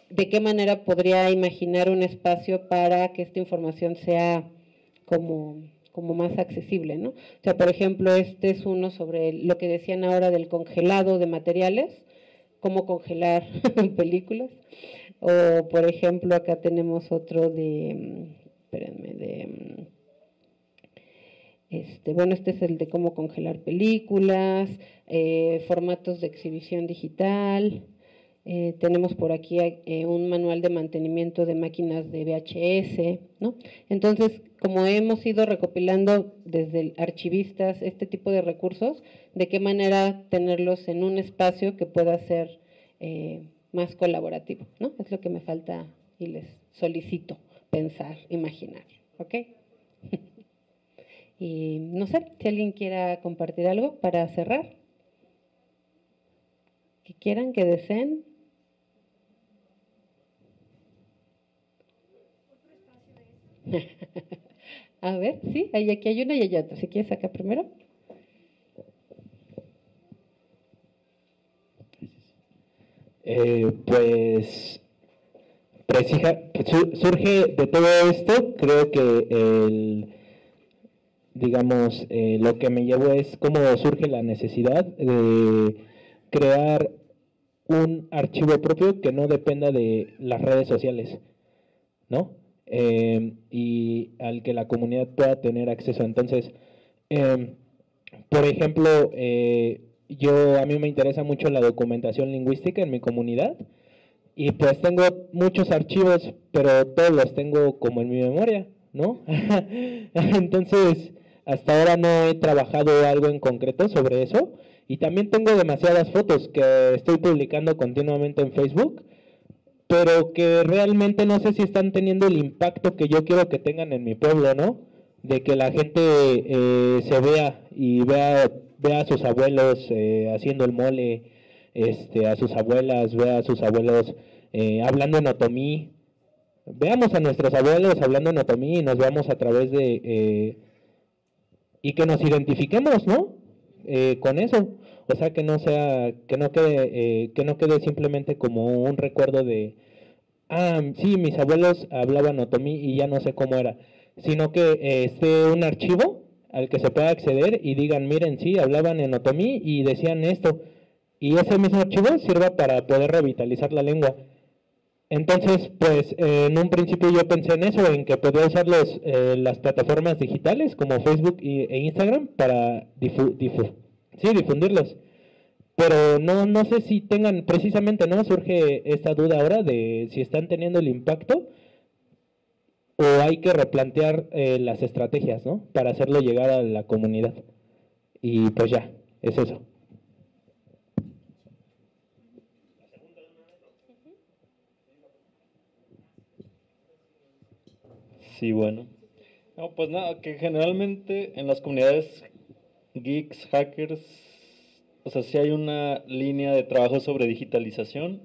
S1: de qué manera podría imaginar un espacio para que esta información sea como, como más accesible, ¿no? O sea, por ejemplo, este es uno sobre lo que decían ahora del congelado de materiales, cómo congelar (laughs) películas. O, por ejemplo, acá tenemos otro de, mm, espérenme, de, mm, este, bueno, este es el de cómo congelar películas, eh, formatos de exhibición digital. Eh, tenemos por aquí eh, un manual de mantenimiento de máquinas de VHS, ¿no? Entonces, como hemos ido recopilando desde archivistas este tipo de recursos, de qué manera tenerlos en un espacio que pueda ser eh, más colaborativo, ¿no? Es lo que me falta y les solicito pensar, imaginar, ¿ok? (laughs) y no sé si alguien quiera compartir algo para cerrar. Que quieran, que deseen. (laughs) A ver, sí, ahí aquí hay una y hay otra. Si quieres acá primero.
S13: Eh, pues, surge de todo esto, creo que el, digamos, eh, lo que me llevó es cómo surge la necesidad de crear un archivo propio que no dependa de las redes sociales, ¿no? Em, y al que la comunidad pueda tener acceso. Entonces, em, por ejemplo, eh, yo a mí me interesa mucho la documentación lingüística en mi comunidad y pues tengo muchos archivos, pero todos los tengo como en mi memoria, ¿no? (laughs) Entonces, hasta ahora no he trabajado algo en concreto sobre eso y también tengo demasiadas fotos que estoy publicando continuamente en Facebook pero que realmente no sé si están teniendo el impacto que yo quiero que tengan en mi pueblo, ¿no? De que la gente eh, se vea y vea, vea a sus abuelos eh, haciendo el mole, este, a sus abuelas, vea a sus abuelos eh, hablando en otomí. Veamos a nuestros abuelos hablando en otomí y nos veamos a través de... y que nos identifiquemos, ¿no? con eso. O sea, que no sea, que no quede, eh, que no quede simplemente como un recuerdo de, ah, sí, mis abuelos hablaban otomí y ya no sé cómo era, sino que eh, esté un archivo al que se pueda acceder y digan, miren, sí, hablaban en otomí y decían esto, y ese mismo archivo sirva para poder revitalizar la lengua. Entonces, pues en un principio yo pensé en eso, en que podía usar los, eh, las plataformas digitales como Facebook e Instagram para difu, difu sí, difundirlos. Pero no, no sé si tengan, precisamente, ¿no? Surge esta duda ahora de si están teniendo el impacto o hay que replantear eh, las estrategias, ¿no? Para hacerlo llegar a la comunidad. Y pues ya, es eso.
S2: Sí, bueno. No, pues nada, que generalmente en las comunidades geeks, hackers, o sea, sí hay una línea de trabajo sobre digitalización,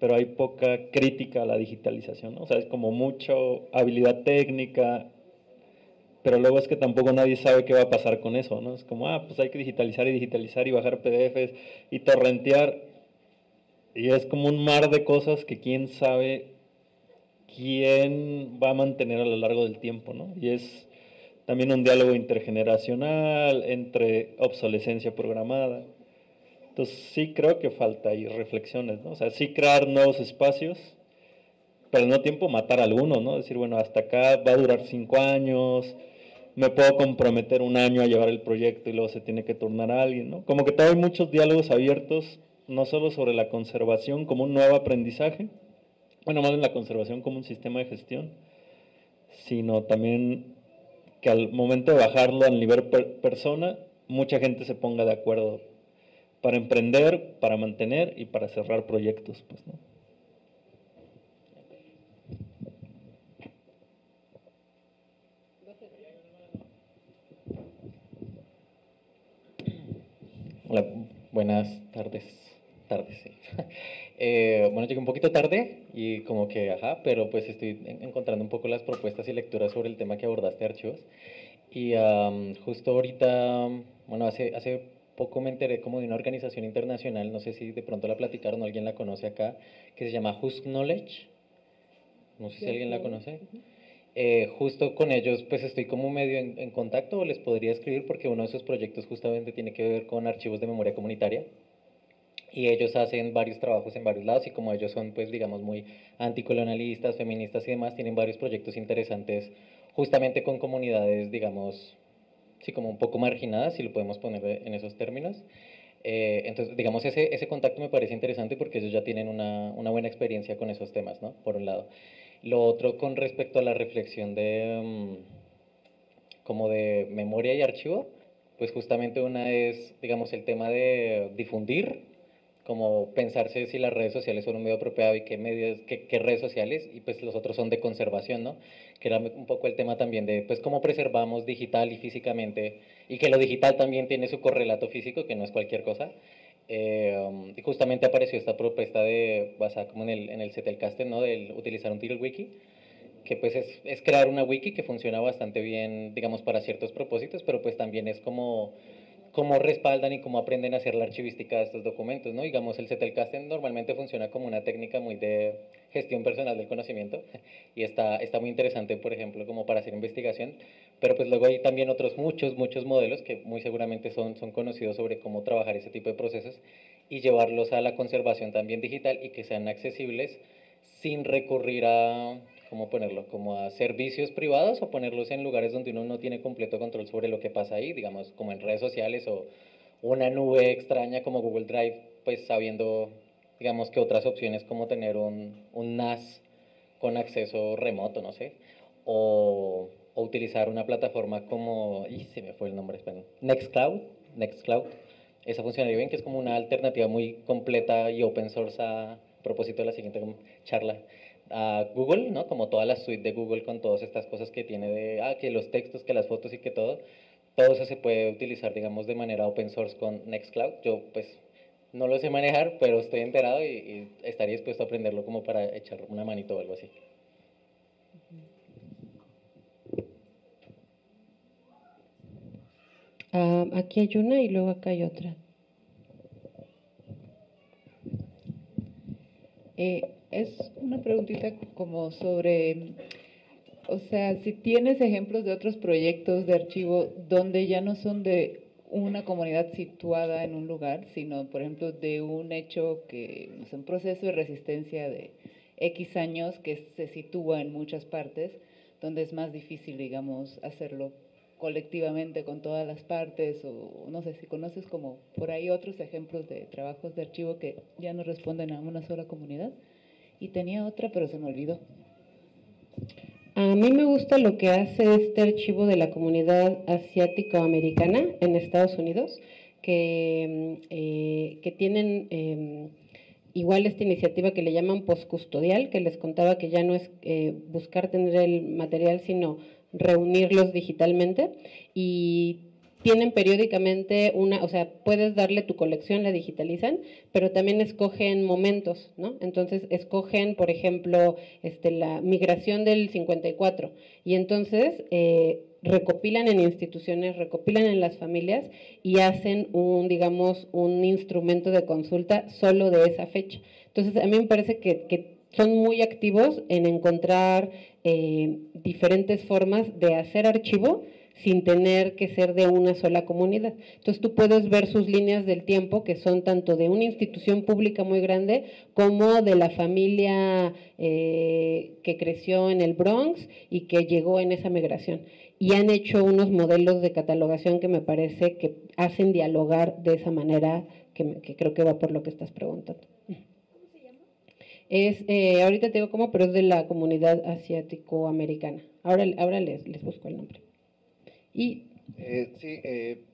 S2: pero hay poca crítica a la digitalización, O sea, es como mucho habilidad técnica, pero luego es que tampoco nadie sabe qué va a pasar con eso, ¿no? Es como, ah, pues hay que digitalizar y digitalizar y bajar PDFs y torrentear. Y es como un mar de cosas que quién sabe quién va a mantener a lo largo del tiempo, ¿no? Y es también un diálogo intergeneracional, entre obsolescencia programada. Entonces sí creo que falta ahí reflexiones, ¿no? O sea, sí crear nuevos espacios, pero al mismo tiempo matar algunos, ¿no? Decir, bueno, hasta acá va a durar cinco años, me puedo comprometer un año a llevar el proyecto y luego se tiene que turnar a alguien, ¿no? Como que todavía hay muchos diálogos abiertos, no solo sobre la conservación como un nuevo aprendizaje, bueno, más en la conservación como un sistema de gestión, sino también que al momento de bajarlo al nivel persona, mucha gente se ponga de acuerdo
S14: para emprender, para mantener y para cerrar proyectos, pues, ¿no?
S15: Hola, buenas tardes. Tardes, sí. (laughs) Eh, bueno, llegué un poquito tarde y como que, ajá, pero pues estoy encontrando un poco las propuestas y lecturas sobre el tema que abordaste, archivos. Y justo ahorita, bueno, hace, hace poco me enteré como de una organización internacional, no sé si de pronto la platicaron o alguien la conoce acá, que se llama Just Knowledge. No sé si alguien la conoce. Eh, justo con ellos pues estoy como medio en, en, contacto o les podría escribir porque uno de sus proyectos justamente tiene que ver con archivos de memoria comunitaria y ellos hacen varios trabajos en varios lados y como ellos son pues digamos muy anticolonialistas, feministas y demás, tienen varios proyectos interesantes justamente con comunidades digamos, sí como un poco marginadas si lo podemos poner en esos términos. Eh, entonces, digamos, ese, ese contacto me parece interesante porque ellos ya tienen una, una buena experiencia con esos temas, ¿no? Por un lado. Lo otro con respecto a la reflexión de mm, como de memoria y archivo, pues justamente una es, digamos, el tema de difundir, como pensarse si las redes sociales son un medio apropiado y qué medios, qué, qué, redes sociales, y pues los otros son de conservación, ¿no? Que era un poco el tema también de, pues, cómo preservamos digital y físicamente, y que lo digital también tiene su correlato físico, que no es cualquier cosa, eh, um, y justamente apareció esta propuesta de, basada como en el, en el ¿no? De utilizar un title wiki, que pues es, es, crear una wiki que funciona bastante bien, digamos, para ciertos propósitos, pero pues también es como cómo respaldan y cómo aprenden a hacer la archivística de estos documentos, ¿no? Digamos, el Zettelkasten normalmente funciona como una técnica muy de gestión personal del conocimiento (laughs) y está, está muy interesante, por ejemplo, como para hacer investigación, pero pues luego hay también otros muchos, muchos modelos que muy seguramente son, son conocidos sobre cómo trabajar ese tipo de procesos y llevarlos a la conservación también digital y que sean accesibles sin recurrir a, ¿cómo ponerlo? Como a servicios privados o ponerlos en lugares donde uno no tiene completo control sobre lo que pasa ahí, digamos, como en redes sociales o una nube extraña como Google Drive, pues sabiendo, digamos, que otras opciones como tener un, un NAS con acceso remoto, no sé, o, o, utilizar una plataforma como, y se me fue el nombre, esperen, Nextcloud, Nextcloud, esa funcionaría bien, que es como una alternativa muy completa y open source a propósito de la siguiente charla a Google, ¿no? Como toda la suite de Google con todas estas cosas que tiene de, ah, que los textos, que las fotos y que todo, todo eso se puede utilizar, digamos, de manera open source con Nextcloud. Yo, pues, no lo sé manejar, pero estoy enterado y, estaría dispuesto a aprenderlo como para echar una manito o algo así.
S1: Uh, aquí hay una y luego acá hay otra.
S8: Eh, es una preguntita como sobre, o sea, si tienes ejemplos de otros proyectos de archivo donde ya no son de una comunidad situada en un lugar, sino, por ejemplo, de un hecho que es un proceso de resistencia de X años que se sitúa en muchas partes, donde es más difícil, digamos, hacerlo colectivamente con todas las partes, o no sé si conoces como por ahí otros ejemplos de trabajos de archivo que ya no responden a una sola comunidad y tenía otra, pero se me olvidó.
S1: A mí me gusta lo que hace este archivo de la comunidad asiático-americana en Estados Unidos, que, eh, que tienen eh, igual esta iniciativa que le llaman postcustodial, que les contaba que ya no es eh, buscar tener el material, sino reunirlos digitalmente. Y tienen periódicamente una, o sea, puedes darle tu colección, la digitalizan, pero también escogen momentos, ¿no? Entonces escogen, por ejemplo, este, la migración del 54 y entonces eh, recopilan en instituciones, recopilan en las familias y hacen un, digamos, un instrumento de consulta solo de esa fecha. Entonces a mí me parece que, son muy activos en encontrar eh, diferentes formas de hacer archivo sin tener que ser de una sola comunidad. Entonces tú puedes ver sus líneas del tiempo que son tanto de una institución pública muy grande como de la familia eh, que creció en el Bronx y que llegó en esa migración. Y han hecho unos modelos de catalogación que me parece que hacen dialogar de esa manera, que, creo que va por lo que estás preguntando. Es, eh, ahorita te digo cómo, pero es de la comunidad asiático-americana. Ahora, ahora les, les busco el nombre.
S16: Y... Eh, sí, eh,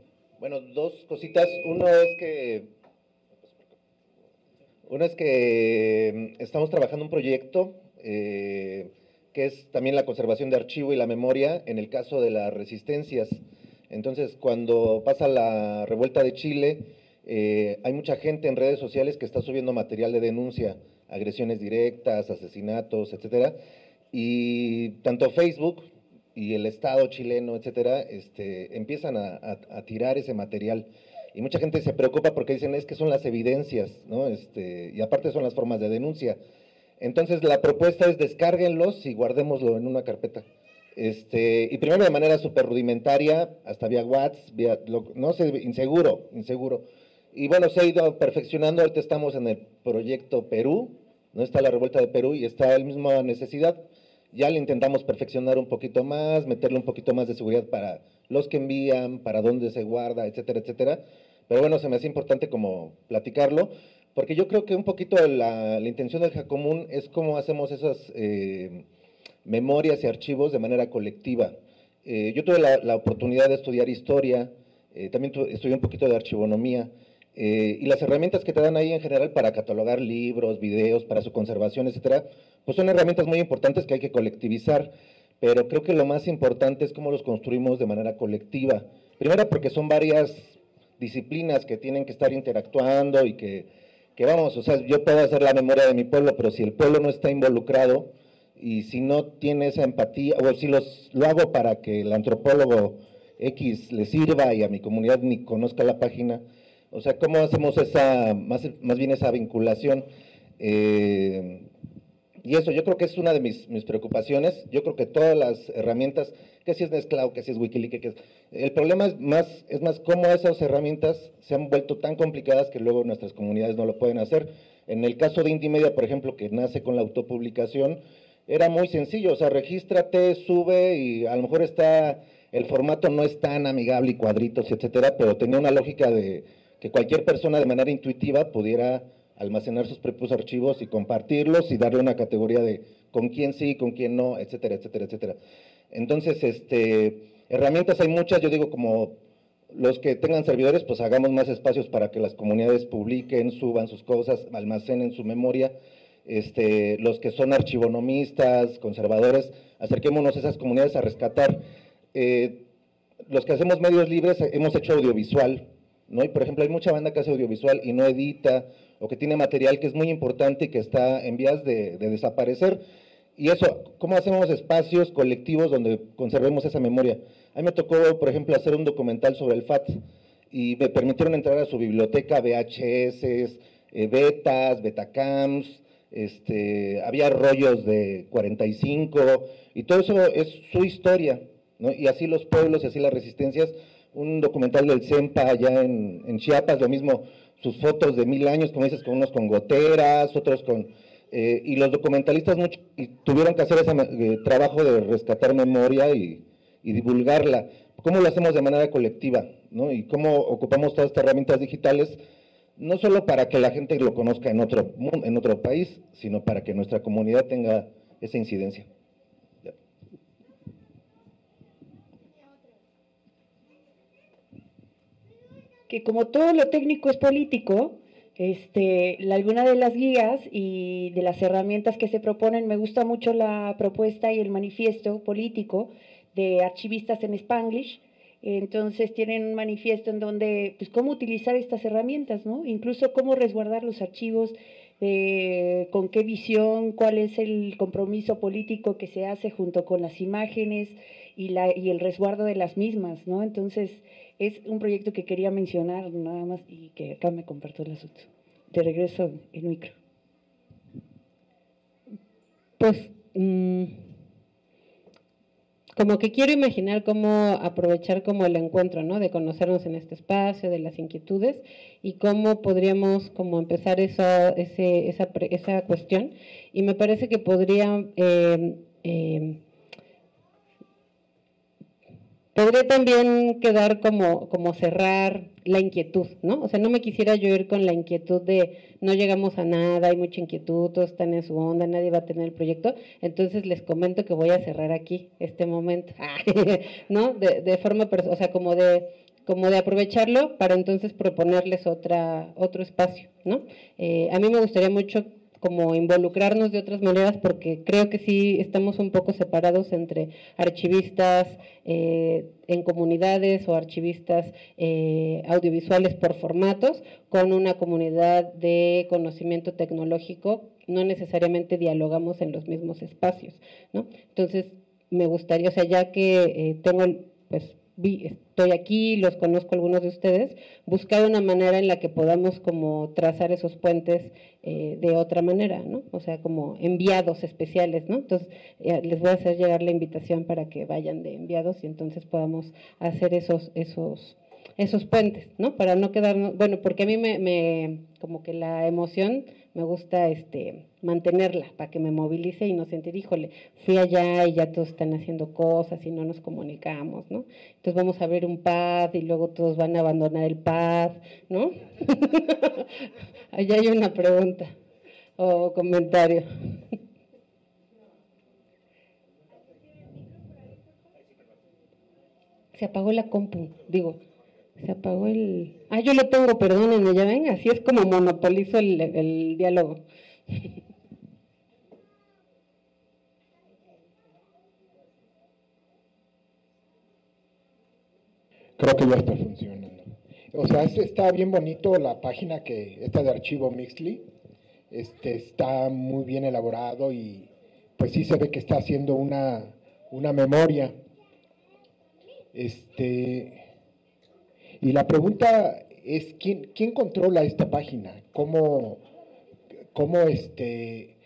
S16: bueno, dos cositas. Uno es que Una es que mm, estamos trabajando un proyecto eh, que es también la conservación de archivo y la memoria en el caso de las resistencias. Entonces, cuando pasa la revuelta de Chile, eh, hay mucha gente en redes sociales que está subiendo material de denuncia, agresiones directas, asesinatos, etcétera, y tanto Facebook y el Estado chileno, etcétera, este, empiezan a, tirar ese material. Y mucha gente se preocupa porque dicen es que son las evidencias, ¿no? Este, y aparte son las formas de denuncia. Entonces la propuesta es descárguenlos y guardémoslo en una carpeta. Este, y primero de manera súper rudimentaria, hasta vía WhatsApp, vía, no sé, inseguro, inseguro. Y bueno, se ha ido perfeccionando, ahorita estamos en el proyecto Perú, no está la revuelta de Perú y está la misma necesidad. Ya le intentamos perfeccionar un poquito más, meterle un poquito más de seguridad para los que envían, para dónde se guarda, etcétera, etcétera. Pero bueno, se me hace importante como platicarlo, porque yo creo que un poquito la, intención del Jacomún es cómo hacemos esas eh, memorias y archivos de manera colectiva. Eh, yo tuve la, oportunidad de estudiar historia, eh, también estudié un poquito de archivonomía, eh, y las herramientas que te dan ahí en general para catalogar libros, videos, para su conservación, etcétera, pues son herramientas muy importantes que hay que colectivizar, pero creo que lo más importante es cómo los construimos de manera colectiva. Primero porque son varias disciplinas que tienen que estar interactuando y que, vamos, o sea, yo puedo hacer la memoria de mi pueblo, pero si el pueblo no está involucrado y si no tiene esa empatía, o si los, lo hago para que el antropólogo X le sirva y a mi comunidad ni conozca la página, o sea, ¿cómo hacemos esa, más, más bien esa vinculación? Eh, y eso yo creo que es una de mis, mis, preocupaciones. Yo creo que todas las herramientas, que si es Nextcloud, que si es Wikileaks, el problema es más, es más cómo esas herramientas se han vuelto tan complicadas que luego nuestras comunidades no lo pueden hacer. En el caso de Intimedia, por ejemplo, que nace con la autopublicación, era muy sencillo, o sea, regístrate, sube y a lo mejor está, el formato no es tan amigable y cuadritos, etcétera, pero tenía una lógica de que cualquier persona de manera intuitiva pudiera almacenar sus propios archivos y compartirlos y darle una categoría de con quién sí, con quién no, etcétera, etcétera, etcétera. Entonces, este, herramientas hay muchas, yo digo como los que tengan servidores, pues hagamos más espacios para que las comunidades publiquen, suban sus cosas, almacenen su memoria. Este, los que son archivonomistas, conservadores, acerquémonos a esas comunidades a rescatar. Eh, los que hacemos medios libres hemos hecho audiovisual, ¿no? Y por ejemplo, hay mucha banda que hace audiovisual y no edita, o que tiene material que es muy importante y que está en vías de, desaparecer. Y eso, ¿cómo hacemos espacios colectivos donde conservemos esa memoria? A mí me tocó, por ejemplo, hacer un documental sobre el FAT y me permitieron entrar a su biblioteca VHS, eh, betas, betacams, este, había rollos de 45 y todo eso es su historia, ¿no? Y así los pueblos y así las resistencias un documental del CEMPA allá en, Chiapas, lo mismo, sus fotos de mil años, como dices, con unos con goteras, otros con... Eh, y los documentalistas mucho, y tuvieron que hacer ese eh, trabajo de rescatar memoria y, divulgarla. ¿Cómo lo hacemos de manera colectiva? ¿no? Y cómo ocupamos todas estas herramientas digitales, no solo para que la gente lo conozca en otro, en otro país, sino para que nuestra comunidad tenga esa incidencia.
S17: Que como todo lo técnico es político, este, alguna de las guías y de las herramientas que se proponen, me gusta mucho la propuesta y el manifiesto político de archivistas en Spanglish. Entonces tienen un manifiesto en donde, pues, cómo utilizar estas herramientas, ¿no? Incluso cómo resguardar los archivos, eh, con qué visión, cuál es el compromiso político que se hace junto con las imágenes y, la, y el resguardo de las mismas, ¿no? Entonces, es un proyecto que quería mencionar nada más y que acá me comparto el asunto. De regreso en micro.
S1: Pues mm, como que quiero imaginar cómo aprovechar como el encuentro, ¿no? De conocernos en este espacio, de las inquietudes y cómo podríamos como empezar esa, ese, esa, esa cuestión. Y me parece que podría eh, eh, podría también quedar como, como cerrar la inquietud, ¿no? O sea, no me quisiera yo ir con la inquietud de no llegamos a nada, hay mucha inquietud, todos están en su onda, nadie va a tener el proyecto. Entonces les comento que voy a cerrar aquí este momento, (laughs) ¿no? De, de forma, o sea, como de como de aprovecharlo para entonces proponerles otra, otro espacio, ¿no? Eh, a mí me gustaría mucho como involucrarnos de otras maneras porque creo que sí estamos un poco separados entre archivistas eh, en comunidades o archivistas eh, audiovisuales por formatos con una comunidad de conocimiento tecnológico, no necesariamente dialogamos en los mismos espacios, ¿no? Entonces, me gustaría, o sea, ya que eh, tengo, pues, estoy aquí, los conozco algunos de ustedes, buscar una manera en la que podamos como trazar esos puentes eh, de otra manera, ¿no? O sea, como enviados especiales, ¿no? Entonces, eh, les voy a hacer llegar la invitación para que vayan de enviados y entonces podamos hacer esos, esos, esos puentes, ¿no? Para no quedarnos, bueno, porque a mí me, me como que la emoción me gusta este, mantenerla para que me movilice y no sentir, híjole, fui allá y ya todos están haciendo cosas y no nos comunicamos, ¿no? Entonces vamos a abrir un pad y luego todos van a abandonar el pad, ¿no? (laughs) allá hay una pregunta o comentario. Se apagó la compu, digo. Se apagó el... Ah, yo lo tengo, perdónenme, ya venga, así es como monopolizo el, el diálogo.
S4: Creo que ya está funcionando. O sea, está bien bonito la página que esta de archivo Mixly. Este está muy bien elaborado y pues sí se ve que está haciendo una, una memoria. Este y la pregunta es, ¿quién, quién controla esta página? ¿Cómo, cómo este,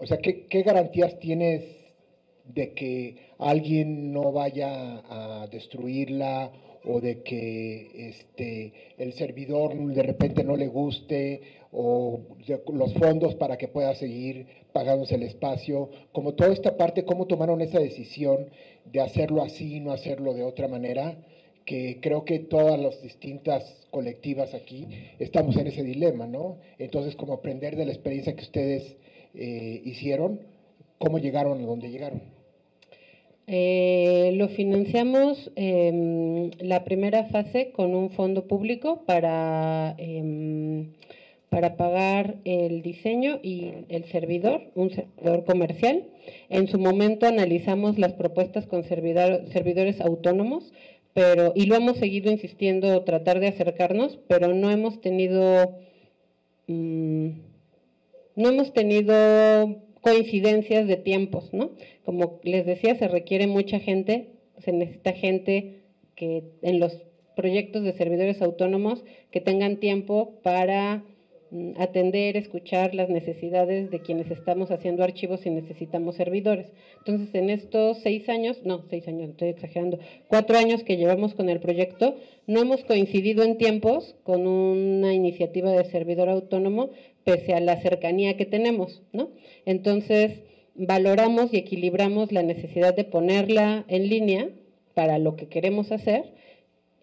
S4: o sea, ¿qué, qué garantías tienes de que alguien no vaya a destruirla o de que este, el servidor de repente no le guste o los fondos para que pueda seguir pagándose el espacio, como toda esta parte, cómo tomaron esa decisión de hacerlo así y no hacerlo de otra manera que creo que todas las distintas colectivas aquí estamos en ese dilema, ¿no? Entonces, como aprender de la experiencia que ustedes eh, hicieron, ¿cómo llegaron a donde llegaron?
S1: Eh, lo financiamos eh, la primera fase con un fondo público para, em, para pagar el diseño y el servidor, un servidor comercial. En su momento analizamos las propuestas con servidores autónomos pero y lo hemos seguido insistiendo tratar de acercarnos, pero no hemos tenido mm, no hemos tenido coincidencias de tiempos, ¿no? Como les decía, se requiere mucha gente, se necesita gente que en los proyectos de servidores autónomos que tengan tiempo para atender, escuchar las necesidades de quienes estamos haciendo archivos y necesitamos servidores. Entonces, en estos seis años, no, seis años, estoy exagerando, cuatro años que llevamos con el proyecto, no hemos coincidido en tiempos con una iniciativa de servidor autónomo, pese a la cercanía que tenemos, ¿no? Entonces, valoramos y equilibramos la necesidad de ponerla en línea para lo que queremos hacer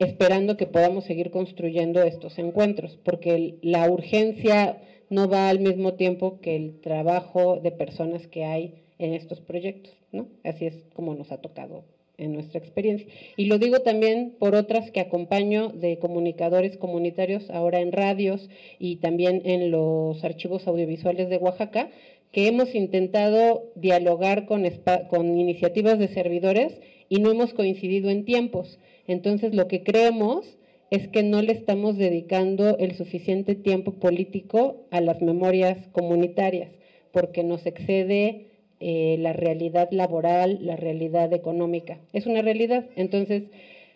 S1: esperando que podamos seguir construyendo estos encuentros, porque la urgencia no va al mismo tiempo que el trabajo de personas que hay en estos proyectos, ¿no? Así es como nos ha tocado en nuestra experiencia. Y lo digo también por otras que acompaño de comunicadores comunitarios ahora en radios y también en los archivos audiovisuales de Oaxaca, que hemos intentado dialogar con, con iniciativas de servidores y no hemos coincidido en tiempos. Entonces, lo que creemos es que no le estamos dedicando el suficiente tiempo político a las memorias comunitarias, porque nos excede eh, la realidad laboral, la realidad económica. Es una realidad. Entonces,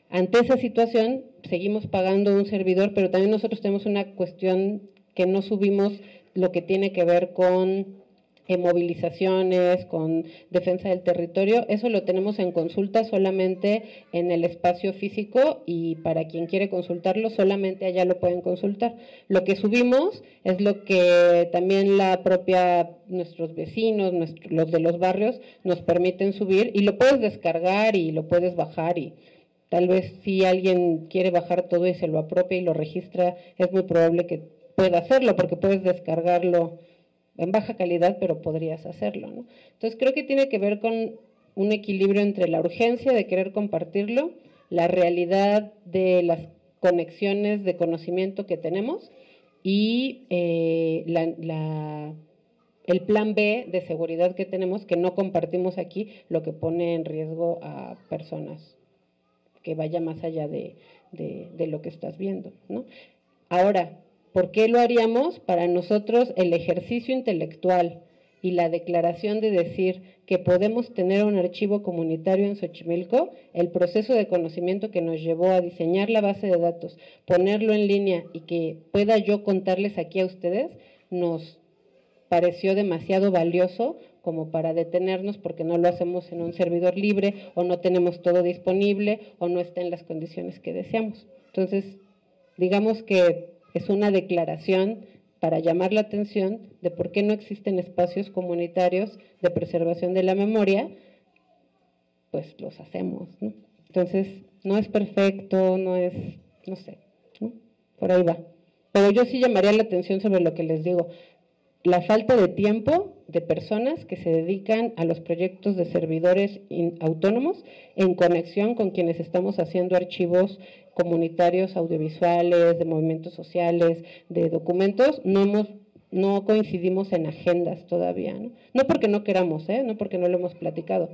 S1: ante esa situación, seguimos pagando un servidor, pero también nosotros tenemos una cuestión que no subimos lo que tiene que ver con en movilizaciones, con defensa del territorio, eso lo tenemos en consulta solamente en el espacio físico y para quien quiere consultarlo solamente allá lo pueden consultar. Lo que subimos es lo que también la propia, nuestros vecinos, los de los barrios nos permiten subir y lo puedes descargar y lo puedes bajar y tal vez si alguien quiere bajar todo y se lo apropia y lo registra, es muy probable que pueda hacerlo porque puedes descargarlo en baja calidad, pero podrías hacerlo. ¿no? Entonces creo que tiene que ver con un equilibrio entre la urgencia de querer compartirlo, la realidad de las conexiones de conocimiento que tenemos y eh, la, la, el plan B de seguridad que tenemos, que no compartimos aquí, lo que pone en riesgo a personas, que vaya más allá de, de, de lo que estás viendo. ¿no? Ahora, ¿por qué lo haríamos? Para nosotros el ejercicio intelectual y la declaración de decir que podemos tener un archivo comunitario en Xochimilco, el proceso de conocimiento que nos llevó a diseñar la base de datos, ponerlo en línea y que pueda yo contarles aquí a ustedes, nos pareció demasiado valioso como para detenernos porque no lo hacemos en un servidor libre o no tenemos todo disponible o no está en las condiciones que deseamos. Entonces, digamos que es una declaración para llamar la atención de por qué no existen espacios comunitarios de preservación de la memoria, pues los hacemos. Entonces, no es perfecto, no es, no sé, ¿no? por ahí va. Pero yo sí llamaría la atención sobre lo que les digo, la falta de tiempo de personas que se dedican a los proyectos de servidores autónomos en conexión con quienes estamos haciendo archivos comunitarios, audiovisuales, de movimientos sociales, de documentos, no hemos no coincidimos en agendas todavía, ¿no? No porque no queramos, ¿eh? no porque no lo hemos platicado.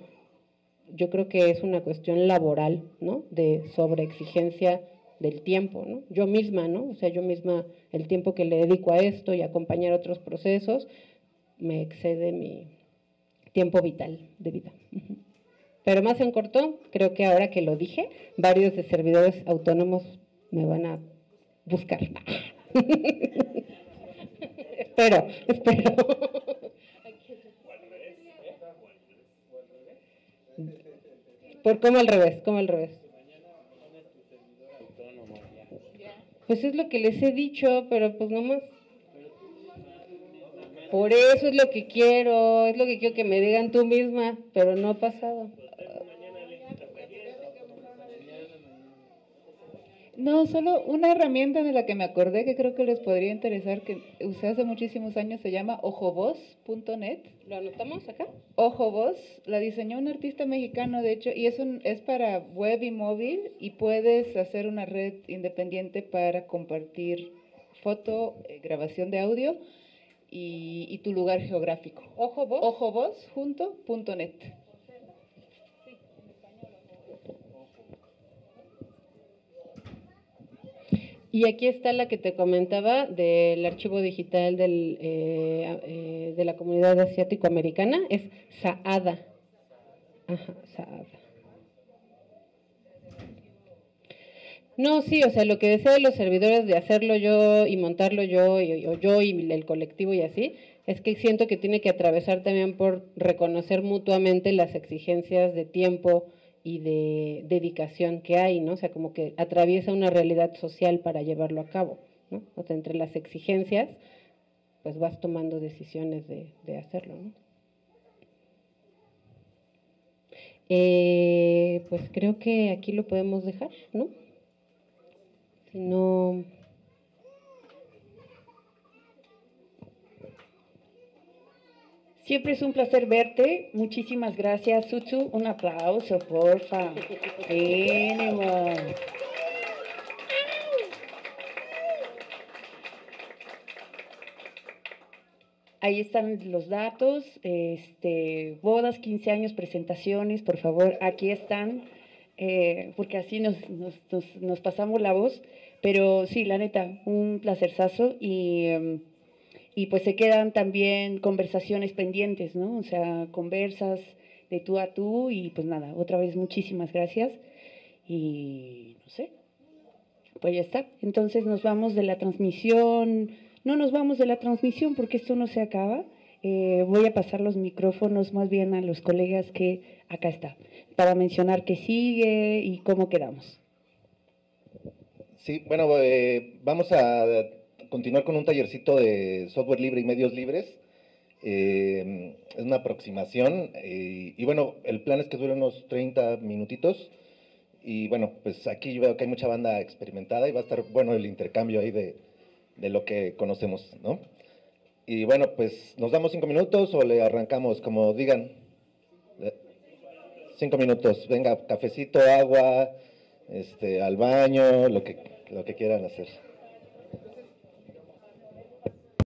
S1: Yo creo que es una cuestión laboral, ¿no? De sobreexigencia del tiempo, ¿no? Yo misma, ¿no? O sea, yo misma, el tiempo que le dedico a esto y acompañar otros procesos, me excede mi tiempo vital de vida. Pero más en corto, creo que ahora que lo dije, varios de servidores autónomos me van a buscar. (laughs) espero, espero. ¿Por cómo al revés? ¿Cómo al revés? Pues es lo que les he dicho, pero pues no más. Por eso es lo que quiero, es lo que quiero que me digan tú misma, pero no ha pasado.
S8: No, solo una herramienta de la que me acordé que creo que les podría interesar, que usé hace muchísimos años, se llama ojovoz.net.
S1: ¿Lo anotamos acá?
S8: Ojovoz, la diseñó un artista mexicano, de hecho, y es, un, es para web y móvil, y puedes hacer una red independiente para compartir foto, eh, grabación de audio y, y, tu lugar geográfico.
S1: Ojovoz.
S8: Ojovoz.net.
S1: Y aquí está la que te comentaba del archivo digital del, eh, eh, de la comunidad asiático-americana, es SAADA. Ajá, SAADA. No, sí, o sea, lo que deseo de los servidores de hacerlo yo y montarlo yo, y, o yo y el colectivo y así, es que siento que tiene que atravesar también por reconocer mutuamente las exigencias de tiempo, y de dedicación que hay, ¿no? O sea, como que atraviesa una realidad social para llevarlo a cabo, ¿no? O entre las exigencias, pues vas tomando decisiones de, de hacerlo, ¿no? Eh, pues creo que aquí lo podemos dejar, ¿no? Si no...
S17: Siempre es un placer verte. Muchísimas gracias, Sutsu. Un aplauso, porfa. Ánimo. Ahí están los datos, este, bodas, 15 años, presentaciones, por favor, aquí están, eh, porque así nos, nos, nos, pasamos la voz. Pero sí, la neta, un placerzazo y... Um, y pues se quedan también conversaciones pendientes, ¿no? O sea, conversas de tú a tú y pues nada, otra vez muchísimas gracias y no sé, pues ya está. Entonces nos vamos de la transmisión, no nos vamos de la transmisión porque esto no se acaba. Eh, voy a pasar los micrófonos más bien a los colegas que acá está, para mencionar qué sigue y cómo quedamos.
S16: Sí, bueno, eh, vamos a continuar con un tallercito de software libre y medios libres. Eh, es una aproximación eh, y bueno, el plan es que dure unos 30 minutitos y bueno, pues aquí veo que hay mucha banda experimentada y va a estar bueno el intercambio ahí de, de lo que conocemos, ¿no? Y bueno, pues nos damos cinco minutos o le arrancamos, como digan. Cinco minutos, venga, cafecito, agua, este, al baño, lo que lo que quieran hacer.